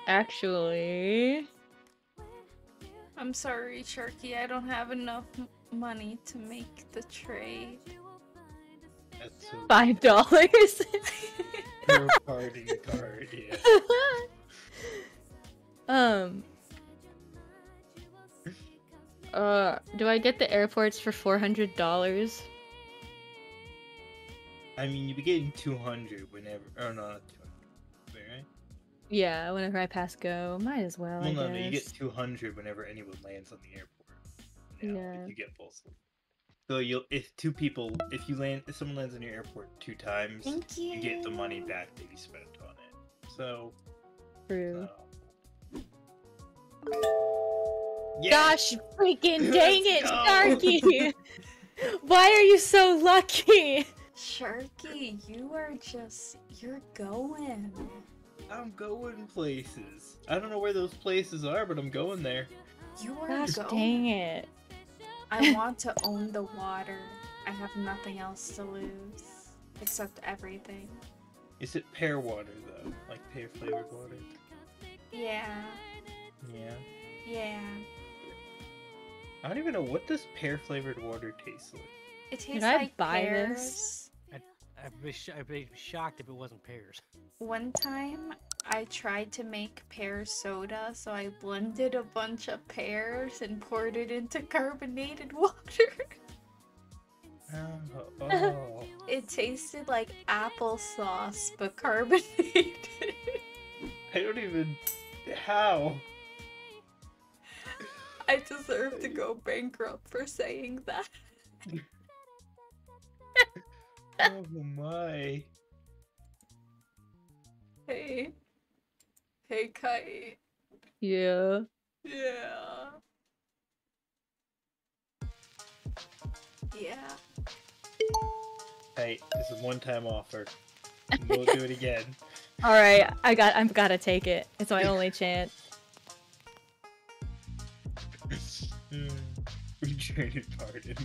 Actually, I'm sorry, Sharky. I don't have enough money to make the trade. That's so five dollars. your party card, yeah. um. Uh, do I get the airports for four hundred dollars? I mean, you'd be getting 200 whenever. Oh, no, not 200. Wait, right? Yeah, whenever I pass go, might as well. Well, I no, guess. no, you get 200 whenever anyone lands on the airport. now Yeah. you get Pulse. So you'll if two people if you land if someone lands in your airport two times, Thank you. you get the money back that you spent on it. So True. uh, yeah. Gosh, freaking dang it, Sharky! Why are you so lucky? Sharky, you are just you're going. I'm going places. I don't know where those places are, but I'm going there. You are Gosh, going. dang it. I want to own the water. I have nothing else to lose except everything. Is it pear water though? Like pear flavored water? Yeah, Yeah. yeah. I don't even know what does pear flavored water taste like. It tastes I like buy pears. this? I'd be, sh- I'd be shocked if it wasn't pears. One time, I tried to make pear soda, so I blended a bunch of pears and poured it into carbonated water. Oh, oh. It tasted like applesauce, but carbonated. I don't even. How? I deserve to go bankrupt for saying that. Oh my. Hey. Hey, Kite. Yeah. Yeah. Yeah. Hey, this is one time offer. We'll do it again. Alright, I got I've gotta take it. It's my only chance. Hmm. Retraited pardon.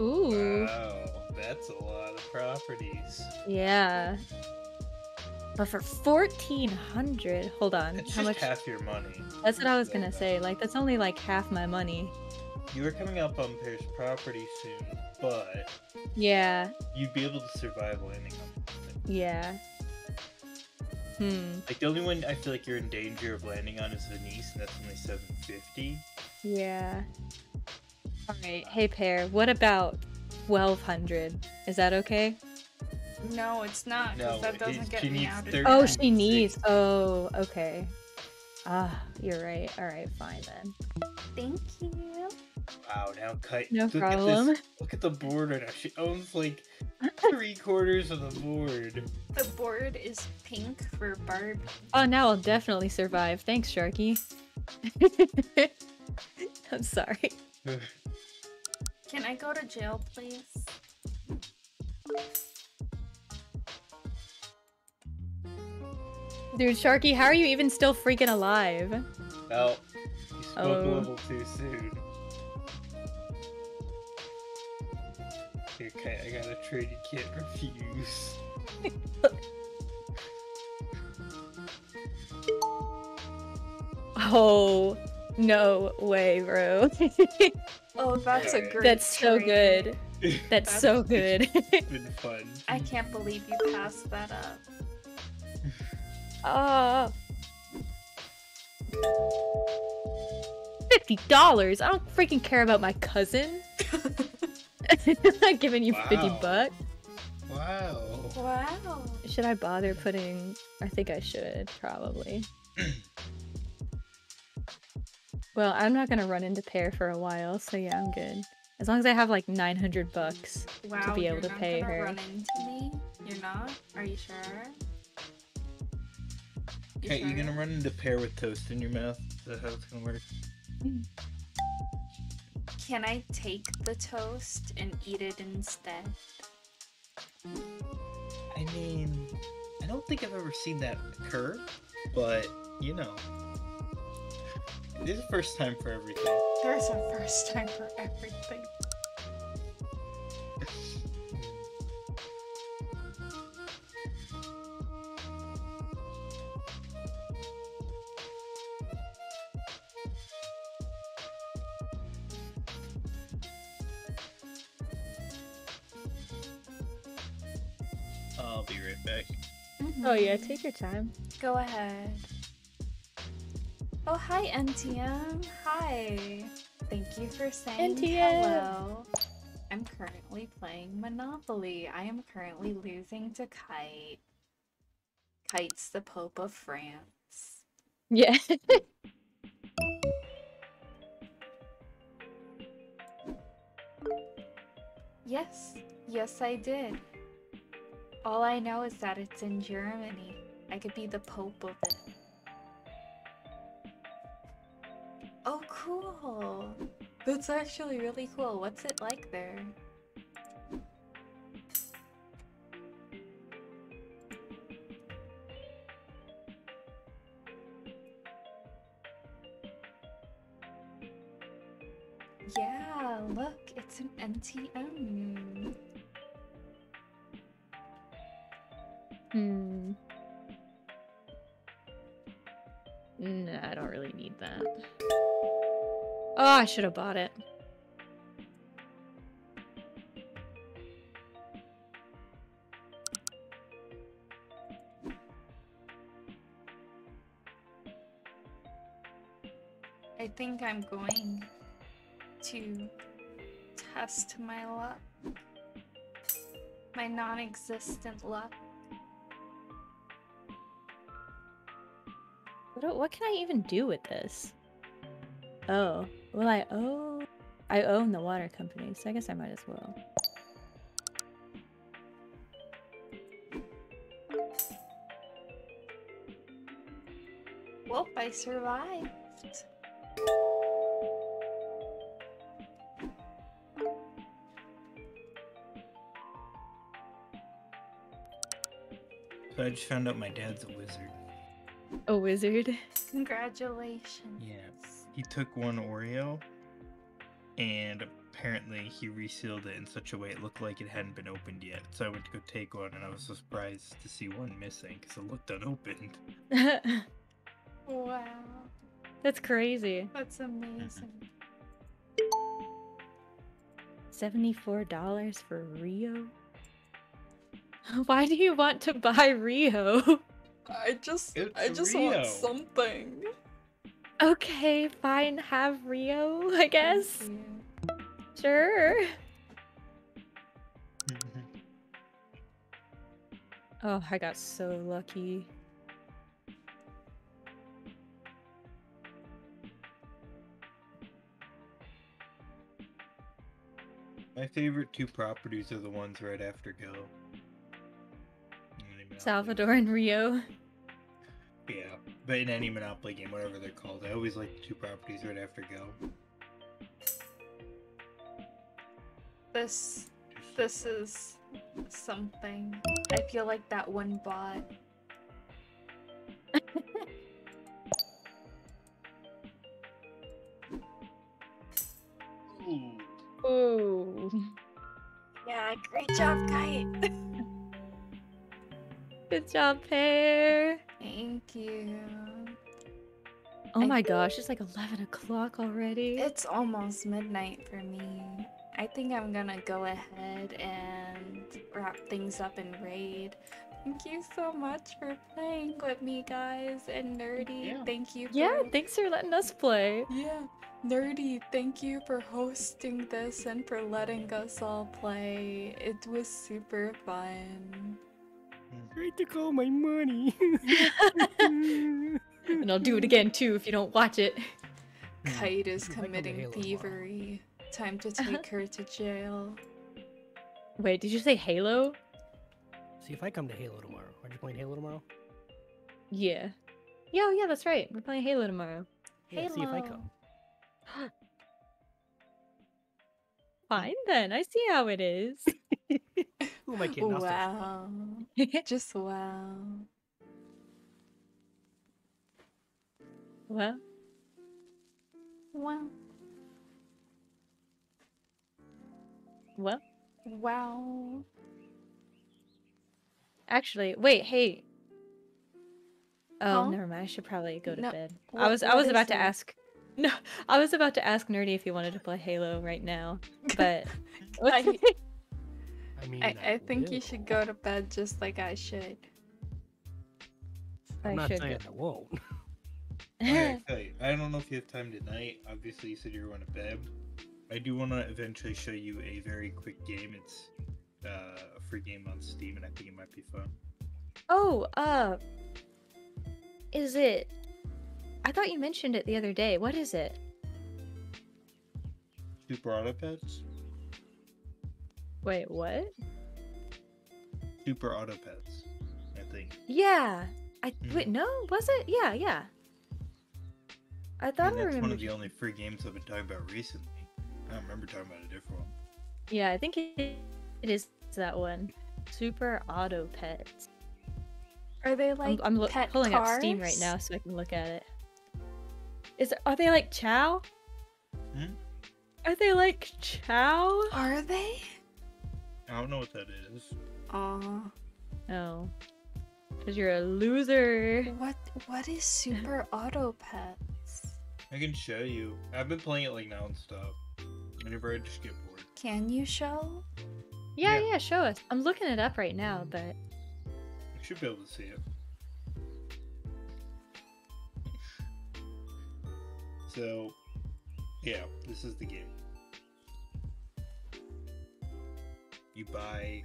Ooh. Wow, that's a lot of properties. Yeah. But for fourteen hundred, hold on. That's How just much? half your money. That's what I was gonna say. Like that's only like half my money. You are coming up on Pear's property soon, but Yeah. you'd be able to survive landing on. Yeah. Hmm. Like the only one I feel like you're in danger of landing on is Venice, and that's only 750. Yeah. All right. Hey, Pear, What about twelve hundred? Is that okay? No, it's not, No, that doesn't get she me out of Oh, she needs. Oh, okay. Ah, you're right. All right, fine then. Thank you. Wow, now Kite. No look At problem. this, look at the border now. She owns like three quarters of the board. The board is pink for Barbie. Oh, now I'll definitely survive. Thanks, Sharky. I'm sorry. Can I go to jail, please? Dude, Sharky, how are you even still freaking alive? well, you spoke Oh. a little too soon. Here, Kite, I got a trade you can't refuse. Oh, no way, bro. Oh, that's a great That's so trade. good. That's so good. It's been fun. I can't believe you passed that up. Ah. Fifty dollars? I don't freaking care about my cousin. I'm not giving you fifty bucks. Wow. Wow. Should I bother putting? I think I should probably. well, I'm not gonna run into Pear for a while, so yeah, I'm good. As long as I have like 900 bucks. Wow, be you're able to not pay gonna her. run into me? You're not? Are you sure? You Kite, you sure? gonna run into pear with toast in your mouth? Is that how it's gonna work? Can I take the toast and eat it instead? I mean, I don't think I've ever seen that occur, but you know, there's a first time for everything. There's a first time for everything. I'll be right back. Oh yeah, take your time. Go ahead. Oh, hi, NTM. Hi. Thank you for saying NTM. hello. I'm currently playing Monopoly. I am currently losing to Kite. Kite's the Pope of France. Yeah. Yes, yes, I did. All I know is that it's in Germany. I could be the Pope of it. Oh, cool! That's actually really cool. What's it like there? Yeah, look, it's an NTM. Hmm. I don't really need that. Oh, I should have bought it. I think I'm going to test my luck. My non existent luck. Do- what can I even do with this? Oh, well, I owe. I own the water company, so I guess I might as well. Well, I survived. So I just found out my dad's a wizard. A wizard. Congratulations. Yes. He took one Oreo and apparently he resealed it in such a way it looked like it hadn't been opened yet. So I went to go take one and I was surprised to see one missing because it looked unopened. Wow. That's crazy. That's amazing. $74 for Rio? Why do you want to buy Rio? I just It's I just Rio. want something. Okay, fine, have Rio, I guess. Sure. Oh, I got so lucky. My favorite two properties are the ones right after Go. In any Monopoly. Salvador and Rio. Yeah, but in any Monopoly game, whatever they're called, I always like the two properties right after Go. This this is something. I feel like that one bot. Ooh. Ooh. Yeah, great job, Kite. Good job, Pear. Thank you. Oh I- my gosh, it's like 11 o'clock already. It's almost midnight for me. I think I'm gonna go ahead and wrap things up in Raid. Thank you so much for playing with me, guys. And Nerdy, Yeah. thank you for yeah, thanks for letting us play. Yeah, Nerdy, thank you for hosting this and for letting us all play. It was super fun. Mm. Great to call my money. and I'll do it again too if you don't watch it. Mm. Kite is Like on the committing thievery. Time to uh-huh. take her to jail. Wait, did you say Halo? See if I come to Halo tomorrow. Aren't you playing Halo tomorrow? Yeah. Yeah, oh yeah, that's right. We're playing Halo tomorrow. Yeah, see if I come. Fine then. I see how it is. Who am I kidding? Wow. Just wow. well, Wow. well. Wow. Actually, wait, hey. Oh, Huh? never mind. I should probably go to No, bed. I was I was is about to it? ask No, I was about to ask Nerdy if he wanted to play Halo right now, but I- I mean, I, I think you should go to bed just like I should. I'm I not should saying go- I won't. Okay, okay, I don't know if you have time tonight. Obviously, you said you were going to bed. I do want to eventually show you a very quick game. It's uh, a free game on Steam, and I think it might be fun. Oh, uh, is it? I thought you mentioned it the other day. What is it? Super Auto Pets. Wait, what? Super Auto Pets. I think. Yeah. I Mhm. wait. No, was it? Yeah, yeah. I I thought think I that's one of the only free games I've been talking about recently. I don't remember talking about a different one. Yeah, I think it, it is that one. Super Auto Pets. Are they I'm, like I'm loo- pet pulling cars? up Steam right now so I can look at it. Is are they like Chow? Hmm? Are they like Chow? Are they? I don't know what that is. Aw. Oh. No. Because you're a loser. What what is Super Auto Pets? I can show you. I've been playing it like nonstop. Whenever I just get bored. Can you show? Yeah, Yeah. yeah, show us. I'm looking it up right now, but You should be able to see it. So, yeah, this is the game. You buy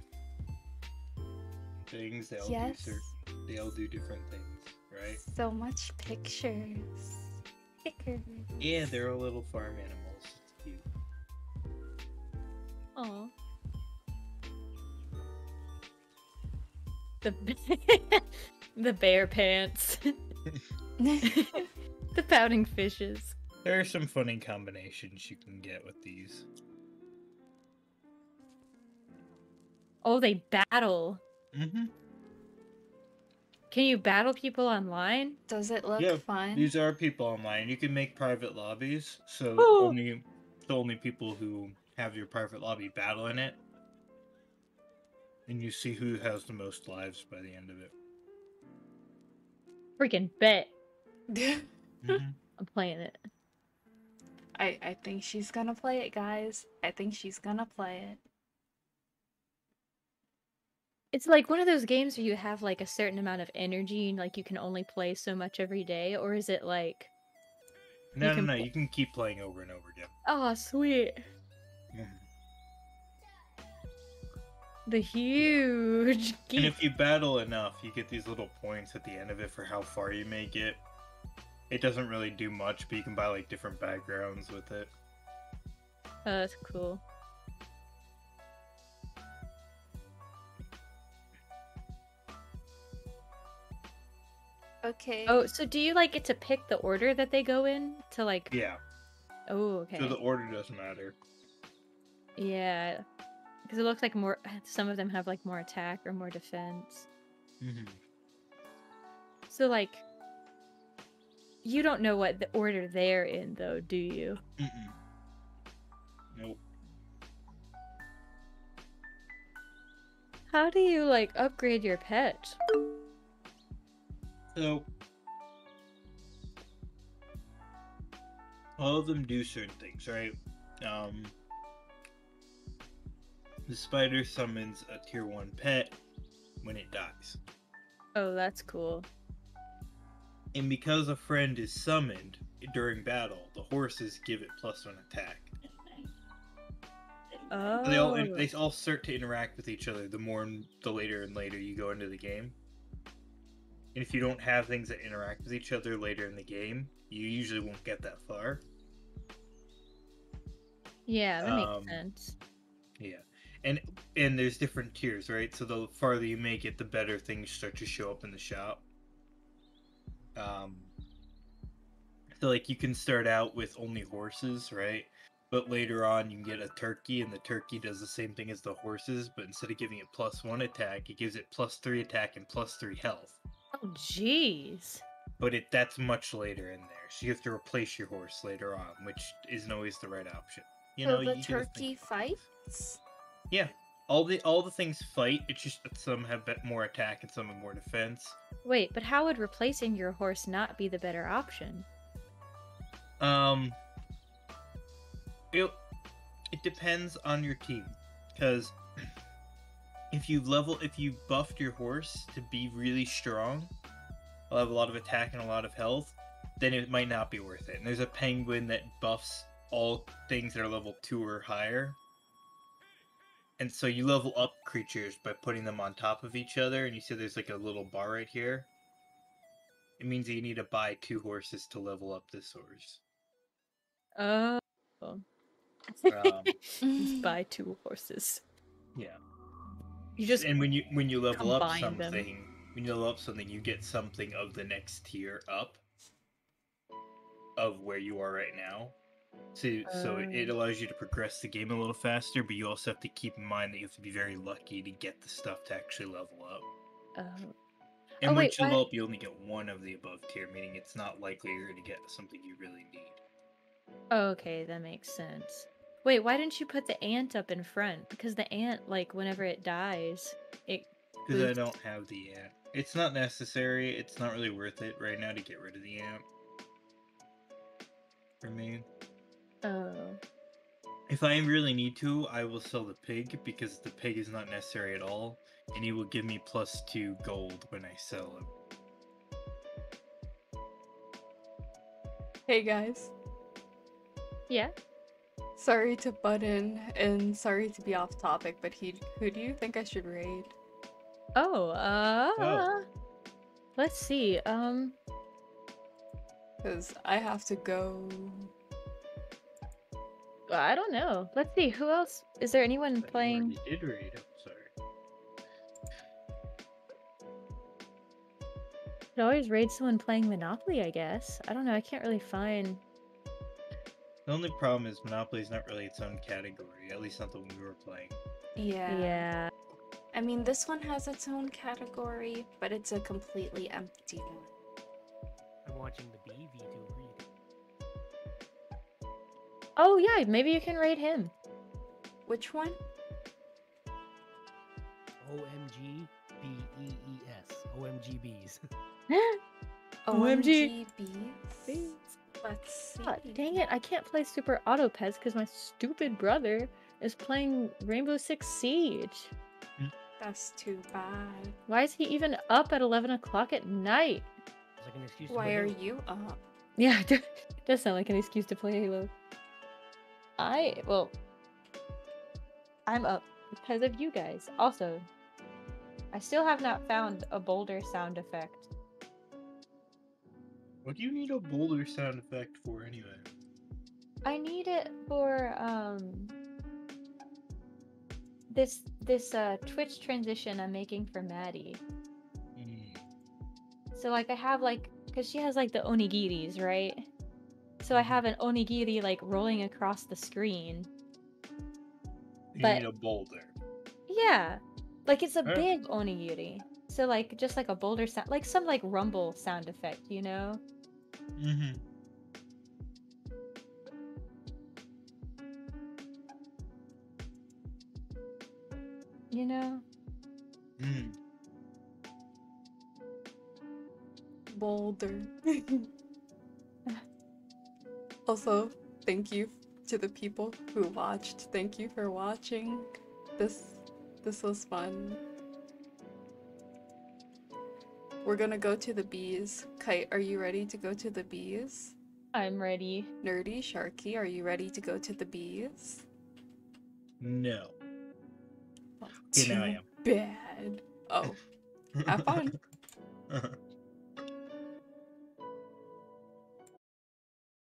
things. They all yes. do certain. They all do different things, right? So much pictures. Stickers. Yeah, they're all little farm animals. It's cute. oh. The the bear pants. the pouting fishes. There are some funny combinations you can get with these. Oh, they battle. Mm-hmm. Can you battle people online? Does it look Yeah, fun? These are people online. You can make private lobbies, so Oh. only the only people who have your private lobby battle in it, and you see who has the most lives by the end of it. Freaking bet. Mhm. I'm playing it. I I think she's gonna play it, guys. I think she's gonna play it. It's like one of those games where you have like a certain amount of energy and like you can only play so much every day, or is it like No, no, no. You can keep playing over and over again. oh sweet. Mhm. The huge game. And if you battle enough, you get these little points at the end of it for how far you make it. It doesn't really do much, but you can buy like different backgrounds with it. Oh, that's cool. Okay. Oh, so do you like get to pick the order that they go in to like? Yeah. Oh, okay. So the order doesn't matter. Yeah, because it looks like more. Some of them have like more attack or more defense. Mm-hmm. So like, you don't know what the order they're in, though, do you? Mm-mm. Nope. How do you like upgrade your pet? So all of them do certain things, right? Um the spider summons a tier one pet when it dies. Oh, that's cool. And because a friend is summoned during battle, the horses give it plus one attack. Oh, They all they all start to interact with each other the more and the later and later you go into the game. And if you don't have things that interact with each other later in the game, you usually won't get that far. yeah, that makes um, sense. Yeah. And and there's different tiers, right? So the farther you make it, the better things start to show up in the shop. Um so like you can start out with only horses, right? But later on you can get a turkey and the turkey does the same thing as the horses, but instead of giving it plus 1 attack, it gives it plus 3 attack and plus 3 health. Oh, jeez. But it that's much later in there. So you have to replace your horse later on, which isn't always the right option. You so know, the you gotta think- turkey fights? Yeah, all the all the things fight. It's just that some have bet- more attack and some have more defense. Wait, but how would replacing your horse not be the better option? Um, it it depends on your team, because if you level if you buffed your horse to be really strong, will have a lot of attack and a lot of health, then it might not be worth it. And there's a penguin that buffs all things that are level two or higher. And so you level up creatures by putting them on top of each other, and you see there's like a little bar right here. It means that you need to buy two horses to level up this horse. Oh. Um, buy two horses. yeah. You just and when you when you level up combine them. something, when you level up something, you get something of the next tier up of where you are right now. So so it- Oh. allows you to progress the game a little faster, but you also have to keep in mind that you have to be very lucky to get the stuff to actually level up. oh. And Oh, wait, you level up, you only get one of the above tier, meaning it's not likely you're going to get something you really need. Oh, okay, that makes sense. Wait, why didn't you put the ant up in front? Because the ant, like, whenever it dies, it. Because I don't have the ant. It's not necessary. It's not really worth it right now to get rid of the ant. For me. Oh. If I really need to, I will sell the pig because the pig is not necessary at all, and he will give me plus two gold when I sell him. Hey guys, Yeah. Sorry to butt in and sorry to be off topic, but he, who do you think I should raid? Oh, uh. Let's see. Um. Because I have to go. I don't know. Let's see. Who else? Is there anyone But playing? already did read. I'm sorry. Could always raid someone playing Monopoly, I guess. I don't know. I can't really find. The only problem is Monopoly is not really its own category, at least not the one we were playing. Yeah. Yeah. I mean, this one has its own category, but it's a completely empty one. I'm watching the BV2 read. Oh yeah. Maybe you can raid him. Which one? OMG B E E S. OMGBs. OMG. OMGBs? Let's see. God, dang it! I can't play Super Auto Pets because my stupid brother is playing Rainbow Six Siege. That's too bad. Why is he even up at 11 o'clock at night? Like an excuse to Why play are Halo. you up? Yeah, it does sound like an excuse to play Halo. I, well, I'm up because of you guys. Also, I still have not found a boulder sound effect. What do you need a boulder sound effect for anyway? I need it for, um, this, this, uh, Twitch transition I'm making for Maddie. Hmm. So like I have like because she has like the onigiris, right? So I Mhm. have an onigiri like rolling across the screen. You But- need a boulder. Yeah. Like it's a Huh. big onigiri. So like just like a boulder sound like some like rumble sound effect, you know? Mm-hmm. You know? Mm. Boulder. also, thank you to the people who watched. Thank you for watching. This this was fun. We're gonna go to the bees. Kite, are you ready to go to the bees? I'm ready. Nerdy, Sharky, are you ready to go to the bees? No. Well, Okay, now I too am. Bad. Oh, have fun.